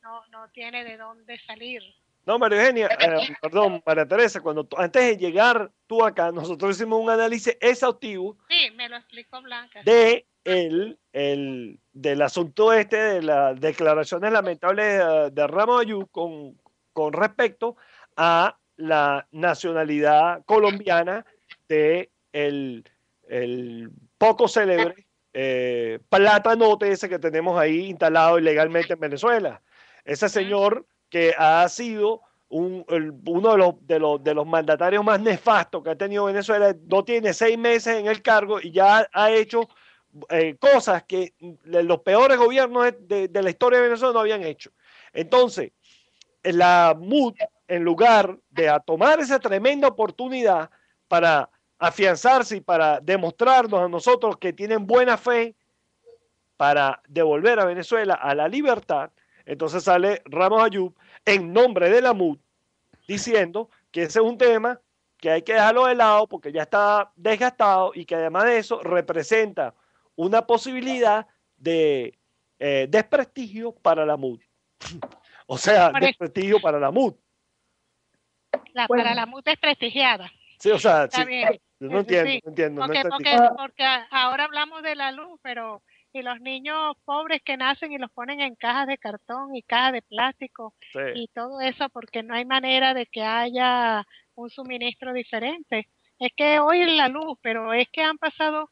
no no tiene de dónde salir. No, María Eugenia, eh, perdón, María Teresa, cuando antes de llegar tú acá, nosotros hicimos un análisis exhaustivo. Sí, me lo explicó Blanca. De el, el, del asunto este de las declaraciones lamentables de, de Ramos Ayú con, con respecto a la nacionalidad colombiana de el, el poco célebre eh, platanote ese que tenemos ahí instalado ilegalmente en Venezuela. Ese señor que ha sido un, uno de los, de, los, de los mandatarios más nefastos que ha tenido Venezuela, no tiene seis meses en el cargo y ya ha hecho eh, cosas que los peores gobiernos de, la historia de Venezuela no habían hecho. Entonces, la MUD, en lugar de tomar esa tremenda oportunidad para afianzarse y para demostrarnos a nosotros que tienen buena fe para devolver a Venezuela a la libertad, entonces sale Ramos Ayub en nombre de la MUD diciendo que ese es un tema que hay que dejarlo de lado porque ya está desgastado y que además de eso representa una posibilidad de eh, desprestigio para la MUD. o sea, desprestigio para la MUD. La, Para la MUD desprestigiada. Sí, o sea, sí, no entiendo, no entiendo. Porque, no porque, porque ahora hablamos de la luz, pero y los niños pobres que nacen y los ponen en cajas de cartón y cajas de plástico sí. y todo eso porque no hay manera de que haya un suministro diferente. Es que hoy es la luz, pero es que han pasado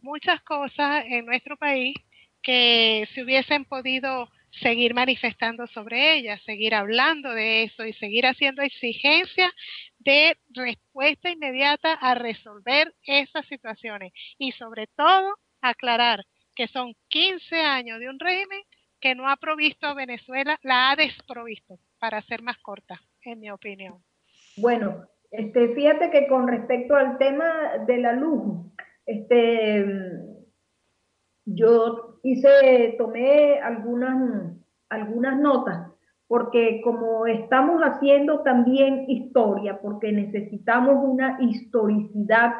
muchas cosas en nuestro país que se hubiesen podido seguir manifestando sobre ellas, seguir hablando de eso y seguir haciendo exigencias de respuesta inmediata a resolver esas situaciones y sobre todo aclarar que son 15 años de un régimen que no ha provisto a Venezuela, la ha desprovisto, para ser más corta, en mi opinión. Bueno, este, fíjate que con respecto al tema de la luz, este, yo hice, tomé algunas, algunas notas, porque como estamos haciendo también historia, porque necesitamos una historicidad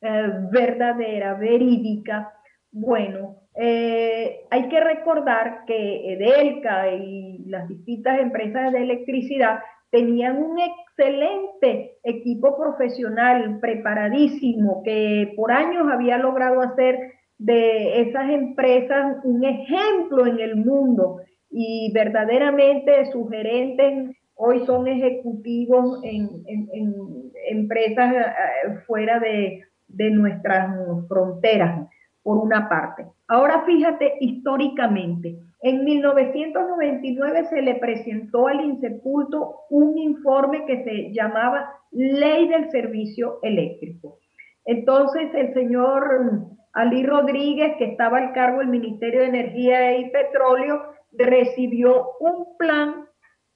eh, verdadera, verídica, bueno, eh, hay que recordar que Edelca y las distintas empresas de electricidad tenían un excelente equipo profesional preparadísimo que por años había logrado hacer de esas empresas un ejemplo en el mundo. Y verdaderamente sus gerentes hoy son ejecutivos en, empresas eh, fuera de nuestras fronteras por una parte. Ahora fíjate históricamente, en 1999 se le presentó al Insepulto un informe que se llamaba Ley del Servicio Eléctrico. Entonces el señor Ali Rodríguez, que estaba al cargo del Ministerio de Energía y Petróleo, recibió un plan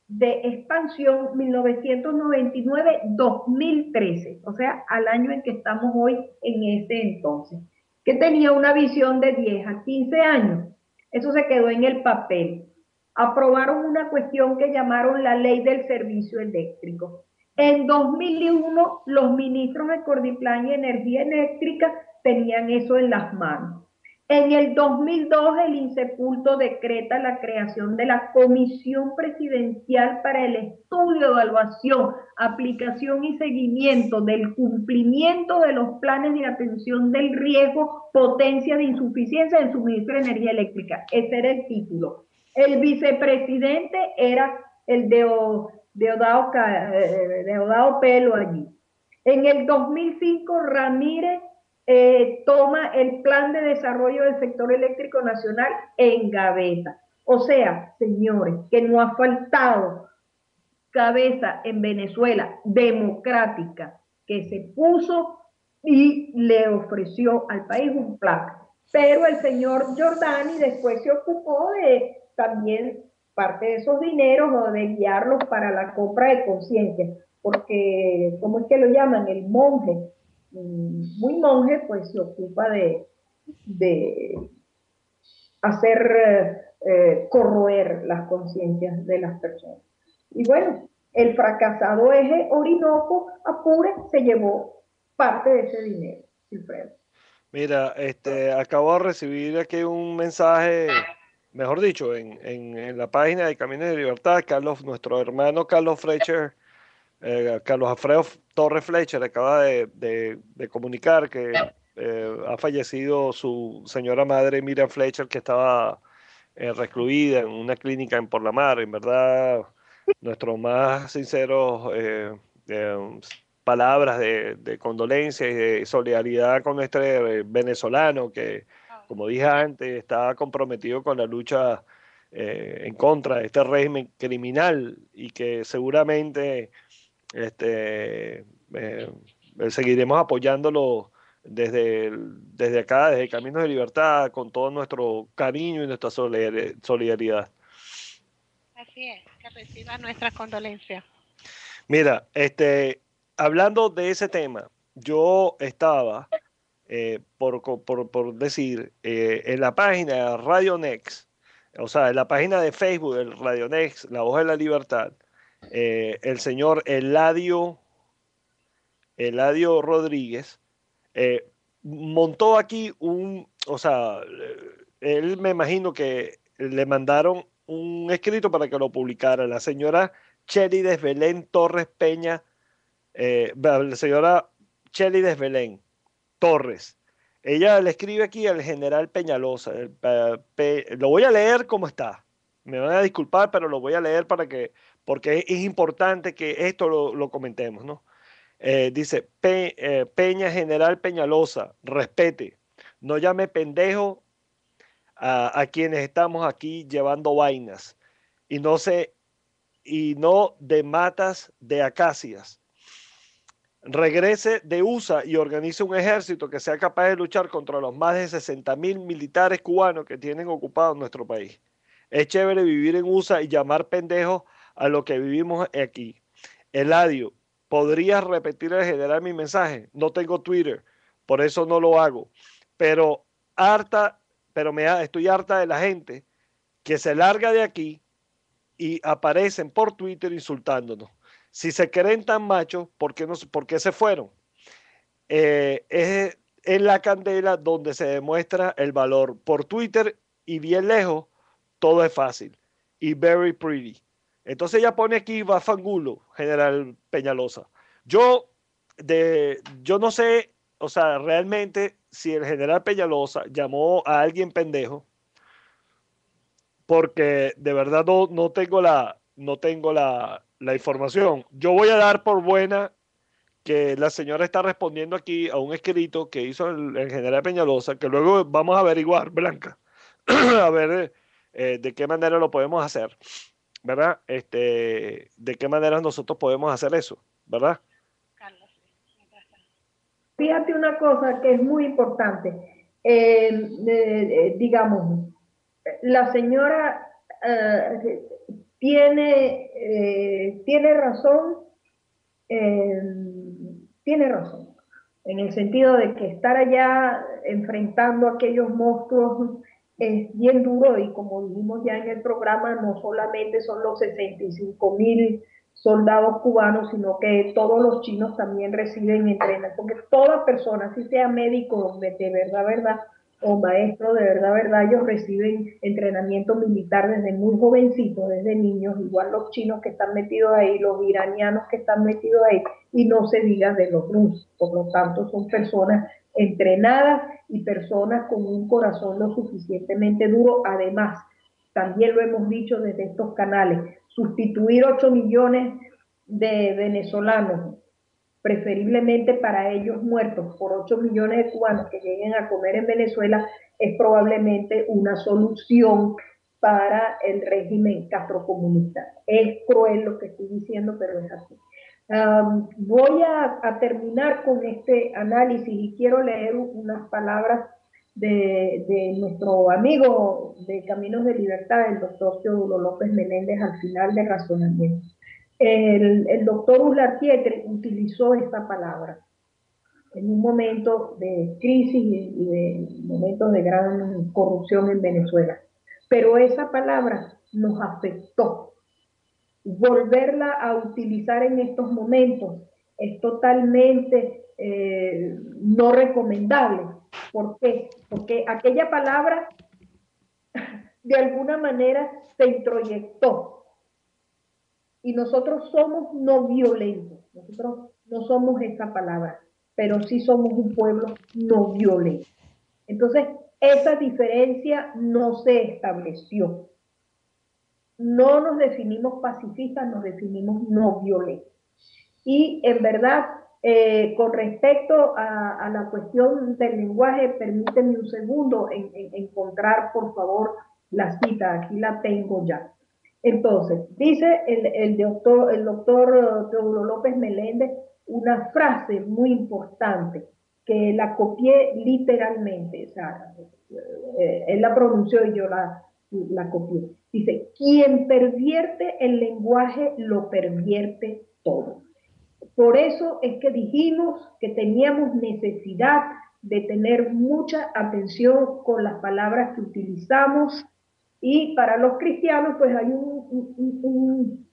de expansión 1999-2013, o sea, al año en que estamos hoy en ese entonces, que tenía una visión de 10 a 15 años. Eso se quedó en el papel. Aprobaron una cuestión que llamaron la ley del servicio eléctrico. En 2001, los ministros de Cordiplan y Energía Eléctrica tenían eso en las manos. En el 2002, el Insepulto decreta la creación de la Comisión Presidencial para el Estudio, Evaluación, Aplicación y Seguimiento del cumplimiento de los planes de atención del riesgo, potencia de insuficiencia del suministro de energía eléctrica. Ese era el título. El vicepresidente era el de Deodado, eh, Deodado Pelo allí. En el 2005, Ramírez eh, toma el plan de desarrollo del sector eléctrico nacional en gaveta. O sea, señores, que no ha faltado cabeza en Venezuela democrática que se puso y le ofreció al país un plan. Pero el señor Giordani después se ocupó de también parte de esos dineros o de guiarlos para la compra de conciencia, porque, ¿cómo es que lo llaman? El monje muy monje, pues se ocupa de, hacer eh, corroer las conciencias de las personas. Y bueno, el fracasado eje Orinoco Apure se llevó parte de ese dinero, Mira, este, acabo de recibir aquí un mensaje, mejor dicho, en, en, la página de Caminos de Libertad, Carlos, nuestro hermano Carlos Fletcher eh, Carlos Alfredo Torres Fletcher acaba de, comunicar que eh, ha fallecido su señora madre Miriam Fletcher, que estaba eh, recluida en una clínica en Por la Mar. En verdad, nuestros más sinceros palabras de, condolencia y de solidaridad con este venezolano que, como dije antes, está comprometido con la lucha en contra de este régimen criminal y que seguramente este, eh, seguiremos apoyándolo desde, desde acá, desde Caminos de Libertad, con todo nuestro cariño y nuestra solidaridad. Así es, que reciba nuestras condolencias. Mira, este, hablando de ese tema, yo estaba, eh, por, por, decir, eh, en la página Radio Next, o sea, en la página de Facebook del Radio Next, La Voz de la Libertad, eh, el señor Eladio, Eladio Rodríguez, eh, montó aquí un, o sea, él me imagino que le mandaron un escrito para que lo publicara. La señora Chelides Belén Torres Peña, eh, la señora Chelides Belén Torres. Ella le escribe aquí al general Peñalosa. lo voy a leer como está. Me van a disculpar, pero lo voy a leer para que porque es importante que esto lo, comentemos, ¿no? Eh, dice, eh, Peña General Peñalosa, respete, no llame pendejo a, quienes estamos aquí llevando vainas y no se y no de matas de acacias. Regrese de USA y organice un ejército que sea capaz de luchar contra los más de 60 mil militares cubanos que tienen ocupado nuestro país. Es chévere vivir en USA y llamar pendejo a lo que vivimos aquí. Eladio, ¿podrías repetir al general mi mensaje? No tengo Twitter, por eso no lo hago. Pero harta, pero me estoy harta de la gente que se larga de aquí y aparecen por Twitter insultándonos. Si se creen tan machos, ¿por qué, no, por qué se fueron? Eh, es en la candela donde se demuestra el valor. Por Twitter y bien lejos, todo es fácil y very pretty. Entonces ella pone aquí Bafangulo, general Peñalosa. Yo, de, yo no sé, o sea, realmente si el general Peñalosa llamó a alguien pendejo, porque de verdad no, no tengo, la, no tengo la, la información. Yo voy a dar por buena que la señora está respondiendo aquí a un escrito que hizo el, general Peñalosa, que luego vamos a averiguar, Blanca, a ver eh, de qué manera lo podemos hacer. ¿Verdad? Este, ¿De qué manera nosotros podemos hacer eso? ¿Verdad? Fíjate una cosa que es muy importante. digamos, la señora tiene, tiene razón, tiene razón, en el sentido de que estar allá enfrentando a aquellos monstruos es bien duro y como dijimos ya en el programa, no solamente son los 65 mil soldados cubanos, sino que todos los chinos también reciben entrenamiento, porque toda persona, si sea médico de, verdad, verdad, o maestro de verdad, verdad, ellos reciben entrenamiento militar desde muy jovencitos, desde niños, igual los chinos que están metidos ahí, los iranianos que están metidos ahí, y no se diga de los rusos. Por lo tanto, son personas entrenadas y personas con un corazón lo suficientemente duro. Además, también lo hemos dicho desde estos canales, sustituir 8 millones de venezolanos, preferiblemente para ellos muertos, por 8 millones de cubanos que lleguen a comer en Venezuela, es probablemente una solución para el régimen castrocomunista. Es cruel lo que estoy diciendo, pero es así voy a, terminar con este análisis y quiero leer unas palabras de, nuestro amigo de Caminos de Libertad, el doctor Teodulo López Menéndez, al final de razonamiento. El, doctor Ulartier utilizó esta palabra en un momento de crisis y de momentos de gran corrupción en Venezuela. Pero esa palabra nos afectó volverla a utilizar en estos momentos es totalmente eh, no recomendable. ¿Por qué? Porque aquella palabra de alguna manera se introyectó. Y nosotros somos no violentos. Nosotros no somos esa palabra, pero sí somos un pueblo no violento. Entonces, esa diferencia no se estableció no nos definimos pacifistas, nos definimos no violentos. Y en verdad, eh, con respecto a, la cuestión del lenguaje, permíteme un segundo en, encontrar, por favor, la cita. Aquí la tengo ya. Entonces, dice el, doctor, el doctor Teodoro López Meléndez una frase muy importante que la copié literalmente. O sea, eh, él la pronunció y yo la, la copié. Dice, quien pervierte el lenguaje lo pervierte todo. Por eso es que dijimos que teníamos necesidad de tener mucha atención con las palabras que utilizamos y para los cristianos pues hay un, un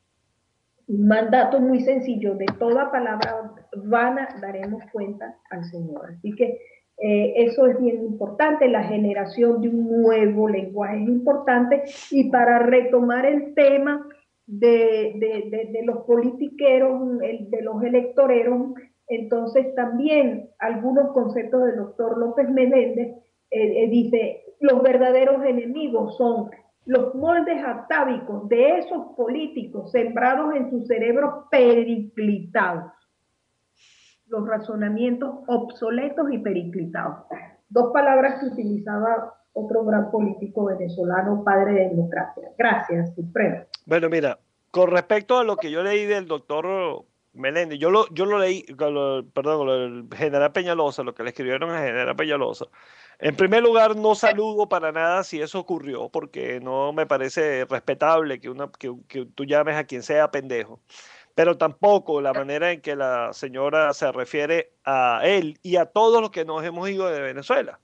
mandato muy sencillo, de toda palabra vana daremos cuenta al Señor. Así que eh, eso es bien importante, la generación de un nuevo lenguaje es importante. Y para retomar el tema de, de, los politiqueros, de los electoreros, entonces también algunos conceptos del doctor López Menéndez eh, eh, dice, los verdaderos enemigos son los moldes atávicos de esos políticos sembrados en sus cerebros periclitados los razonamientos obsoletos y periclitados. Dos palabras que utilizaba otro gran político venezolano, padre de democracia. Gracias, Supremo. Bueno, mira, con respecto a lo que yo leí del doctor Meléndez, yo lo, yo lo leí, perdón, el general Peñalosa, lo que le escribieron al general Peñalosa. En primer lugar, no saludo para nada si eso ocurrió, porque no me parece respetable que, una, que, que tú llames a quien sea pendejo pero tampoco la manera en que la señora se refiere a él y a todos los que nos hemos ido de Venezuela,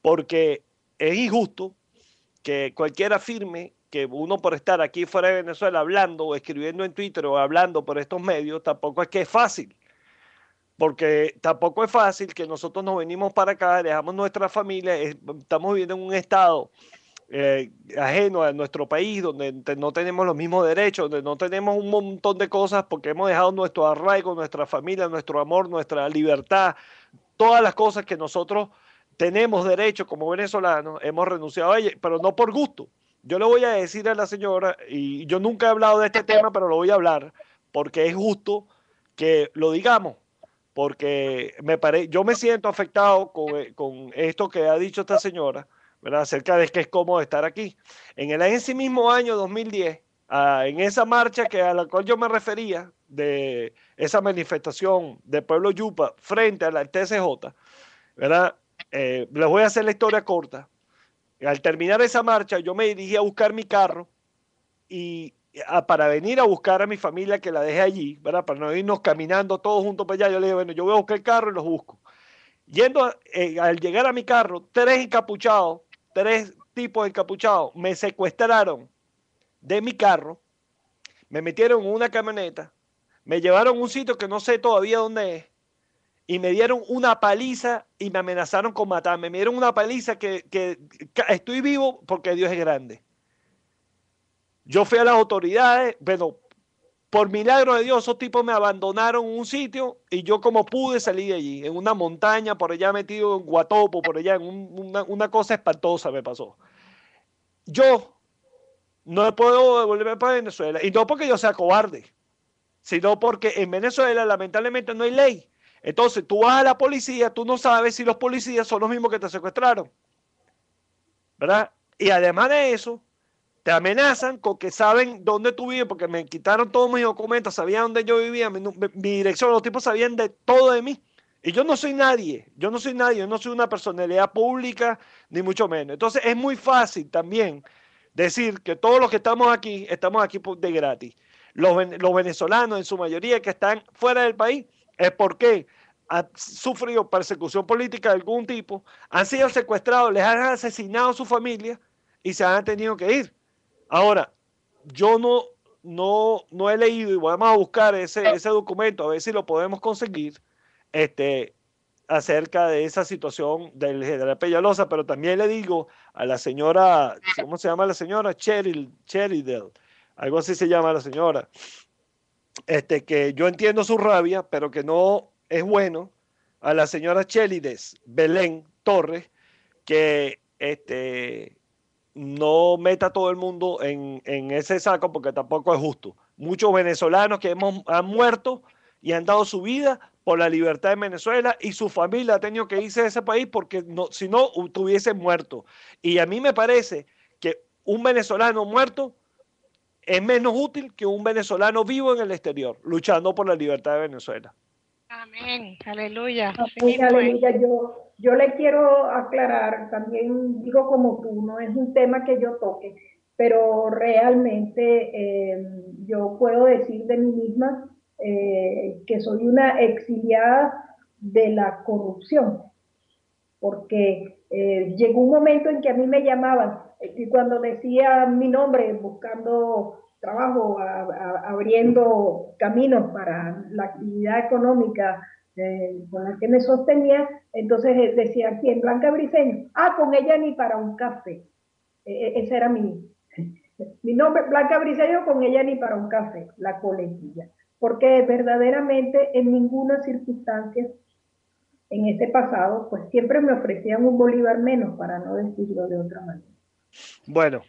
porque es injusto que cualquiera afirme que uno por estar aquí fuera de Venezuela hablando o escribiendo en Twitter o hablando por estos medios, tampoco es que es fácil. Porque tampoco es fácil que nosotros nos venimos para acá, dejamos nuestra familia, estamos viviendo en un estado eh, ajeno a nuestro país, donde no tenemos los mismos derechos, donde no tenemos un montón de cosas porque hemos dejado nuestro arraigo, nuestra familia, nuestro amor, nuestra libertad, todas las cosas que nosotros tenemos derecho como venezolanos, hemos renunciado a ellas, pero no por gusto. Yo le voy a decir a la señora, y yo nunca he hablado de este tema, pero lo voy a hablar, porque es justo que lo digamos, porque me pare, yo me siento afectado con, con esto que ha dicho esta señora acerca de que es cómodo estar aquí. En, el, ese mismo año 2010, ah, en esa marcha que a la cual yo me refería, de esa manifestación de Pueblo Yupa frente a la TCJ, ¿verdad? eh, les voy a hacer la historia corta. Al terminar esa marcha, yo me dirigí a buscar mi carro y para venir a buscar a mi familia que la dejé allí, ¿verdad? Para no irnos caminando todos juntos para allá. Yo le dije, bueno, yo voy a buscar el carro y los busco. Yendo, eh, al llegar a mi carro, tres encapuchados, tres tipos encapuchados, me secuestraron de mi carro, me metieron en una camioneta, me llevaron a un sitio que no sé todavía dónde es, y me dieron una paliza y me amenazaron con matarme. Me dieron una paliza que, que, estoy vivo porque Dios es grande. Yo fui a las autoridades, pero por milagro de Dios, esos tipos me abandonaron un sitio y yo como pude salir de allí, en una montaña, por allá metido en Guatopo, por allá, en una, una, cosa espantosa me pasó. Yo no puedo devolverme para Venezuela, y no porque yo sea cobarde, sino porque en Venezuela lamentablemente no hay ley. Entonces tú vas a la policía, tú no sabes si los policías son los mismos que te secuestraron. ¿Verdad? Y además de eso, te amenazan con que saben dónde tú vives, porque me quitaron todos mis documentos, sabían dónde yo vivía, mi, dirección, los tipos sabían de todo de mí. Y yo no soy nadie, yo no soy nadie, yo no soy una personalidad pública, ni mucho menos. Entonces es muy fácil también decir que todos los que estamos aquí, estamos aquí de gratis. Los, los venezolanos en su mayoría que están fuera del país, es porque han sufrido persecución política de algún tipo, han sido secuestrados, les han asesinado a su familia y se han tenido que ir. Ahora, yo no, no, no he leído y vamos a buscar ese, ese documento, a ver si lo podemos conseguir, este, acerca de esa situación del general Peñalosa, pero también le digo a la señora, ¿cómo se llama la señora? Cheryl, Cheryl, algo así se llama la señora, este, que yo entiendo su rabia, pero que no es bueno, a la señora Chelides Belén Torres, que este, no meta a todo el mundo en, ese saco porque tampoco es justo. Muchos venezolanos que hemos, han muerto y han dado su vida por la libertad de Venezuela y su familia ha tenido que irse de ese país porque si no tuviesen muerto. Y a mí me parece que un venezolano muerto es menos útil que un venezolano vivo en el exterior, luchando por la libertad de Venezuela. Amén, aleluya. aleluya. Yo, yo le quiero aclarar, también digo como tú, no es un tema que yo toque, pero realmente eh, yo puedo decir de mí misma eh, que soy una exiliada de la corrupción, porque eh, llegó un momento en que a mí me llamaban, y cuando decía mi nombre buscando trabajo, abriendo caminos para la actividad económica eh, con la que me sostenía, entonces eh, decía, ¿quién? Blanca Briceño. Ah, con ella ni para un café. E, e, ese era mi, mi nombre, Blanca Briceño, con ella ni para un café, la coletilla. Porque verdaderamente en ninguna circunstancia en ese pasado, pues siempre me ofrecían un bolívar menos, para no decirlo de otra manera. Bueno.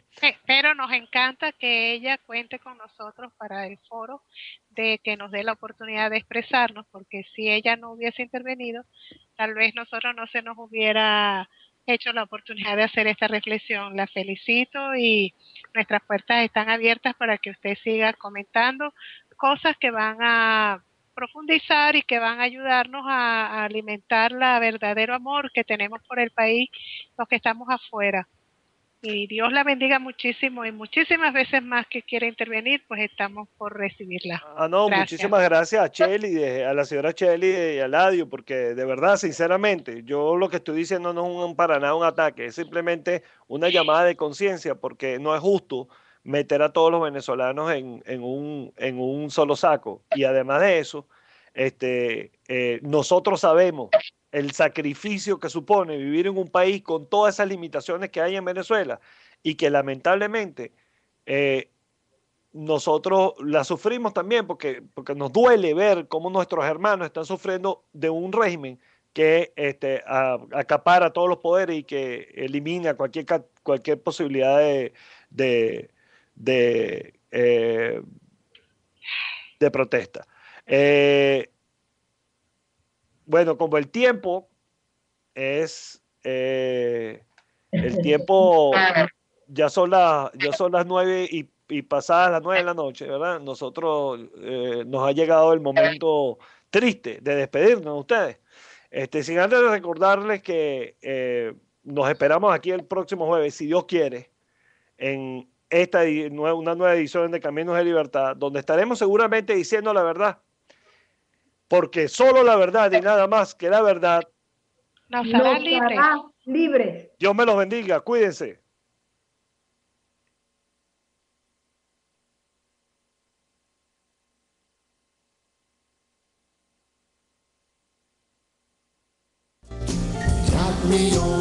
Pero nos encanta que ella cuente con nosotros para el foro, de que nos dé la oportunidad de expresarnos, porque si ella no hubiese intervenido, tal vez nosotros no se nos hubiera hecho la oportunidad de hacer esta reflexión. La felicito y nuestras puertas están abiertas para que usted siga comentando cosas que van a profundizar y que van a ayudarnos a, a alimentar la verdadero amor que tenemos por el país, los que estamos afuera y Dios la bendiga muchísimo y muchísimas veces más que quiere intervenir, pues estamos por recibirla. Ah, no, muchísimas gracias a Cheli, a la señora Cheli y a Ladio, porque de verdad, sinceramente, yo lo que estoy diciendo no es un, para nada un ataque, es simplemente una llamada de conciencia, porque no es justo meter a todos los venezolanos en, en, un, en un solo saco. Y además de eso, este, eh, nosotros sabemos el sacrificio que supone vivir en un país con todas esas limitaciones que hay en Venezuela y que lamentablemente eh, nosotros la sufrimos también porque, porque nos duele ver cómo nuestros hermanos están sufriendo de un régimen que este, acapara todos los poderes y que elimina cualquier, cualquier posibilidad de, de, de, eh, protesta. Eh, bueno, como el tiempo es eh, el tiempo ya son las ya son las nueve y, pasadas las nueve de la noche, ¿verdad? Nosotros eh, nos ha llegado el momento triste de despedirnos de ustedes. Este, sin antes de recordarles que eh, nos esperamos aquí el próximo jueves, si Dios quiere, en esta una nueva edición de Caminos de Libertad, donde estaremos seguramente diciendo la verdad. Porque solo la verdad y nada más que la verdad nos hará libres. Dios me los bendiga, cuídense. me on